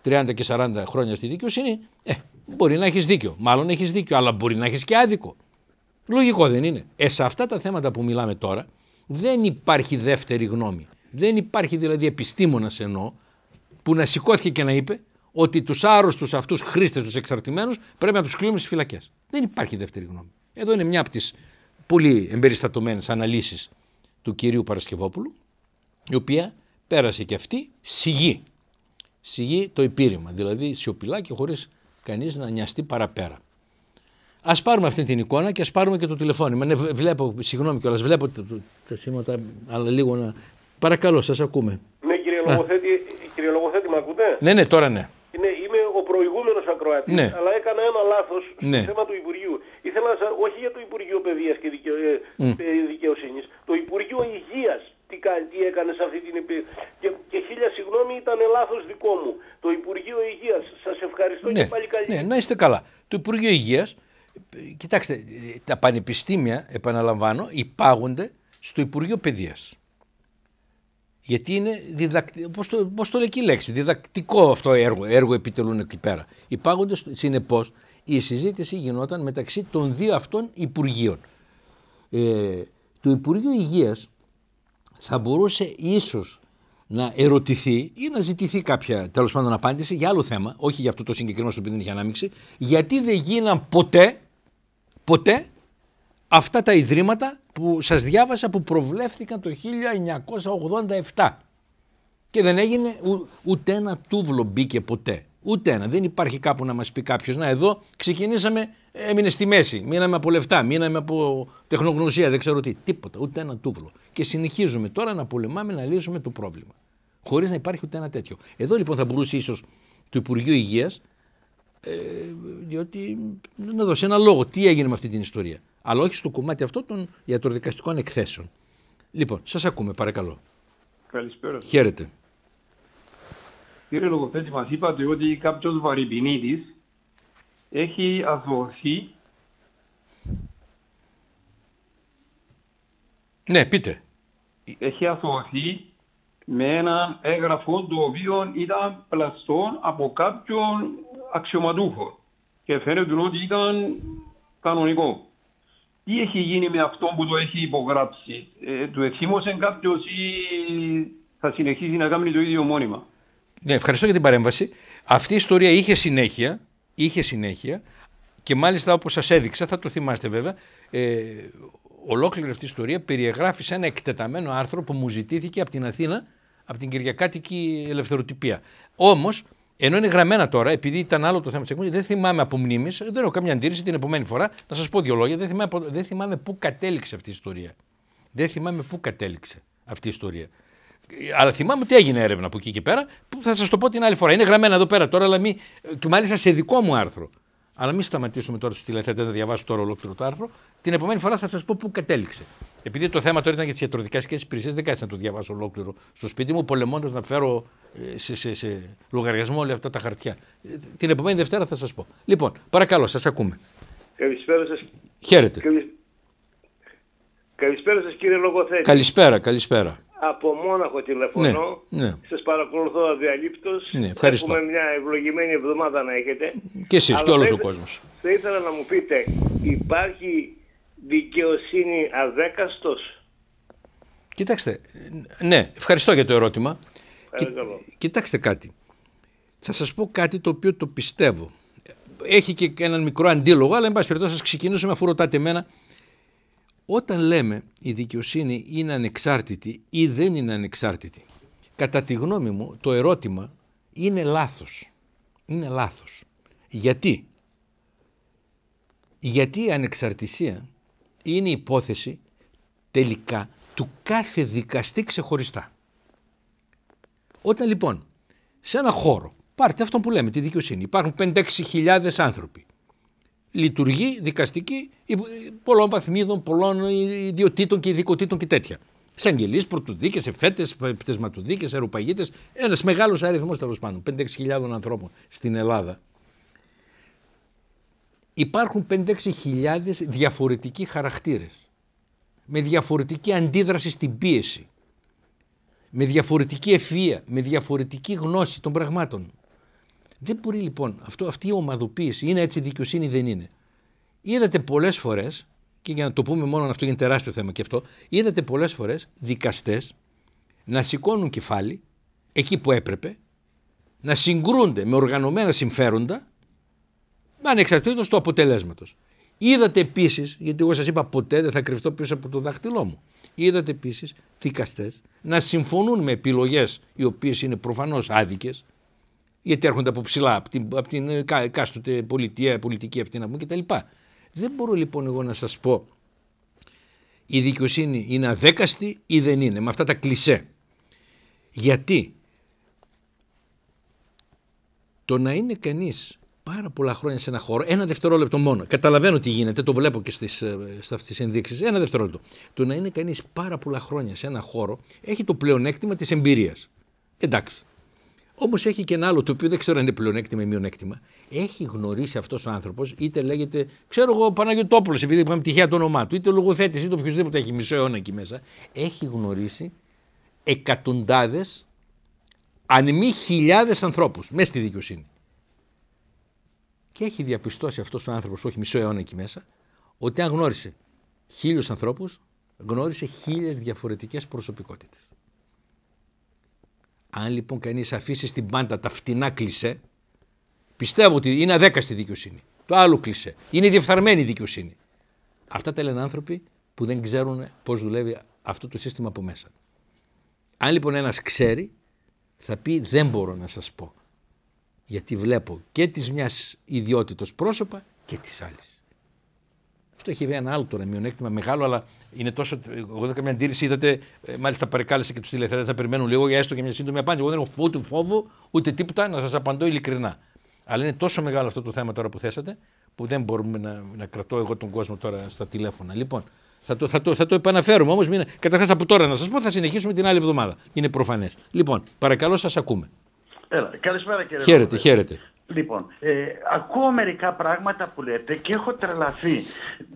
[SPEAKER 1] 30 ε, και 40 χρόνια στη δικαιοσύνη, ε, Μπορεί να έχεις δίκιο. Μάλλον έχεις δίκιο, αλλά μπορεί να έχεις και άδικο. Λογικό δεν είναι. Ε, σε αυτά τα θέματα που μιλάμε τώρα, δεν υπάρχει δεύτερη γνώμη. Δεν υπάρχει δηλαδή επιστήμονας ενώ που να σηκώθηκε και να είπε ότι τους άρρωστους αυτούς χρήστες, τους εξαρτημένους, πρέπει να τους κλείνουμε στις φυλακές. Δεν υπάρχει δεύτερη γνώμη. Εδώ είναι μια από τις πολύ εμπεριστατωμένες αναλύσεις του κυρίου Παρασκευόπουλου, η οποία πέρασε και αυτή σιγή. Σιγή το υπήρημα, δηλαδή σιωπηλά και χωρίς κανείς να νοιαστεί παραπέρα. Ας πάρουμε αυτή την εικόνα και ας πάρουμε και το τηλεφώνημα. Ναι, βλέπω, συγγνώμη κιόλας, βλέπω τα σήματα, αλλά λίγο να... Παρακαλώ, σας ακούμε.
[SPEAKER 2] Ναι, κύριε Λογοθέτη, κύριε Λογοθέτη, με ακούτε;
[SPEAKER 1] Ναι, ναι, τώρα ναι.
[SPEAKER 2] Ναι, είμαι ο προηγούμενος ακροατής,
[SPEAKER 1] ναι.
[SPEAKER 2] αλλά έκανα ένα λάθος
[SPEAKER 1] ναι.
[SPEAKER 2] στο θέμα του Υπουργείου. Ήθελα να σας, όχι για το Υπουργείο Παιδείας και δικαιο, mm. Δικαιοσύνης, το Υπουργείο Υγείας τι, τι έκανε σε αυτή την και, και χίλια συγγνώμη ήταν λάθος δικό μου. Το Υπουργείο Υγείας. Σας ευχαριστώ
[SPEAKER 1] ναι,
[SPEAKER 2] και πάλι καλή.
[SPEAKER 1] Ναι, να είστε καλά. Το Υπουργείο Υγείας, κοιτάξτε, τα πανεπιστήμια, επαναλαμβάνω, υπάγονται στο Υπουργείο Παιδείας. Γιατί είναι διδακτικό, πώς το, πώς το λέει και η λέξη, διδακτικό αυτό έργο, έργο επιτελούν εκεί πέρα. Υπάγονται, συνεπώς, η συζήτηση γινόταν μεταξύ των δύο αυτών Υπουργείων. Ε, το Υπουργείο Υγείας θα μπορούσε ίσως να ερωτηθεί ή να ζητηθεί κάποια τέλος πάντων απάντηση για άλλο θέμα, όχι για αυτό το συγκεκριμένο στο οποίο δεν είχε ανάμειξη, γιατί δεν γίναν ποτέ, ποτέ αυτά τα ιδρύματα που σας διάβασα που προβλέφθηκαν το 1987 και δεν έγινε ούτε ένα τούβλο μπήκε ποτέ. Ούτε ένα. Δεν υπάρχει κάπου να μας πει κάποιος. Να, εδώ ξεκινήσαμε, έμεινε στη μέση. Μείναμε από λεφτά, μείναμε από τεχνογνωσία, δεν ξέρω τι. Τίποτα. Ούτε ένα τούβλο. Και συνεχίζουμε τώρα να πολεμάμε να λύσουμε το πρόβλημα. Χωρίς να υπάρχει ούτε ένα τέτοιο. Εδώ λοιπόν θα μπορούσε ίσως το Υπουργείο Υγείας, ε, διότι να δώσει ένα λόγο τι έγινε με αυτή την ιστορία. Αλλά όχι στο κομμάτι αυτό των ιατροδικαστικών εκθέσεων. Λοιπόν, σας ακούμε, παρακαλώ.
[SPEAKER 3] Καλησπέρα.
[SPEAKER 1] Χαίρετε.
[SPEAKER 3] Κύριε Λογοθέτη, μας είπατε ότι κάποιος βαρυπινίτης έχει αθωωθεί.
[SPEAKER 1] Ναι, πείτε.
[SPEAKER 3] Έχει αθωωθεί με ένα έγγραφο το οποίο ήταν πλαστό από κάποιον αξιωματούχος και φαίνεται ότι ήταν κανονικό. Τι έχει γίνει με αυτό που το έχει υπογράψει, ε, του εθίμωσε κάποιος ή θα συνεχίσει να κάνει το ίδιο μόνιμα;
[SPEAKER 1] Ναι, ευχαριστώ για την παρέμβαση. Αυτή η ιστορία είχε συνέχεια, είχε συνέχεια και μάλιστα όπως σας έδειξα, θα το θυμάστε βέβαια, ε, ολόκληρη αυτή η ιστορία περιεγράφει σε ένα εκτεταμένο άρθρο που μου ζητήθηκε από την Αθήνα, από την Κυριακάτικη Ελευθεροτυπία. Όμως, ενώ είναι γραμμένα τώρα, επειδή ήταν άλλο το θέμα της εκπομπής, δεν θυμάμαι από μνήμης, δεν έχω καμία αντίρρηση την επόμενη φορά να σας πω δύο λόγια. Δεν θυμάμαι, δεν θυμάμαι πού κατέληξε αυτή η ιστορία. Δεν θυμάμαι πού κατέληξε αυτή η ιστορία. Αλλά θυμάμαι ότι έγινε έρευνα από εκεί και πέρα, που θα σας το πω την άλλη φορά. Είναι γραμμένα εδώ πέρα τώρα, αλλά μη, και μάλιστα σε δικό μου άρθρο. Αλλά μην σταματήσουμε τώρα του τηλεθέτε να διαβάσω τώρα ολόκληρο το άρθρο. Την επόμενη φορά θα σας πω πού κατέληξε. Επειδή το θέμα τώρα ήταν για τις ιατροδικαστικέ υπηρεσίες, δεν κάτσε να το διαβάσω ολόκληρο στο σπίτι μου, πολεμώντας να φέρω ε, σε, σε, σε λογαριασμό όλα αυτά τα χαρτιά. Ε, την επόμενη Δευτέρα θα σας πω. Λοιπόν, παρακαλώ, σας ακούμε.
[SPEAKER 4] Καλησπέρα σας.
[SPEAKER 1] Χαίρετε.
[SPEAKER 4] Καλησπέρα σας κύριε Λογοθέτη.
[SPEAKER 1] Καλησπέρα, καλησπέρα.
[SPEAKER 4] Από Μόναχο τηλεφωνώ.
[SPEAKER 1] Ναι, ναι.
[SPEAKER 4] Σας παρακολουθώ αδιαλείπτως.
[SPEAKER 1] Ναι, ευχαριστώ.
[SPEAKER 4] Έχουμε μια ευλογημένη εβδομάδα να έχετε.
[SPEAKER 1] Και εσείς
[SPEAKER 4] Αλλά
[SPEAKER 1] και όλος
[SPEAKER 4] θα
[SPEAKER 1] ο
[SPEAKER 4] ήθε-
[SPEAKER 1] κόσμος.
[SPEAKER 4] Θα ήθελα να μου πείτε, υπάρχει δικαιοσύνη αδέκαστος;
[SPEAKER 1] Κοιτάξτε, ναι, ευχαριστώ για το ερώτημα.
[SPEAKER 4] Παρακαλώ.
[SPEAKER 1] Κι- κοιτάξτε κάτι. Θα σας πω κάτι το οποίο το πιστεύω. Έχει και έναν μικρό αντίλογο, αλλά εν πάση περιπτώσει σας ξεκινήσουμε αφού ρωτάτε εμένα. Όταν λέμε η δικαιοσύνη είναι ανεξάρτητη ή δεν είναι ανεξάρτητη, κατά τη γνώμη μου το ερώτημα είναι λάθος. Είναι λάθος. Γιατί; Γιατί η ανεξαρτησία είναι υπόθεση τελικά του κάθε δικαστή ξεχωριστά. Όταν λοιπόν σε ένα χώρο, πάρτε αυτό που λέμε, τη δικαιοσύνη, υπάρχουν 5-6 άνθρωποι. Λειτουργεί δικαστική υπο- πολλών βαθμίδων, πολλών ιδιωτήτων και ειδικοτήτων και τέτοια. Εισαγγελεί, πρωτοδίκες, εφέτε, πτεσματοδίκες, αεροπαγίτε. Ένας μεγάλος αριθμός τέλος πάντων, 5-6 ανθρώπων στην Ελλάδα. Υπάρχουν 5-6 διαφορετικοί χαρακτήρες με διαφορετική αντίδραση στην πίεση, με διαφορετική ευφυΐα, με διαφορετική γνώση των πραγμάτων. Δεν μπορεί λοιπόν αυτό, αυτή η ομαδοποίηση, είναι έτσι δικαιοσύνη δεν είναι. Είδατε πολλές φορές, και για να το πούμε μόνο αυτό είναι τεράστιο θέμα και αυτό, είδατε πολλές φορές δικαστές να σηκώνουν κεφάλι εκεί που έπρεπε, να συγκρούνται με οργανωμένα συμφέροντα ανεξαρτήτως του αποτελέσματος. Είδατε επίσης, γιατί εγώ σας είπα ποτέ δεν θα κρυφτώ πίσω από το δάχτυλό μου. Είδατε επίσης δικαστές να συμφωνούν με επιλογές οι οποίες είναι προφανώς άδικες, γιατί έρχονται από ψηλά, από την, από την ε, κα- εκάστοτε πολιτεία, πολιτική αυτή να πούμε κτλ. Δεν μπορώ λοιπόν εγώ να σας πω η δικαιοσύνη είναι αδέκαστη ή δεν είναι, με αυτά τα κλισέ. Γιατί το να είναι κανείς πάρα πολλά χρόνια σε ένα χώρο, ένα δευτερόλεπτο μόνο. Καταλαβαίνω τι γίνεται, το βλέπω και στις, ε, σε αυτές τις ενδείξεις. Ένα δευτερόλεπτο. Το να είναι κανείς πάρα πολλά χρόνια σε ένα χώρο έχει το πλεονέκτημα της εμπειρίας. Εντάξει. Όμως έχει και ένα άλλο το οποίο δεν ξέρω αν είναι πλεονέκτημα ή μειονέκτημα. Έχει γνωρίσει αυτός ο άνθρωπος, είτε λέγεται, ξέρω εγώ, Παναγιοτόπουλο, επειδή είπαμε τυχαία το όνομά του, είτε λογοθέτης, είτε οποιοδήποτε έχει μισό αιώνα εκεί μέσα. Έχει γνωρίσει εκατοντάδες, αν μη χιλιάδες ανθρώπους μέσα στη δικαιοσύνη. Και έχει διαπιστώσει αυτός ο άνθρωπος που έχει μισό αιώνα εκεί μέσα, ότι αν γνώρισε χίλιους ανθρώπους, γνώρισε χίλιες διαφορετικές προσωπικότητες. Αν λοιπόν κανείς αφήσει στην πάντα τα φτηνά κλισέ, πιστεύω ότι είναι αδέκαστη δικαιοσύνη. Το άλλο κλισέ. Είναι διεφθαρμένη δικαιοσύνη. Αυτά τα λένε άνθρωποι που δεν ξέρουν πώς δουλεύει αυτό το σύστημα από μέσα. Αν λοιπόν ένας ξέρει, θα πει δεν μπορώ να σας πω. Γιατί βλέπω και της μιας ιδιότητος πρόσωπα και της άλλης. Αυτό έχει βέβαια ένα άλλο τώρα μειονέκτημα μεγάλο, αλλά είναι τόσο. Εγώ δεν έχω καμία αντίρρηση. Είδατε, ε, μάλιστα παρεκάλεσα και τους τηλεθεατές να περιμένουν λίγο για έστω και μια σύντομη απάντηση. Εγώ δεν έχω ούτε φόβο ούτε τίποτα να σας απαντώ ειλικρινά. Αλλά είναι τόσο μεγάλο αυτό το θέμα τώρα που θέσατε, που δεν μπορούμε να, να κρατώ εγώ τον κόσμο τώρα στα τηλέφωνα. Λοιπόν, θα το, θα το, θα το επαναφέρουμε όμως. Καταρχάς από τώρα να σας πω, θα συνεχίσουμε την άλλη εβδομάδα. Είναι προφανές. Λοιπόν, παρακαλώ, σας ακούμε.
[SPEAKER 5] Έλα, καλησπέρα κύριε
[SPEAKER 1] Χαίρετε,
[SPEAKER 5] Λόπε.
[SPEAKER 1] χαίρετε.
[SPEAKER 5] Λοιπόν, ε, ακούω μερικά πράγματα που λέτε και έχω τρελαθεί.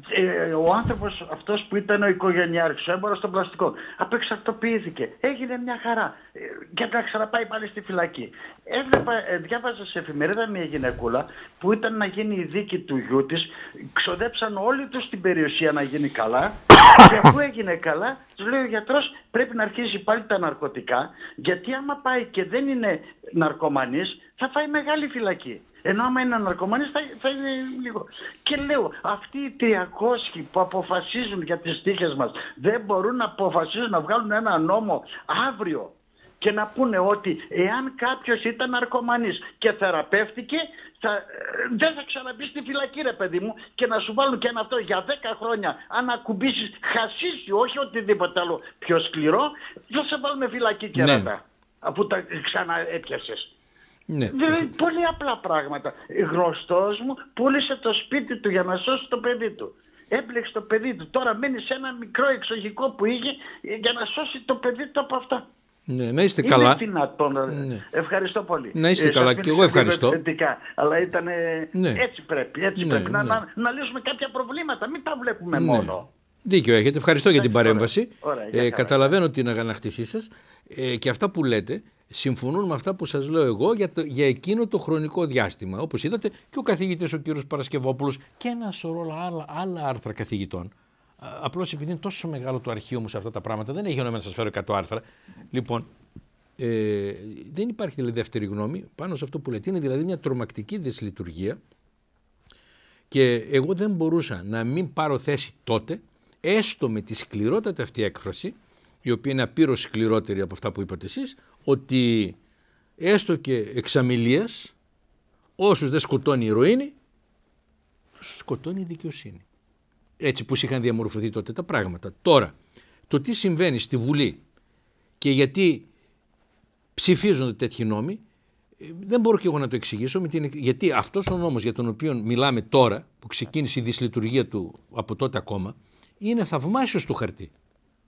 [SPEAKER 5] Ε, ο άνθρωπος αυτός που ήταν ο οικογενειάρχης, ο έμπορος των πλαστικών, απεξαρτοποιήθηκε. Έγινε μια χαρά. Ε, και να ξαναπάει πάλι στη φυλακή. Έβλεπα, ε, διάβαζα σε εφημερίδα μια γυναικούλα που ήταν να γίνει η δίκη του γιού της. Ξοδέψαν όλοι τους την περιουσία να γίνει καλά. και αφού έγινε καλά, τους λέει ο γιατρός πρέπει να αρχίσει πάλι τα ναρκωτικά. Γιατί άμα πάει και δεν είναι ναρκωμανής, θα φάει μεγάλη φυλακή. Ενώ άμα είναι ναρκωμανής θα, θα είναι λίγο. Και λέω, αυτοί οι 300 που αποφασίζουν για τις τύχες μας δεν μπορούν να αποφασίζουν να βγάλουν ένα νόμο αύριο και να πούνε ότι εάν κάποιος ήταν ναρκωμανής και θεραπεύτηκε θα, ε, δεν θα ξαναμπεί στη φυλακή ρε παιδί μου και να σου βάλουν και ένα αυτό για 10 χρόνια αν ακουμπήσεις χασίσι όχι οτιδήποτε άλλο πιο σκληρό θα σε βάλουμε φυλακή και
[SPEAKER 1] Ναι.
[SPEAKER 5] αφού τα ξαναέπιασες.
[SPEAKER 1] Ναι.
[SPEAKER 5] Δηλαδή πολύ απλά πράγματα. Γνωστός μου πούλησε το σπίτι του για να σώσει το παιδί του. Έπλεξε το παιδί του. Τώρα μένει σε ένα μικρό εξοχικό που είχε για να σώσει το παιδί του από αυτά.
[SPEAKER 1] Ναι, να είστε
[SPEAKER 5] Είναι
[SPEAKER 1] καλά.
[SPEAKER 5] δυνατόν.
[SPEAKER 1] Ναι.
[SPEAKER 5] Ευχαριστώ πολύ.
[SPEAKER 1] Να είστε
[SPEAKER 5] σας
[SPEAKER 1] καλά
[SPEAKER 5] μίλησα
[SPEAKER 1] και εγώ ευχαριστώ.
[SPEAKER 5] επιθετικά, αλλά ήταν
[SPEAKER 1] Ναι.
[SPEAKER 5] έτσι πρέπει. Έτσι
[SPEAKER 1] Ναι,
[SPEAKER 5] πρέπει να,
[SPEAKER 1] ναι.
[SPEAKER 5] να, να λύσουμε κάποια προβλήματα. Μην τα βλέπουμε
[SPEAKER 1] Ναι.
[SPEAKER 5] μόνο.
[SPEAKER 1] Δίκιο έχετε. Ευχαριστώ για την
[SPEAKER 5] Εντάξει,
[SPEAKER 1] παρέμβαση.
[SPEAKER 5] ωραία. Ωραία, για
[SPEAKER 1] ε,
[SPEAKER 5] καλά.
[SPEAKER 1] καταλαβαίνω την αγανακτησή σας ε, και αυτά που λέτε συμφωνούν με αυτά που σας λέω εγώ για, το, για εκείνο το χρονικό διάστημα. Όπως είδατε και ο καθηγητής ο κύριος Παρασκευόπουλος και ένα σωρό άλλα, άλλα άρθρα καθηγητών. Απλώς επειδή είναι τόσο μεγάλο το αρχείο μου σε αυτά τα πράγματα, δεν έχει νόημα να σας φέρω 100 άρθρα. Λοιπόν, ε, δεν υπάρχει δηλαδή δεύτερη γνώμη πάνω σε αυτό που λέτε. Είναι δηλαδή μια τρομακτική δυσλειτουργία και εγώ δεν μπορούσα να μην πάρω θέση τότε, έστω με τη σκληρότατη αυτή έκφραση, η οποία είναι απείρως σκληρότερη από αυτά που είπατε εσείς, ότι έστω και εξαμιλίας, όσους δεν σκοτώνει η ηρωίνη, τους σκοτώνει η δικαιοσύνη. Έτσι που είχαν διαμορφωθεί τότε τα πράγματα. Τώρα, το τι συμβαίνει στη Βουλή και γιατί ψηφίζονται τέτοιοι νόμοι, ε, δεν μπορώ και εγώ να το εξηγήσω, με την, γιατί αυτός ο νόμος για τον οποίο μιλάμε τώρα, που ξεκίνησε η δυσλειτουργία του από τότε ακόμα, είναι θαυμάσιος στο χαρτί.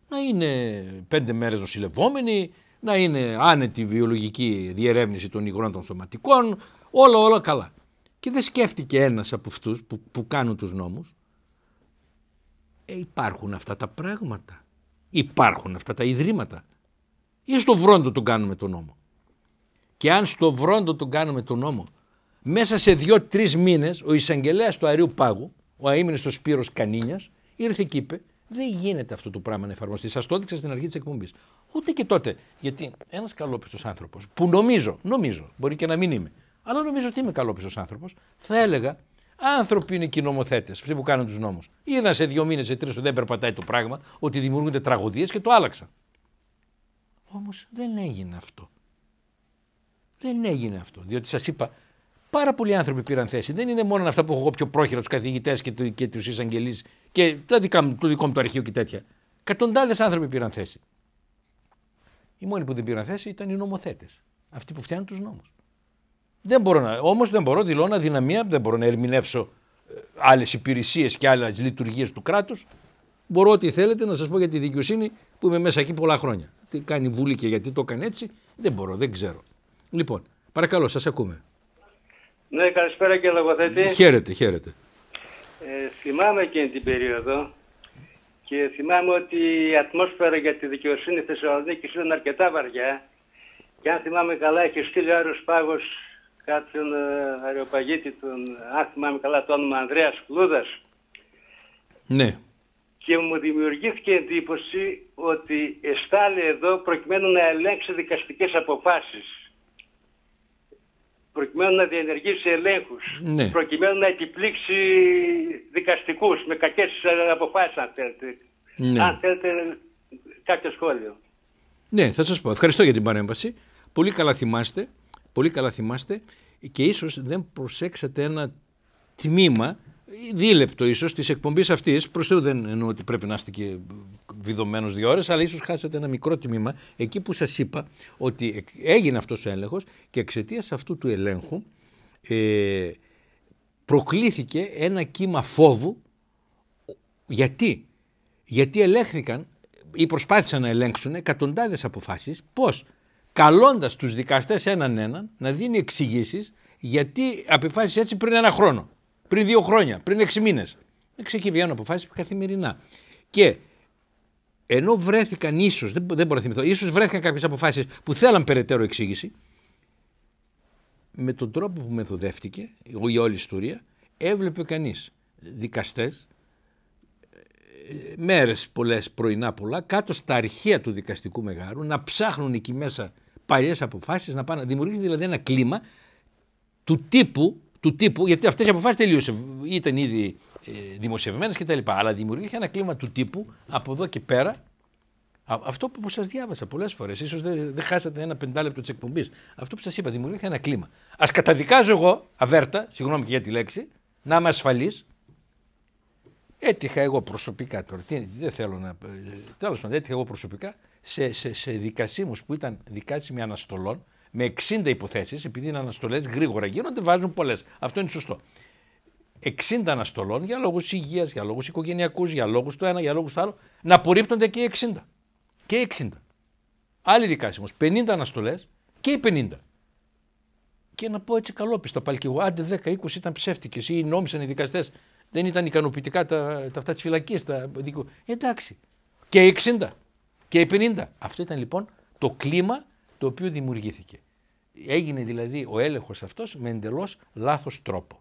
[SPEAKER 1] Να είναι πέντε μέρες νοσηλευόμενοι, να είναι άνετη βιολογική διερεύνηση των υγρών των σωματικών, όλα όλα καλά. Και δεν σκέφτηκε ένας από αυτούς που, που κάνουν τους νόμους, ε, υπάρχουν αυτά τα πράγματα. Υπάρχουν αυτά τα ιδρύματα. Ή στο βρόντο τον κάνουμε τον νόμο. Και αν στο βρόντο τον κάνουμε τον νόμο, μέσα σε δύο-τρεις μήνες ο εισαγγελέας του Αερίου Πάγου, ο αίμηνο Σπύρος Κανίνιας, ήρθε και είπε: Δεν γίνεται αυτό το πράγμα να εφαρμοστεί. Σας το έδειξα στην αρχή της εκπομπής. Ούτε και τότε. Γιατί ένας καλόπιστος άνθρωπος, που νομίζω, νομίζω, μπορεί και να μην είμαι, αλλά νομίζω ότι είμαι καλόπιστος άνθρωπος, θα έλεγα άνθρωποι είναι και οι νομοθέτες, αυτοί που κάνουν τους νόμους. Είδαν σε δύο μήνες, σε τρεις, ότι δεν περπατάει το πράγμα, ότι δημιουργούνται τραγωδίες και το άλλαξαν. Όμως δεν έγινε αυτό. Δεν έγινε αυτό. Διότι σας είπα, πάρα πολλοί άνθρωποι πήραν θέση. Δεν είναι μόνο αυτά που έχω εγώ πιο πρόχειρα, τους καθηγητές και, του, και τους εισαγγελείς και τα δικά μου, το δικό μου το αρχείο και τέτοια. Εκατοντάδες άνθρωποι πήραν θέση. Οι μόνοι που δεν πήραν θέση ήταν οι νομοθέτες. Αυτοί που φτιάχνουν τους νόμους. Δεν μπορώ να, όμως δεν μπορώ, δηλώνω αδυναμία, δεν μπορώ να ερμηνεύσω ε, άλλες υπηρεσίες και άλλες λειτουργίες του κράτους. Μπορώ ό,τι θέλετε να σας πω για τη δικαιοσύνη που είμαι μέσα εκεί πολλά χρόνια. Τι κάνει η Βουλή και γιατί το έκανε έτσι, δεν μπορώ, δεν ξέρω. Λοιπόν, παρακαλώ, σας ακούμε.
[SPEAKER 6] Ναι, καλησπέρα και λογοθέτη.
[SPEAKER 1] Χαίρετε, χαίρετε.
[SPEAKER 6] Ε, θυμάμαι εκείνη την περίοδο και θυμάμαι ότι η ατμόσφαιρα για τη δικαιοσύνη Θεσσαλονίκης ήταν αρκετά βαριά και αν θυμάμαι καλά έχει στείλει ο Άριος Πάγος κάποιον ε, αεροπαγίτη, τον, αν θυμάμαι καλά το όνομα Ανδρέας Φλούδας
[SPEAKER 1] Ναι,
[SPEAKER 6] και μου δημιουργήθηκε εντύπωση ότι εστάλει εδώ προκειμένου να ελέγξει δικαστικές αποφάσεις προκειμένου να διενεργήσει ελέγχους,
[SPEAKER 1] Ναι.
[SPEAKER 6] προκειμένου να επιπλήξει δικαστικούς με κακές ε, αποφάσεις αν θέλετε.
[SPEAKER 1] Ναι.
[SPEAKER 6] Αν θέλετε κάποιο σχόλιο.
[SPEAKER 1] ναι, θα σας πω. Ευχαριστώ για την παρέμβαση. Πολύ καλά θυμάστε, πολύ καλά θυμάστε και ίσως δεν προσέξατε ένα τμήμα, δίλεπτο ίσως, της εκπομπής αυτής. Προς Θεού δεν εννοώ ότι πρέπει να είστε και βιδωμένος δύο ώρες, αλλά ίσως χάσατε ένα μικρό τμήμα εκεί που σας είπα ότι έγινε αυτός ο έλεγχος και εξαιτίας αυτού του ελέγχου ε, προκλήθηκε ένα κύμα φόβου γιατί; Γιατί ελέγχθηκαν ή προσπάθησαν να ελέγξουν εκατοντάδες αποφάσεις. Πώς; Καλώντας τους δικαστές έναν έναν να δίνει εξηγήσεις γιατί αποφάσισε έτσι πριν ένα χρόνο, πριν δύο χρόνια, πριν έξι μήνες. Έτσι εκεί βγαίνουν αποφάσεις καθημερινά. Και ενώ βρέθηκαν ίσως, δεν, δεν μπορώ να θυμηθώ, ίσως βρέθηκαν κάποιες αποφάσεις που θέλαν περαιτέρω εξήγηση, με τον τρόπο που μεθοδεύτηκε η όλη ιστορία, έβλεπε κανείς δικαστές μέρες πολλές πρωινά πολλά κάτω στα αρχεία του δικαστικού μεγάρου να ψάχνουν εκεί μέσα παλιές αποφάσεις να πάνε, δημιουργήθηκε δηλαδή ένα κλίμα του τύπου, του τύπου γιατί αυτές οι αποφάσεις τελείωσε, ήταν ήδη ε, δημοσιευμένες κτλ. Αλλά δημιουργήθηκε ένα κλίμα του τύπου από εδώ και πέρα Α- αυτό που σας διάβασα πολλές φορές, ίσως δεν, δεν χάσατε ένα πεντάλεπτο της εκπομπής. Αυτό που σας είπα, δημιουργήθηκε ένα κλίμα. Ας καταδικάζω εγώ, αβέρτα, συγγνώμη και για τη λέξη, να είμαι ασφαλής, Έτυχα εγώ προσωπικά τώρα, τι, δεν θέλω να. Τέλος πάντων, έτυχα εγώ προσωπικά σε, σε, σε δικασίμους που ήταν δικάσιμοι αναστολών, με 60 υποθέσεις, επειδή είναι αναστολές, γρήγορα γίνονται, βάζουν πολλές. Αυτό είναι σωστό. 60 αναστολών για λόγους υγείας, για λόγους οικογενειακούς, για λόγους το ένα, για λόγους το άλλο, να απορρίπτονται και οι 60. Και οι 60. Άλλη δικάσιμος. 50 αναστολές και οι 50. Και να πω έτσι καλόπιστα πάλι και εγώ, άντε 10-20 ήταν ψεύτικες ή νόμισαν οι δικαστές. Δεν ήταν ικανοποιητικά τα, τα αυτά τη φυλακή. Τα... Εντάξει. Και οι 60. Και οι 50. Αυτό ήταν λοιπόν το κλίμα το οποίο δημιουργήθηκε. Έγινε δηλαδή ο έλεγχος αυτός με εντελώς λάθος τρόπο.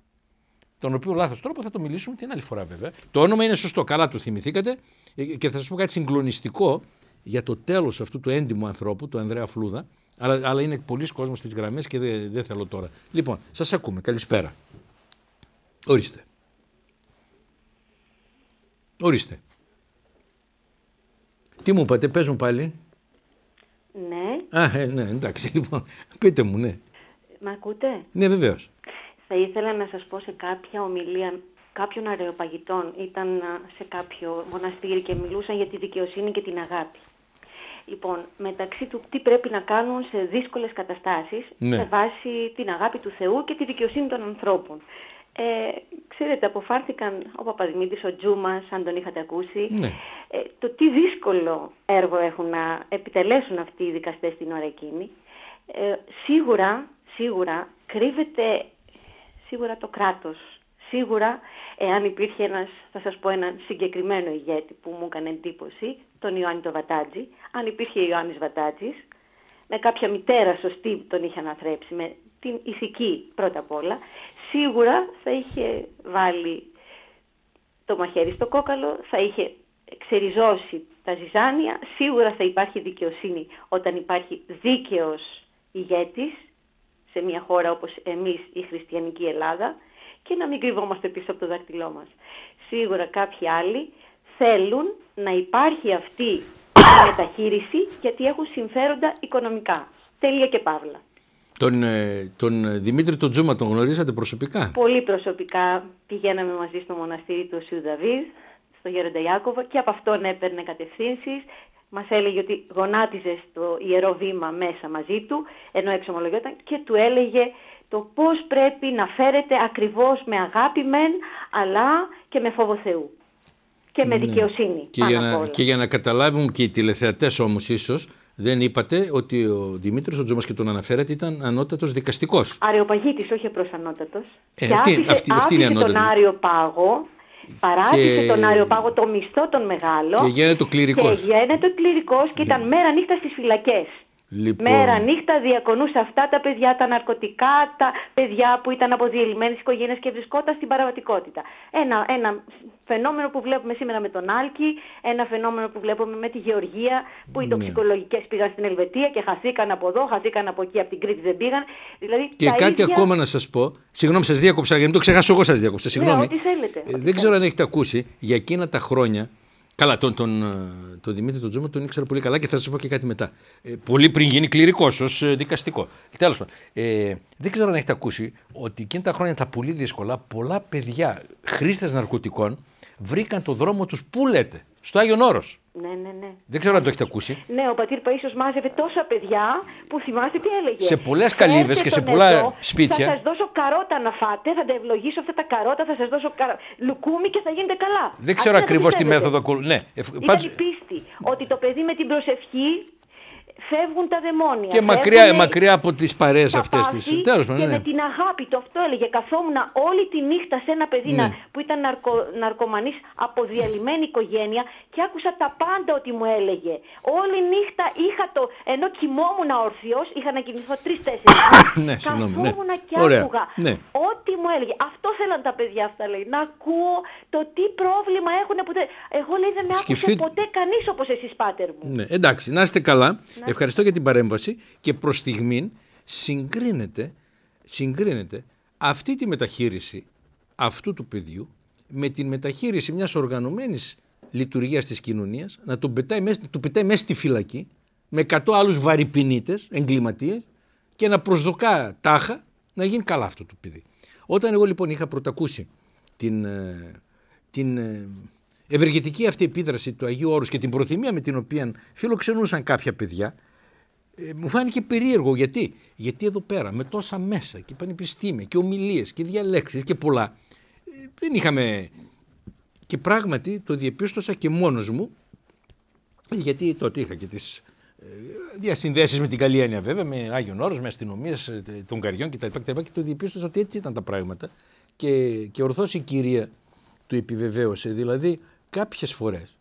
[SPEAKER 1] Τον οποίο λάθος τρόπο θα το μιλήσουμε την άλλη φορά βέβαια. Το όνομα είναι σωστό, καλά το θυμηθήκατε ε, και θα σας πω κάτι συγκλονιστικό για το τέλος αυτού του έντιμου ανθρώπου, του Ανδρέα Φλούδα. Αλλά, αλλά είναι πολλοί κόσμος στις γραμμές και δεν, δεν θέλω τώρα. Λοιπόν, σας ακούμε. Καλησπέρα. Ορίστε. Ορίστε. Τι μου είπατε, πες μου πάλι.
[SPEAKER 7] Ναι.
[SPEAKER 1] Α, ε, ναι, εντάξει, λοιπόν. Πείτε μου, ναι.
[SPEAKER 7] Μ' ακούτε;
[SPEAKER 1] Ναι, βεβαίως.
[SPEAKER 7] Θα ήθελα να σας πω σε κάποια ομιλία κάποιων αρεοπαγητών ήταν σε κάποιο μοναστήρι και μιλούσαν για τη δικαιοσύνη και την αγάπη. Λοιπόν, μεταξύ του τι πρέπει να κάνουν σε δύσκολες καταστάσεις
[SPEAKER 1] Ναι.
[SPEAKER 7] με βάση την αγάπη του Θεού και τη δικαιοσύνη των ανθρώπων. Ε, ξέρετε, αποφάρθηκαν ο Παπαδημήτρης, ο Τζούμας, αν τον είχατε ακούσει,
[SPEAKER 1] Ναι.
[SPEAKER 7] ε, το τι δύσκολο έργο έχουν να επιτελέσουν αυτοί οι δικαστές την ώρα εκείνη. Ε, σίγουρα, σίγουρα κρύβεται σίγουρα το κράτος. Σίγουρα, εάν υπήρχε ένας, θα σας πω έναν συγκεκριμένο ηγέτη που μου έκανε εντύπωση, τον Ιωάννη το Βατάτζη, αν υπήρχε Ιωάννης Βατάτζης, με κάποια μητέρα σωστή που τον είχε αναθρέψει, με την ηθική πρώτα απ' όλα, σίγουρα θα είχε βάλει το μαχαίρι στο κόκαλο, θα είχε ξεριζώσει τα ζυζάνια, σίγουρα θα υπάρχει δικαιοσύνη όταν υπάρχει δίκαιος ηγέτης σε μια χώρα όπως εμείς η χριστιανική Ελλάδα και να μην κρυβόμαστε πίσω από το δάχτυλό μας. Σίγουρα κάποιοι άλλοι θέλουν να υπάρχει αυτή η μεταχείριση γιατί έχουν συμφέροντα οικονομικά. Τέλεια και παύλα.
[SPEAKER 1] Τον, ε, τον Δημήτρη τον Τζούμα τον γνωρίζατε προσωπικά;
[SPEAKER 7] Πολύ προσωπικά πηγαίναμε μαζί στο μοναστήρι του Οσίου Δαβίδ, στο Γέροντα Ιάκωβο και από αυτόν έπαιρνε κατευθύνσεις. Μας έλεγε ότι γονάτιζε στο ιερό βήμα μέσα μαζί του, ενώ εξομολογιόταν και του έλεγε το πώς πρέπει να φέρεται ακριβώς με αγάπη μεν, αλλά και με φόβο Θεού. Και με δικαιοσύνη
[SPEAKER 1] Ναι. Και
[SPEAKER 7] πάνω
[SPEAKER 1] για,
[SPEAKER 7] απ'
[SPEAKER 1] να,
[SPEAKER 7] όλα.
[SPEAKER 1] και για να καταλάβουν και οι τηλεθεατές όμως ίσως, δεν είπατε ότι ο Δημήτρης ο Τζούμας και τον αναφέρατε ήταν ανώτατος δικαστικός.
[SPEAKER 7] Αρεοπαγίτης, όχι προσανώτατος.
[SPEAKER 1] Ε,
[SPEAKER 7] και
[SPEAKER 1] αυτή-
[SPEAKER 7] άφησε,
[SPEAKER 1] αυτή- αυτή είναι η
[SPEAKER 7] άφησε τον
[SPEAKER 1] ανώτατη.
[SPEAKER 7] Άριο Πάγο, παράτησε
[SPEAKER 1] Και-
[SPEAKER 7] τον Άριο Πάγο το μισθό τον μεγάλο.
[SPEAKER 1] Και γίνεται ο κληρικός.
[SPEAKER 7] Και γίνεται κληρικός και ήταν μέρα νύχτας στις φυλακές.
[SPEAKER 1] Λοιπόν,
[SPEAKER 7] Μέρα νύχτα διακονούσε αυτά τα παιδιά, τα ναρκωτικά, τα παιδιά που ήταν από διελειμμένες οικογένειες και βρισκόταν στην παραβατικότητα. Ένα, ένα φαινόμενο που βλέπουμε σήμερα με τον Άλκη, ένα φαινόμενο που βλέπουμε με τη Γεωργία, που οι
[SPEAKER 1] Ναι.
[SPEAKER 7] τοξικολογικές πήγαν στην Ελβετία και χαθήκαν από εδώ, χαθήκαν από εκεί, από την Κρήτη δεν πήγαν. Δηλαδή,
[SPEAKER 1] Και
[SPEAKER 7] τα
[SPEAKER 1] κάτι
[SPEAKER 7] ίδια-
[SPEAKER 1] ακόμα να σας πω. Συγγνώμη, σας διάκοψα, για να μην το ξεχάσω εγώ σας διάκοψα. Συγγνώμη.
[SPEAKER 7] ό,τι θέλετε,
[SPEAKER 1] Ε,
[SPEAKER 7] ό,τι
[SPEAKER 1] δεν ξέρω αν έχετε ακούσει για εκείνα τα χρόνια. Καλά, τον, τον, ε, τον Δημήτρη τον Τζούμα τον ήξερα πολύ καλά και θα σας πω και κάτι μετά. Ε, πολύ πριν γίνει κληρικός ως δικαστικό. Τέλος πάντων. Ε, δεν ξέρω αν έχετε ακούσει ότι εκείνα τα χρόνια τα πολύ δύσκολα πολλά παιδιά χρήστες ναρκωτικών βρήκαν το δρόμο τους πού λέτε, στο Άγιον Όρος.
[SPEAKER 7] Ναι, ναι, ναι.
[SPEAKER 1] Δεν ξέρω αν το έχετε ακούσει.
[SPEAKER 7] Ναι, ο πατήρ Παΐσιος μάζευε τόσα παιδιά που θυμάστε τι έλεγε.
[SPEAKER 1] Σε πολλές καλύβες
[SPEAKER 7] «Φέρτε
[SPEAKER 1] και σε
[SPEAKER 7] τον
[SPEAKER 1] πολλά
[SPEAKER 7] εδώ,
[SPEAKER 1] σπίτια».
[SPEAKER 7] Θα σας δώσω καρότα να φάτε, θα τα ευλογήσω αυτά τα καρότα, θα σας δώσω καρα... λουκούμι και θα γίνετε καλά.
[SPEAKER 1] Δεν ξέρω
[SPEAKER 7] Αυτά
[SPEAKER 1] ακριβώς τι
[SPEAKER 7] πιστεύετε.
[SPEAKER 1] μέθοδο ακολουθεί. Ναι, ε,
[SPEAKER 7] Ήταν
[SPEAKER 1] πάντως-
[SPEAKER 7] η πίστη ότι το παιδί με την προσευχή φεύγουν τα δαιμόνια.
[SPEAKER 1] και μακριά,
[SPEAKER 7] φεύγουν
[SPEAKER 1] μακριά από τις παρέες
[SPEAKER 7] τα
[SPEAKER 1] αυτές
[SPEAKER 7] πάθη
[SPEAKER 1] τι. Τέλος
[SPEAKER 7] και
[SPEAKER 1] πάντων.
[SPEAKER 7] με
[SPEAKER 1] Ναι.
[SPEAKER 7] την αγάπη το αυτό έλεγε. Καθόμουν όλη τη νύχτα σε ένα παιδί
[SPEAKER 1] Ναι.
[SPEAKER 7] να- που ήταν ναρκο, ναρκωμανής από διαλυμένη οικογένεια και άκουσα τα πάντα ότι μου έλεγε. Όλη νύχτα είχα το, ενώ κοιμόμουν ορθιός, είχα να κοιμηθώ τρεις-τέσσερις.
[SPEAKER 1] Ναι, συγγνώμη, ναι.
[SPEAKER 7] Καθόμουν και
[SPEAKER 1] Ωραία,
[SPEAKER 7] άκουγα.
[SPEAKER 1] ναι.
[SPEAKER 7] Ό,τι μου έλεγε. Αυτό θέλαν τα παιδιά αυτά λέει. Να ακούω το τι πρόβλημα έχουν ποτέ. Εγώ λέει δεν με άκουσε
[SPEAKER 1] Σκεφτείτε-
[SPEAKER 7] ποτέ κανείς όπως εσείς πάτερ μου.
[SPEAKER 1] Ναι, εντάξει, να είστε καλά. Ευχαριστώ για την παρέμβαση και προς στιγμήν συγκρίνεται, συγκρίνεται αυτή τη μεταχείριση αυτού του παιδιού με την μεταχείριση μιας οργανωμένης λειτουργίας της κοινωνίας να τον πετάει μέσα, του πετάει μέσα στη φυλακή με 100 άλλους βαρυπινίτες, εγκληματίες και να προσδοκά τάχα να γίνει καλά αυτό το παιδί. Όταν εγώ λοιπόν είχα πρωτακούσει την, ε, την ε, ευεργετική αυτή επίδραση του Αγίου Όρους και την προθυμία με την οποία φιλοξενούσαν κάποια παιδιά, Ε, μου φάνηκε περίεργο γιατί; Γιατί εδώ πέρα με τόσα μέσα και πανεπιστήμια και ομιλίες και διαλέξεις και πολλά ε, δεν είχαμε και πράγματι το διεπίστωσα και μόνος μου γιατί τότε είχα και τις ε, διασυνδέσεις με την καλή έννοια βέβαια, με Άγιον Όρος, με αστυνομίες ε, των καριών κτλ. Και, και το διεπίστωσα ότι έτσι ήταν τα πράγματα και, και ορθώς η κυρία του επιβεβαίωσε. Δηλαδή κάποιες φορές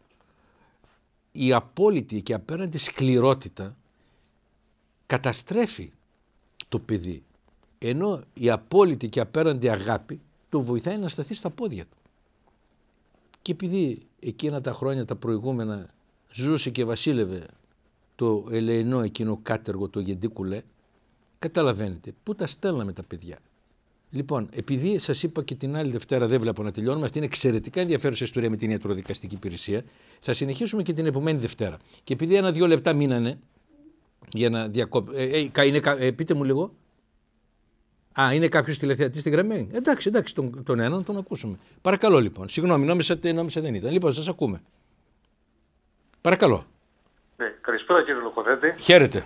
[SPEAKER 1] η απόλυτη και απέναντι σκληρότητα καταστρέφει το παιδί. Ενώ η απόλυτη και απέραντη αγάπη το βοηθάει να σταθεί στα πόδια του. Και επειδή εκείνα τα χρόνια τα προηγούμενα ζούσε και βασίλευε το ελεηνό εκείνο κάτεργο το γεντίκουλε, καταλαβαίνετε πού τα στέλναμε τα παιδιά. Λοιπόν, επειδή σας είπα και την άλλη Δευτέρα δεν βλέπω να τελειώνουμε, αυτή είναι εξαιρετικά ενδιαφέρουσα ιστορία με την ιατροδικαστική υπηρεσία. Θα συνεχίσουμε και την επομένη Δευτέρα. Και επειδή ένα-δύο λεπτά μείνανε για να διακόψω. Ε, ε, είναι, ε, πείτε μου λίγο. Α, είναι κάποιος τηλεθεατής στη γραμμή; Εντάξει, εντάξει, τον, τον έναν τον ακούσουμε. Παρακαλώ λοιπόν. Συγγνώμη, νόμιζα, νόμιζα δεν ήταν. Λοιπόν, σας ακούμε. Παρακαλώ.
[SPEAKER 8] Ναι, καλησπέρα κύριε Λοκοθέτη.
[SPEAKER 1] Χαίρετε.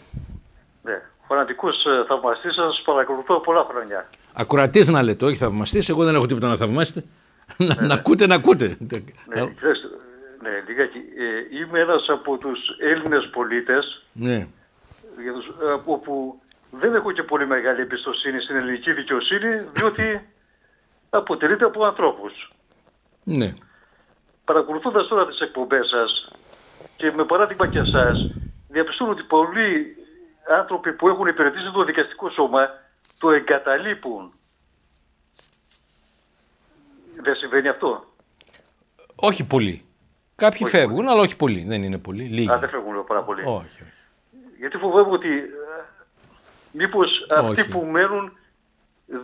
[SPEAKER 8] Ναι, φανατικούς ε, θαυμαστής σας παρακολουθώ πολλά χρόνια.
[SPEAKER 1] Ακροατής να λέτε, όχι θαυμαστής. Εγώ δεν έχω τίποτα να θαυμάσετε. Ναι, να, ναι. να ακούτε, να ακούτε.
[SPEAKER 8] Ναι, ξέρετε, ναι λιγάκι. Ε, είμαι ένας από τους Έλληνες πολίτες.
[SPEAKER 1] Ναι.
[SPEAKER 8] όπου δεν έχω και πολύ μεγάλη εμπιστοσύνη στην ελληνική δικαιοσύνη, διότι αποτελείται από ανθρώπους.
[SPEAKER 1] Ναι.
[SPEAKER 8] Παρακολουθώντας τώρα τις εκπομπές σας και με παράδειγμα και εσάς, διαπιστώνω ότι πολλοί άνθρωποι που έχουν υπηρετήσει το δικαστικό σώμα το εγκαταλείπουν. Δεν συμβαίνει αυτό.
[SPEAKER 1] Όχι πολύ. Κάποιοι όχι φεύγουν, πολύ. αλλά όχι πολύ. Δεν είναι πολύ. Λίγοι.
[SPEAKER 8] Α, δεν φεύγουν πάρα πολύ.
[SPEAKER 1] Όχι, όχι.
[SPEAKER 8] Γιατί φοβάμαι ότι μήπως αυτοί που μένουν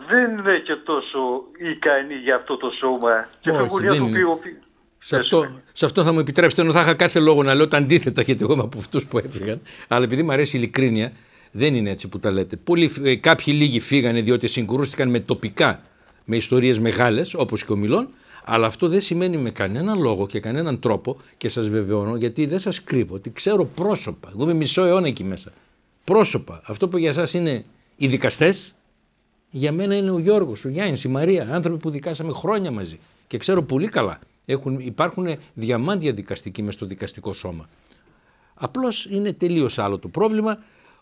[SPEAKER 8] δεν είναι και τόσο ικανοί για αυτό το σώμα και φεύγουν οι άνθρωποι
[SPEAKER 1] σε αυτό, σε αυτό θα μου επιτρέψετε, ενώ θα είχα κάθε λόγο να λέω τα αντίθετα γιατί εγώ είμαι από αυτούς που έφυγαν. Αλλά επειδή μου αρέσει η ειλικρίνεια, δεν είναι έτσι που τα λέτε. Πολλοί, ε, κάποιοι λίγοι φύγανε διότι συγκρούστηκαν με τοπικά, με ιστορίες μεγάλες, όπως και ο Μιλών. Αλλά αυτό δεν σημαίνει με κανέναν λόγο και κανέναν τρόπο και σας βεβαιώνω γιατί δεν σας κρύβω ότι ξέρω πρόσωπα. Εγώ είμαι μισό αιώνα εκεί μέσα πρόσωπα. Αυτό που για εσάς είναι οι δικαστές, για μένα είναι ο Γιώργος, ο Γιάννης, η Μαρία, άνθρωποι που δικάσαμε χρόνια μαζί και ξέρω πολύ καλά. Έχουν, υπάρχουν διαμάντια δικαστικοί μες στο δικαστικό σώμα. Απλώς είναι τελείως άλλο το πρόβλημα.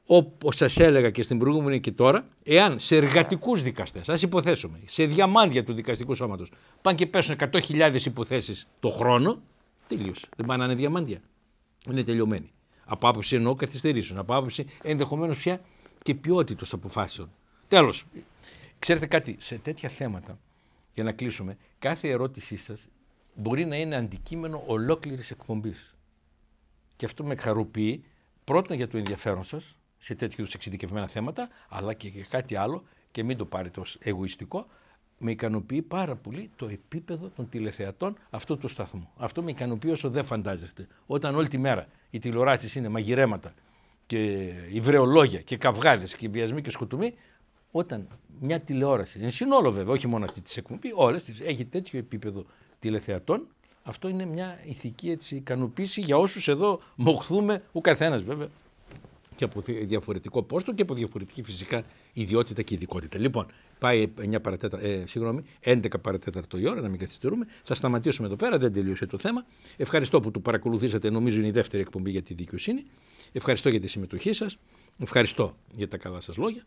[SPEAKER 1] Όπως σας έλεγα και στην προηγούμενη και τώρα, εάν σε εργατικούς δικαστές, ας υποθέσουμε, σε διαμάντια του δικαστικού σώματος, πάνε και πέσουν 100.000 υποθέσεις το χρόνο, τελείωσε. Δεν πάνε να είναι διαμάντια. Είναι τελειωμένοι. Από άποψη εννοώ καθυστερήσεων. Από άποψη ενδεχομένως πια και ποιότητος αποφάσεων. Τέλος. Ξέρετε κάτι, σε τέτοια θέματα, για να κλείσουμε, κάθε ερώτησή σας μπορεί να είναι αντικείμενο ολόκληρης εκπομπής. Και αυτό με χαροποιεί πρώτον για το ενδιαφέρον σας σε τέτοιου εξειδικευμένα θέματα, αλλά και για κάτι άλλο και μην το πάρετε ως εγωιστικό, με ικανοποιεί πάρα πολύ το επίπεδο των τηλεθεατών αυτού του σταθμού. Αυτό με ικανοποιεί όσο δεν φαντάζεστε. Όταν όλη τη μέρα οι τηλεοράσεις είναι μαγειρέματα και υβρεολόγια και καυγάδες και βιασμοί και σκοτουμοί, όταν μια τηλεόραση, εν συνόλο βέβαια, όχι μόνο αυτή της εκπομπή, όλες τις έχει τέτοιο επίπεδο τηλεθεατών, αυτό είναι μια ηθική έτσι, ικανοποίηση για όσους εδώ μοχθούμε, ο καθένας βέβαια και από διαφορετικό πόστο και από διαφορετική φυσικά ιδιότητα και ειδικότητα. Λοιπόν, πάει 9 παρατέταρτο, ε, συγγνώμη, 11 παρατέταρτο η ώρα, να μην καθυστερούμε. Θα σταματήσουμε εδώ πέρα, δεν τελείωσε το θέμα. Ευχαριστώ που το παρακολουθήσατε, νομίζω είναι η δεύτερη εκπομπή για τη δικαιοσύνη. Ευχαριστώ για τη συμμετοχή σας. Ευχαριστώ για τα καλά σας λόγια.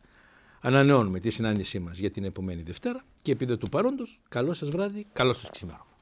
[SPEAKER 1] Ανανεώνουμε τη συνάντησή μας για την επομένη Δευτέρα και επί του παρόντος, καλό σας βράδυ, καλό σας ξημέρωμα.